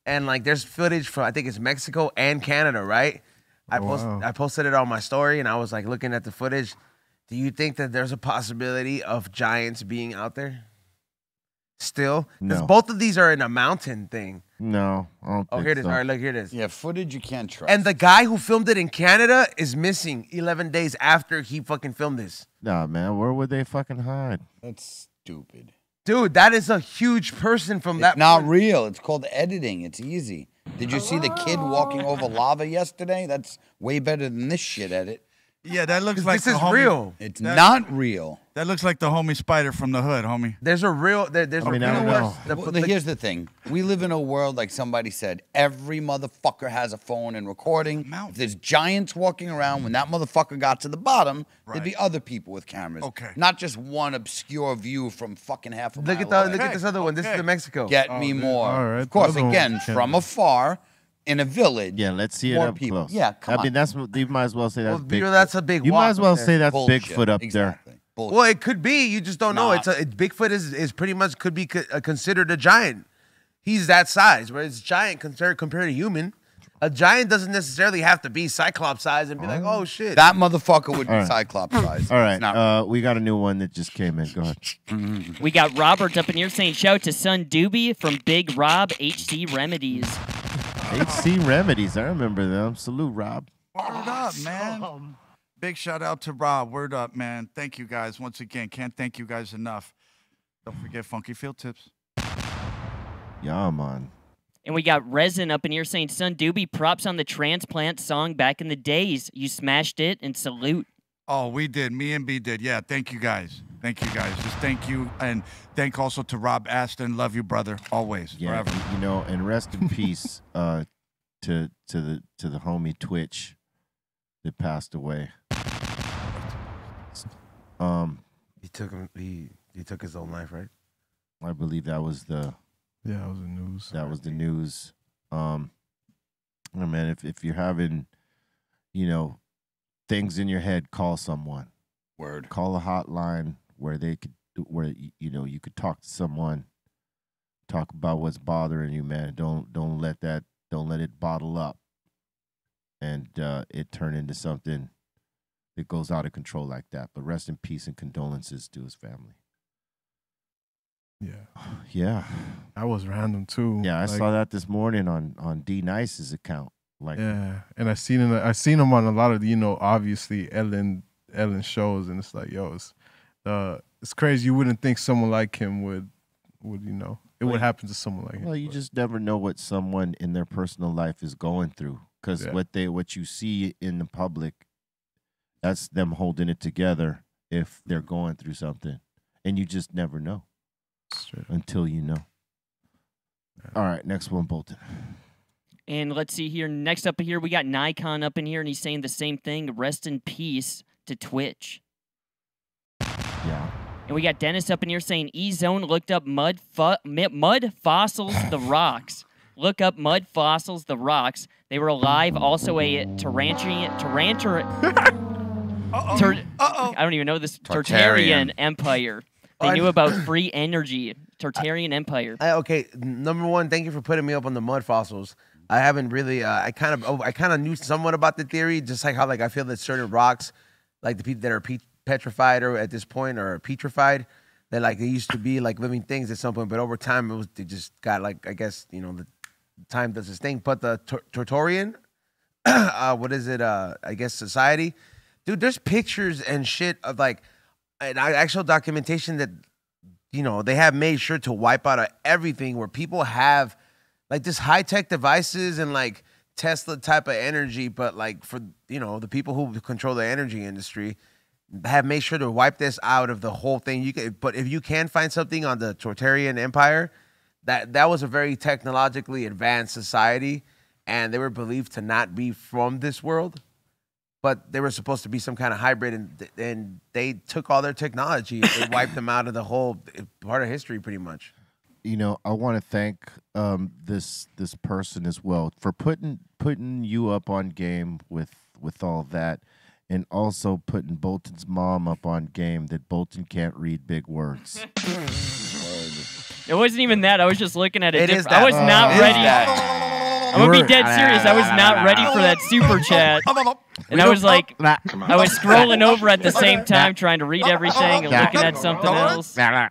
And like, there's footage from I think it's Mexico and Canada, right? I post. I posted it on my story, and I was like looking at the footage. Do you think that there's a possibility of giants being out there? Still, because No. both of these are in a mountain thing. No, I don't Oh, think here it is. so. All right, look, here it is. Yeah, footage you can't trust. And the guy who filmed it in Canada is missing 11 days after he fucking filmed this. Nah, man, where would they fucking hide? That's stupid. Dude, that is a huge person from It's that. not real. It's called editing. It's easy. Did you see the kid walking over lava yesterday? That's way better than this shit edit. Yeah, that looks like this is homie- real. It's That- not real. That looks like the homie spider from the hood, homie. There's a real. There, there's I mean, a I real don't know. the- Well, the- here's the thing. We live in a world, like somebody said, every motherfucker has a phone and recording. Mountain. If there's giants walking around, when that motherfucker got to the bottom, there'd be other people with cameras. Okay. Not just one obscure view from fucking half a look mile at the, away. look at this other one. This is okay. the Mexico. Get Oh, me dude. more. All right, Of course, the other one again, from be. afar, in a village. Yeah, let's see it up people. close. Yeah, come I mean, that's you might as well say that's Well, big. you know, that's a big You might as well there. say that's Bullshit. Bigfoot up there. Exactly. Bullshit. Well, it could be. You just don't know. It's a it, Bigfoot is is pretty much could be co- uh, considered a giant. He's that size, whereas giant compared compared to human. A giant doesn't necessarily have to be cyclops size and be like, oh shit. that motherfucker would be All right. cyclops size. All right, not uh, we got a new one that just came in. Go ahead. We got Robert up in here saying, shout to Son Doobie from Big Rob HC Remedies. HC Remedies, I remember them. Salute, Rob. Word up, man. Big shout out to Rob. Word up, man. Thank you guys once again. Can't thank you guys enough. Don't forget Funky Filter Tips. Yeah, man. And we got Resin up in here saying, Son Doobie, props on the transplant song back in the days. You smashed it and salute. Oh, we did. Me and B did. Yeah, thank you guys. Thank you guys. Just thank you. And thank also to Rob Aston. Love you, brother. Always. Yeah, Forever. you know, and rest in peace uh, to to the to the homie Twitch that passed away. Um, he took him. He he took his own life, right? I believe that was the Yeah, that was the news. that was the news. Um, oh man, if if you're having, you know, things in your head, call someone. Word. Call a hotline where they could, where you know you could talk to someone, talk about what's bothering you, man. Don't don't let that don't let it bottle up, and uh, it turn into something that goes out of control like that. But rest in peace and condolences to his family. Yeah, Yeah, that was random too. yeah, I Like, saw that this morning on on D Nice's account. Like, Yeah, and I seen him. I seen him on a lot of you know, obviously Ellen Ellen shows, and it's like, yo, it's uh, it's crazy. You wouldn't think someone like him would would you know it would happen to someone like him. Well, you but- just never know what someone in their personal life is going through because Yeah. what they what you see in the public, that's them holding it together if they're going through something, and you just never know until you know. All right, next one, Bolton. And let's see here. Next up here, we got Nikon up in here, and he's saying the same thing. Rest in peace to Twitch. Yeah, And we got Dennis up in here saying E Zone looked up mud fu- mud fossils the rocks. Look up mud fossils the rocks. They were alive. Also a Tarantian Tarantur. Uh-oh. Tur- Uh-oh. I don't even know this Tartarian. Tartarian Empire. They knew about free energy, Tartarian Empire. I, okay, number one, thank you for putting me up on the mud fossils. I haven't really. Uh, I kind of. Oh, I kind of knew somewhat about the theory, just like how like I feel that certain rocks, like the people that are pe- petrified or at this point or petrified, that like they used to be like living things at some point, but over time it was they just got like I guess you know the time does this thing. But the Tor- Tortorian, uh, what is it? Uh, I guess society, dude. There's pictures and shit of like an actual documentation that you know they have made sure to wipe out of everything where people have like this high tech devices and like Tesla type of energy, but like for you know the people who control the energy industry have made sure to wipe this out of the whole thing. You can, but if you can find something on the Tortarian Empire, that that was a very technologically advanced society, and they were believed to not be from this world, but they were supposed to be some kind of hybrid, and and they took all their technology, and they wiped them out of the whole part of history, pretty much. you know, I want to thank um, this this person as well for putting putting you up on game with with all that, and also putting Bolton's mom up on game that Bolton can't read big words. It wasn't even that. I was just looking at it. It is different. I was that. not It is ready. That. I'm gonna be dead serious. I was not ready for that super chat. And I was like, I was scrolling over at the same time trying to read everything and looking at something else. I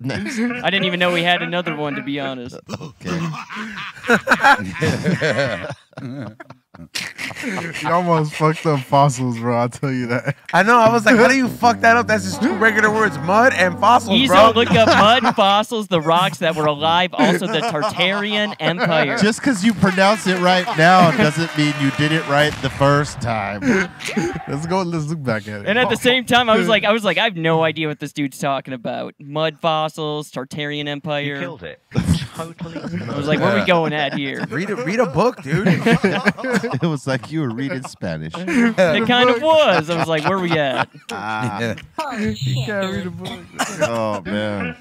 didn't even know we had another one, to be honest. you almost fucked up fossils, bro. I'll tell you that. I know. I was like, how do you fuck that up? That's just two regular words: mud and fossils, Ezo, bro. look up mud fossils, the rocks that were alive, also the Tartarian Empire. Just because you pronounce it right now doesn't mean you did it right the first time. let's go. Let's look back at it. And at the same time, I was like, I was like, I have no idea what this dude's talking about. Mud fossils, Tartarian Empire. killed it. Totally. I was like, where are we going at here? Read a read a book, dude. it was like you were reading Spanish. It kind of was. I was like, where are we at? Ah. You can't read a book. oh man.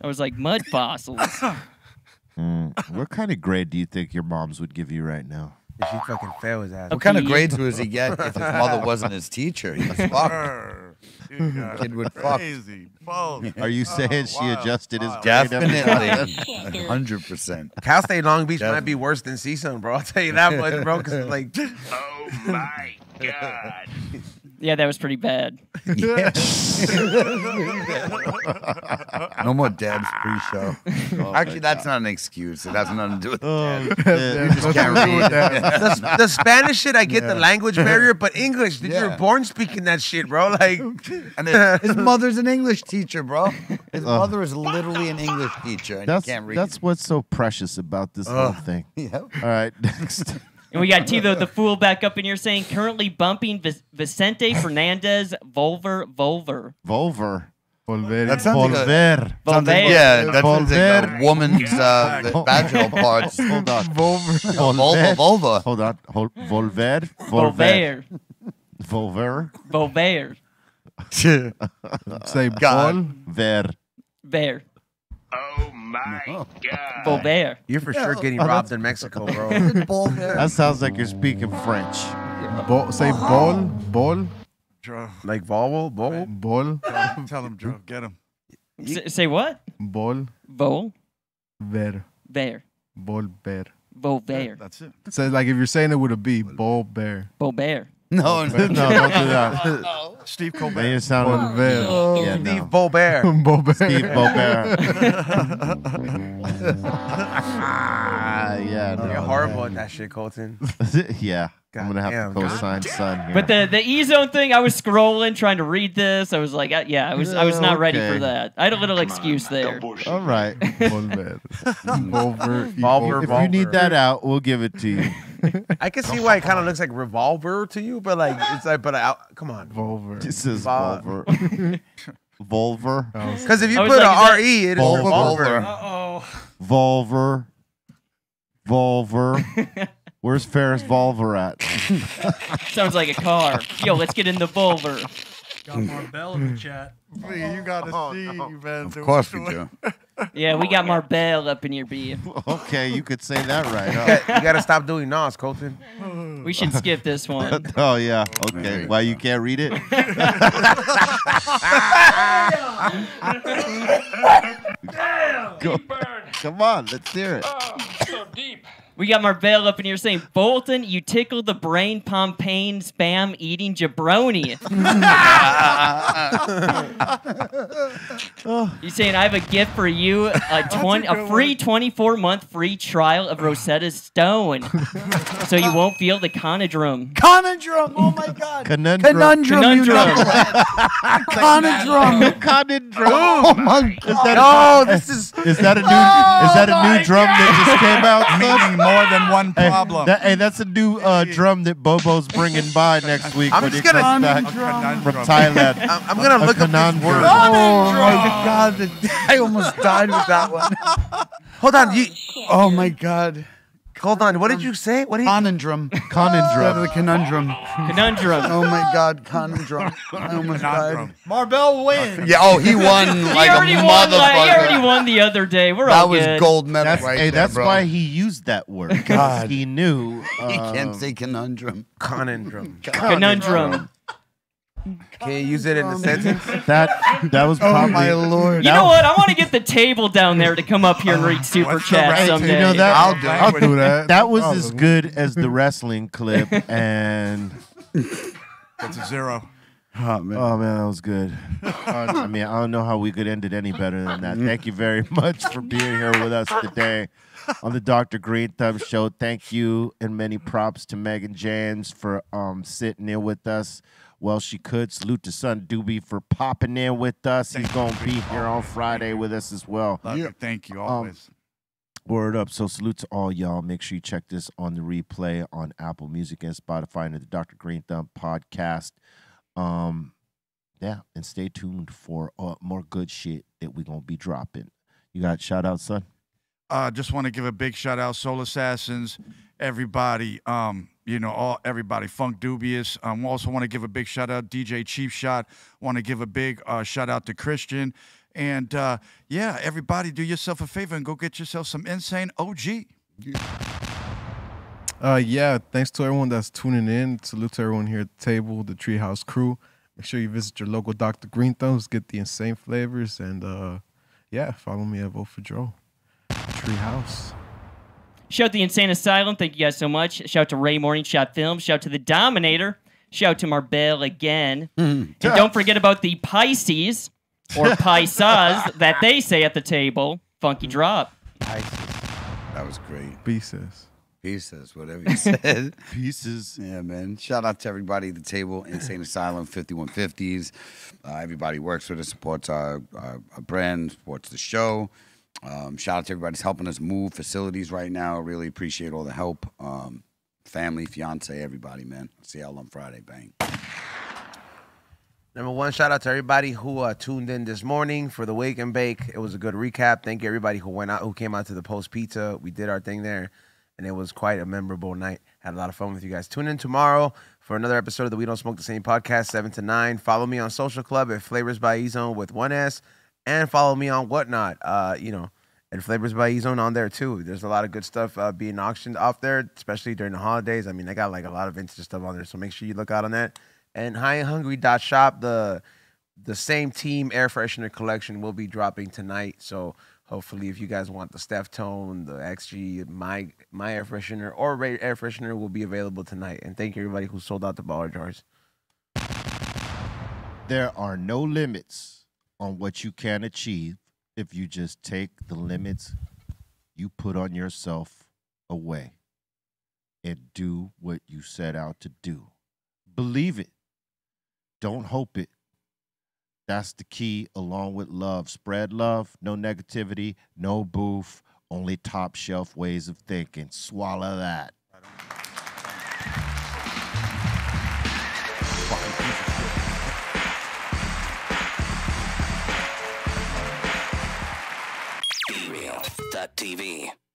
I was like, mud fossils. Mm. What kind of grade do you think your moms would give you right now? If she fucking fail his ass. What kind of grades was he get if his mother wasn't his teacher? He was fucked. Kid would fuck. Crazy. Balls. Are you saying oh, she adjusted his grade? Definitely. Hundred percent. Cal State Long Beach might be worse than CSUN, bro. I'll tell you that much, bro. Because like, Oh my god. Yeah, that was pretty bad. No more dabs pre-show. Oh, Actually, that's not an excuse. It has nothing to do with Oh, that. shit. You just can't read. the, the Spanish shit, I get the language barrier, but English, dude, Yeah. you're born speaking that shit, bro. Like, And his, his mother's an English teacher, bro. His mother is literally an English teacher, and That's he can't read. that's what's so precious about this whole thing. Yep. All right, next. And we got Tito the Fool back up in here saying, currently bumping Vic- Vicente Fernandez Volver Volver. Volver. Volver. That sounds like a- Volver. Sounds like- Volver. yeah, that sounds like Volver. a woman's uh, the vaginal parts. Hold on. Volver. Volva, vulva. Hold on. Hold. Volver. Volver. Volver. Volver. Say God. Ver. Ver. Oh my god. Volver. you're for sure getting oh, robbed in Mexico, bro. That sounds like you're speaking French. Ball. Say ball. Ball. Joe, like Volvo, Volvo. Ball. tell him, Joe. Get him. S- say what? Ball. Vol. Ver. Ver. Ball bear. Volver. That's it. So like if you're saying it with a B, ball bear. Volver. No, No, don't do that. Steve Colbert. you sound. Volver. Yeah, Steve no. Bobert. Ball. Steve Bobert. ah, yeah, no. You're horrible at that shit, Colton. yeah, God I'm gonna have damn, to dude. co-sign son here. But the the E zone thing, I was scrolling trying to read this. I was like, uh, yeah, I was I was not ready for that. I had a little excuse there. all right. Volver. Volver. Volver, If you need that out, we'll give it to you. I can see why it kind of looks like revolver to you, but like it's like, but I, come on, Volver. This is Vol- Volver. Volver. because if you put like, a is re, it is Volver. revolver. oh. Volver. Volver. Where's Ferris Volver at? Sounds like a car. Yo, let's get in the Volver. Got Marbell in the chat. You gotta oh, see, you man. Of course we do. Yeah, we got Marbell up in your B. okay, you could say that right. You Huh? got- you got to stop doing Nas, Colton. We We should skip this one. oh yeah. Okay. Why you can't read it? Go- Come on, let's hear it. We got Marvell up in here saying, Bolton, you tickled the brain Pompane spam eating jabroni. He's saying, I have a gift for you a, 20, a free 24 month free trial of Rosetta Stone. so you won't feel the conundrum. Conundrum. Oh my God. Conundrum. Conundrum. You know. Conundrum. Conundrum. Oh my Is God. that oh, No, this is. Is that a new? Oh is that a new drum that just came out? Son? Meaning more than one Hey, problem. that- hey, that's a new uh, drum that Bobo's bringing by next week I'm just gonna- comes back Conundrum. from Thailand. I'm, I'm gonna A look up this conundrum. word. Oh my God. I almost died with that one. Hold on, you. Oh my God. Hold on. What did you say? What did you? Conundrum. Conundrum. The conundrum. Conundrum. Oh my God. Conundrum. I almost died. Conundrum. Marbell wins. Yeah, oh, he won like he, a already won, like, he already won the other day. We're That all was gold medal That's, right hey, there, that's bro. why he used that word. God. He knew. he can't um, say conundrum. Conundrum. Conundrum. Can you use it in a sentence? that. That was Oh probably. my Lord. You know what? I want to get the table down there to come up here and read super chat right- someday. You know that I'll do. I'll do that. that was I'll as do it. good as the wrestling clip, and That's a zero. Oh man. oh man, that was good. I mean, I don't know how we could end it any better than that. Thank you very much for being here with us today on the Dr. Green Thumb Show. Thank you and many props to Mehgan James for um, sitting in with us. Well, she could. Salute to Son Doobie for popping in with us. He's going to be here on Friday with us as well. Love you. Thank you always. Word up. So salute to all y'all. Make sure you check this on the replay on Apple Music and Spotify and the Dr. Green Thumb podcast. Um, yeah, and stay tuned for uh, more good shit that we're gonna be dropping. You got shout out, son? uh, just want to give a big shout out, Soul Assassins, everybody. Um, you know, all everybody, Funkdoobiest. Um, also want to give a big shout out, DJ Cheap Shot. Want to give a big uh, shout out to Christian, and uh, yeah, everybody, do yourself a favor and go get yourself some insane OG. Uh, yeah, thanks to everyone that's tuning in. Salute to everyone here at the table, the Treehouse crew. Make sure you visit your local Dr. Green Thumbs, get the insane flavors, and uh, yeah, follow me at Vote for Joe. Treehouse. Shout out to the Insane Asylum. Thank you guys so much. Shout out to Ray Morning Shot Films. Shout out to the Dominator. Shout out to Marbell again. and don't forget about the Pisces or Pisas that they say at the table. Funky drop. Pisces. That was great. Pieces. Pieces, whatever you said. Pieces. Yeah, man. Shout out to everybody at the table, Insane Asylum, 5150s. Uh, everybody works with us, supports our, our, our brand, supports the show. Um, shout out to everybody that's helping us move facilities right now. Really appreciate all the help. Um, family, fiance, everybody, man. See y'all on Friday. Bang. Number one, shout out to everybody who uh, tuned in this morning for the wake and bake. It was a good recap. Thank you everybody who went out, who came out to the post pizza. We did our thing there, and it was quite a memorable night. Had a lot of fun with you guys. Tune in tomorrow for another episode of the We Don't Smoke the Same podcast, seven to nine. Follow me on Social Club at Flavors by Ezone with one S, and follow me on Whatnot. Uh, you know, and Flavors by Ezone on there too. There's a lot of good stuff uh, being auctioned off there, especially during the holidays. I mean, I got like a lot of vintage stuff on there, so make sure you look out on that. And High and Hungry dot shop the the same team air freshener collection will be dropping tonight. So hopefully, if you guys want the Steph Tone, the XG, my my air freshener or Ray air freshener will be available tonight. And thank you everybody who sold out the baller jars. There are no limits on what you can achieve if you just take the limits you put on yourself away and do what you set out to do. Believe it. Don't hope it. That's the key, along with love. Spread love, no negativity, no boof, only top shelf ways of thinking. Swallow that. BeReal.tv.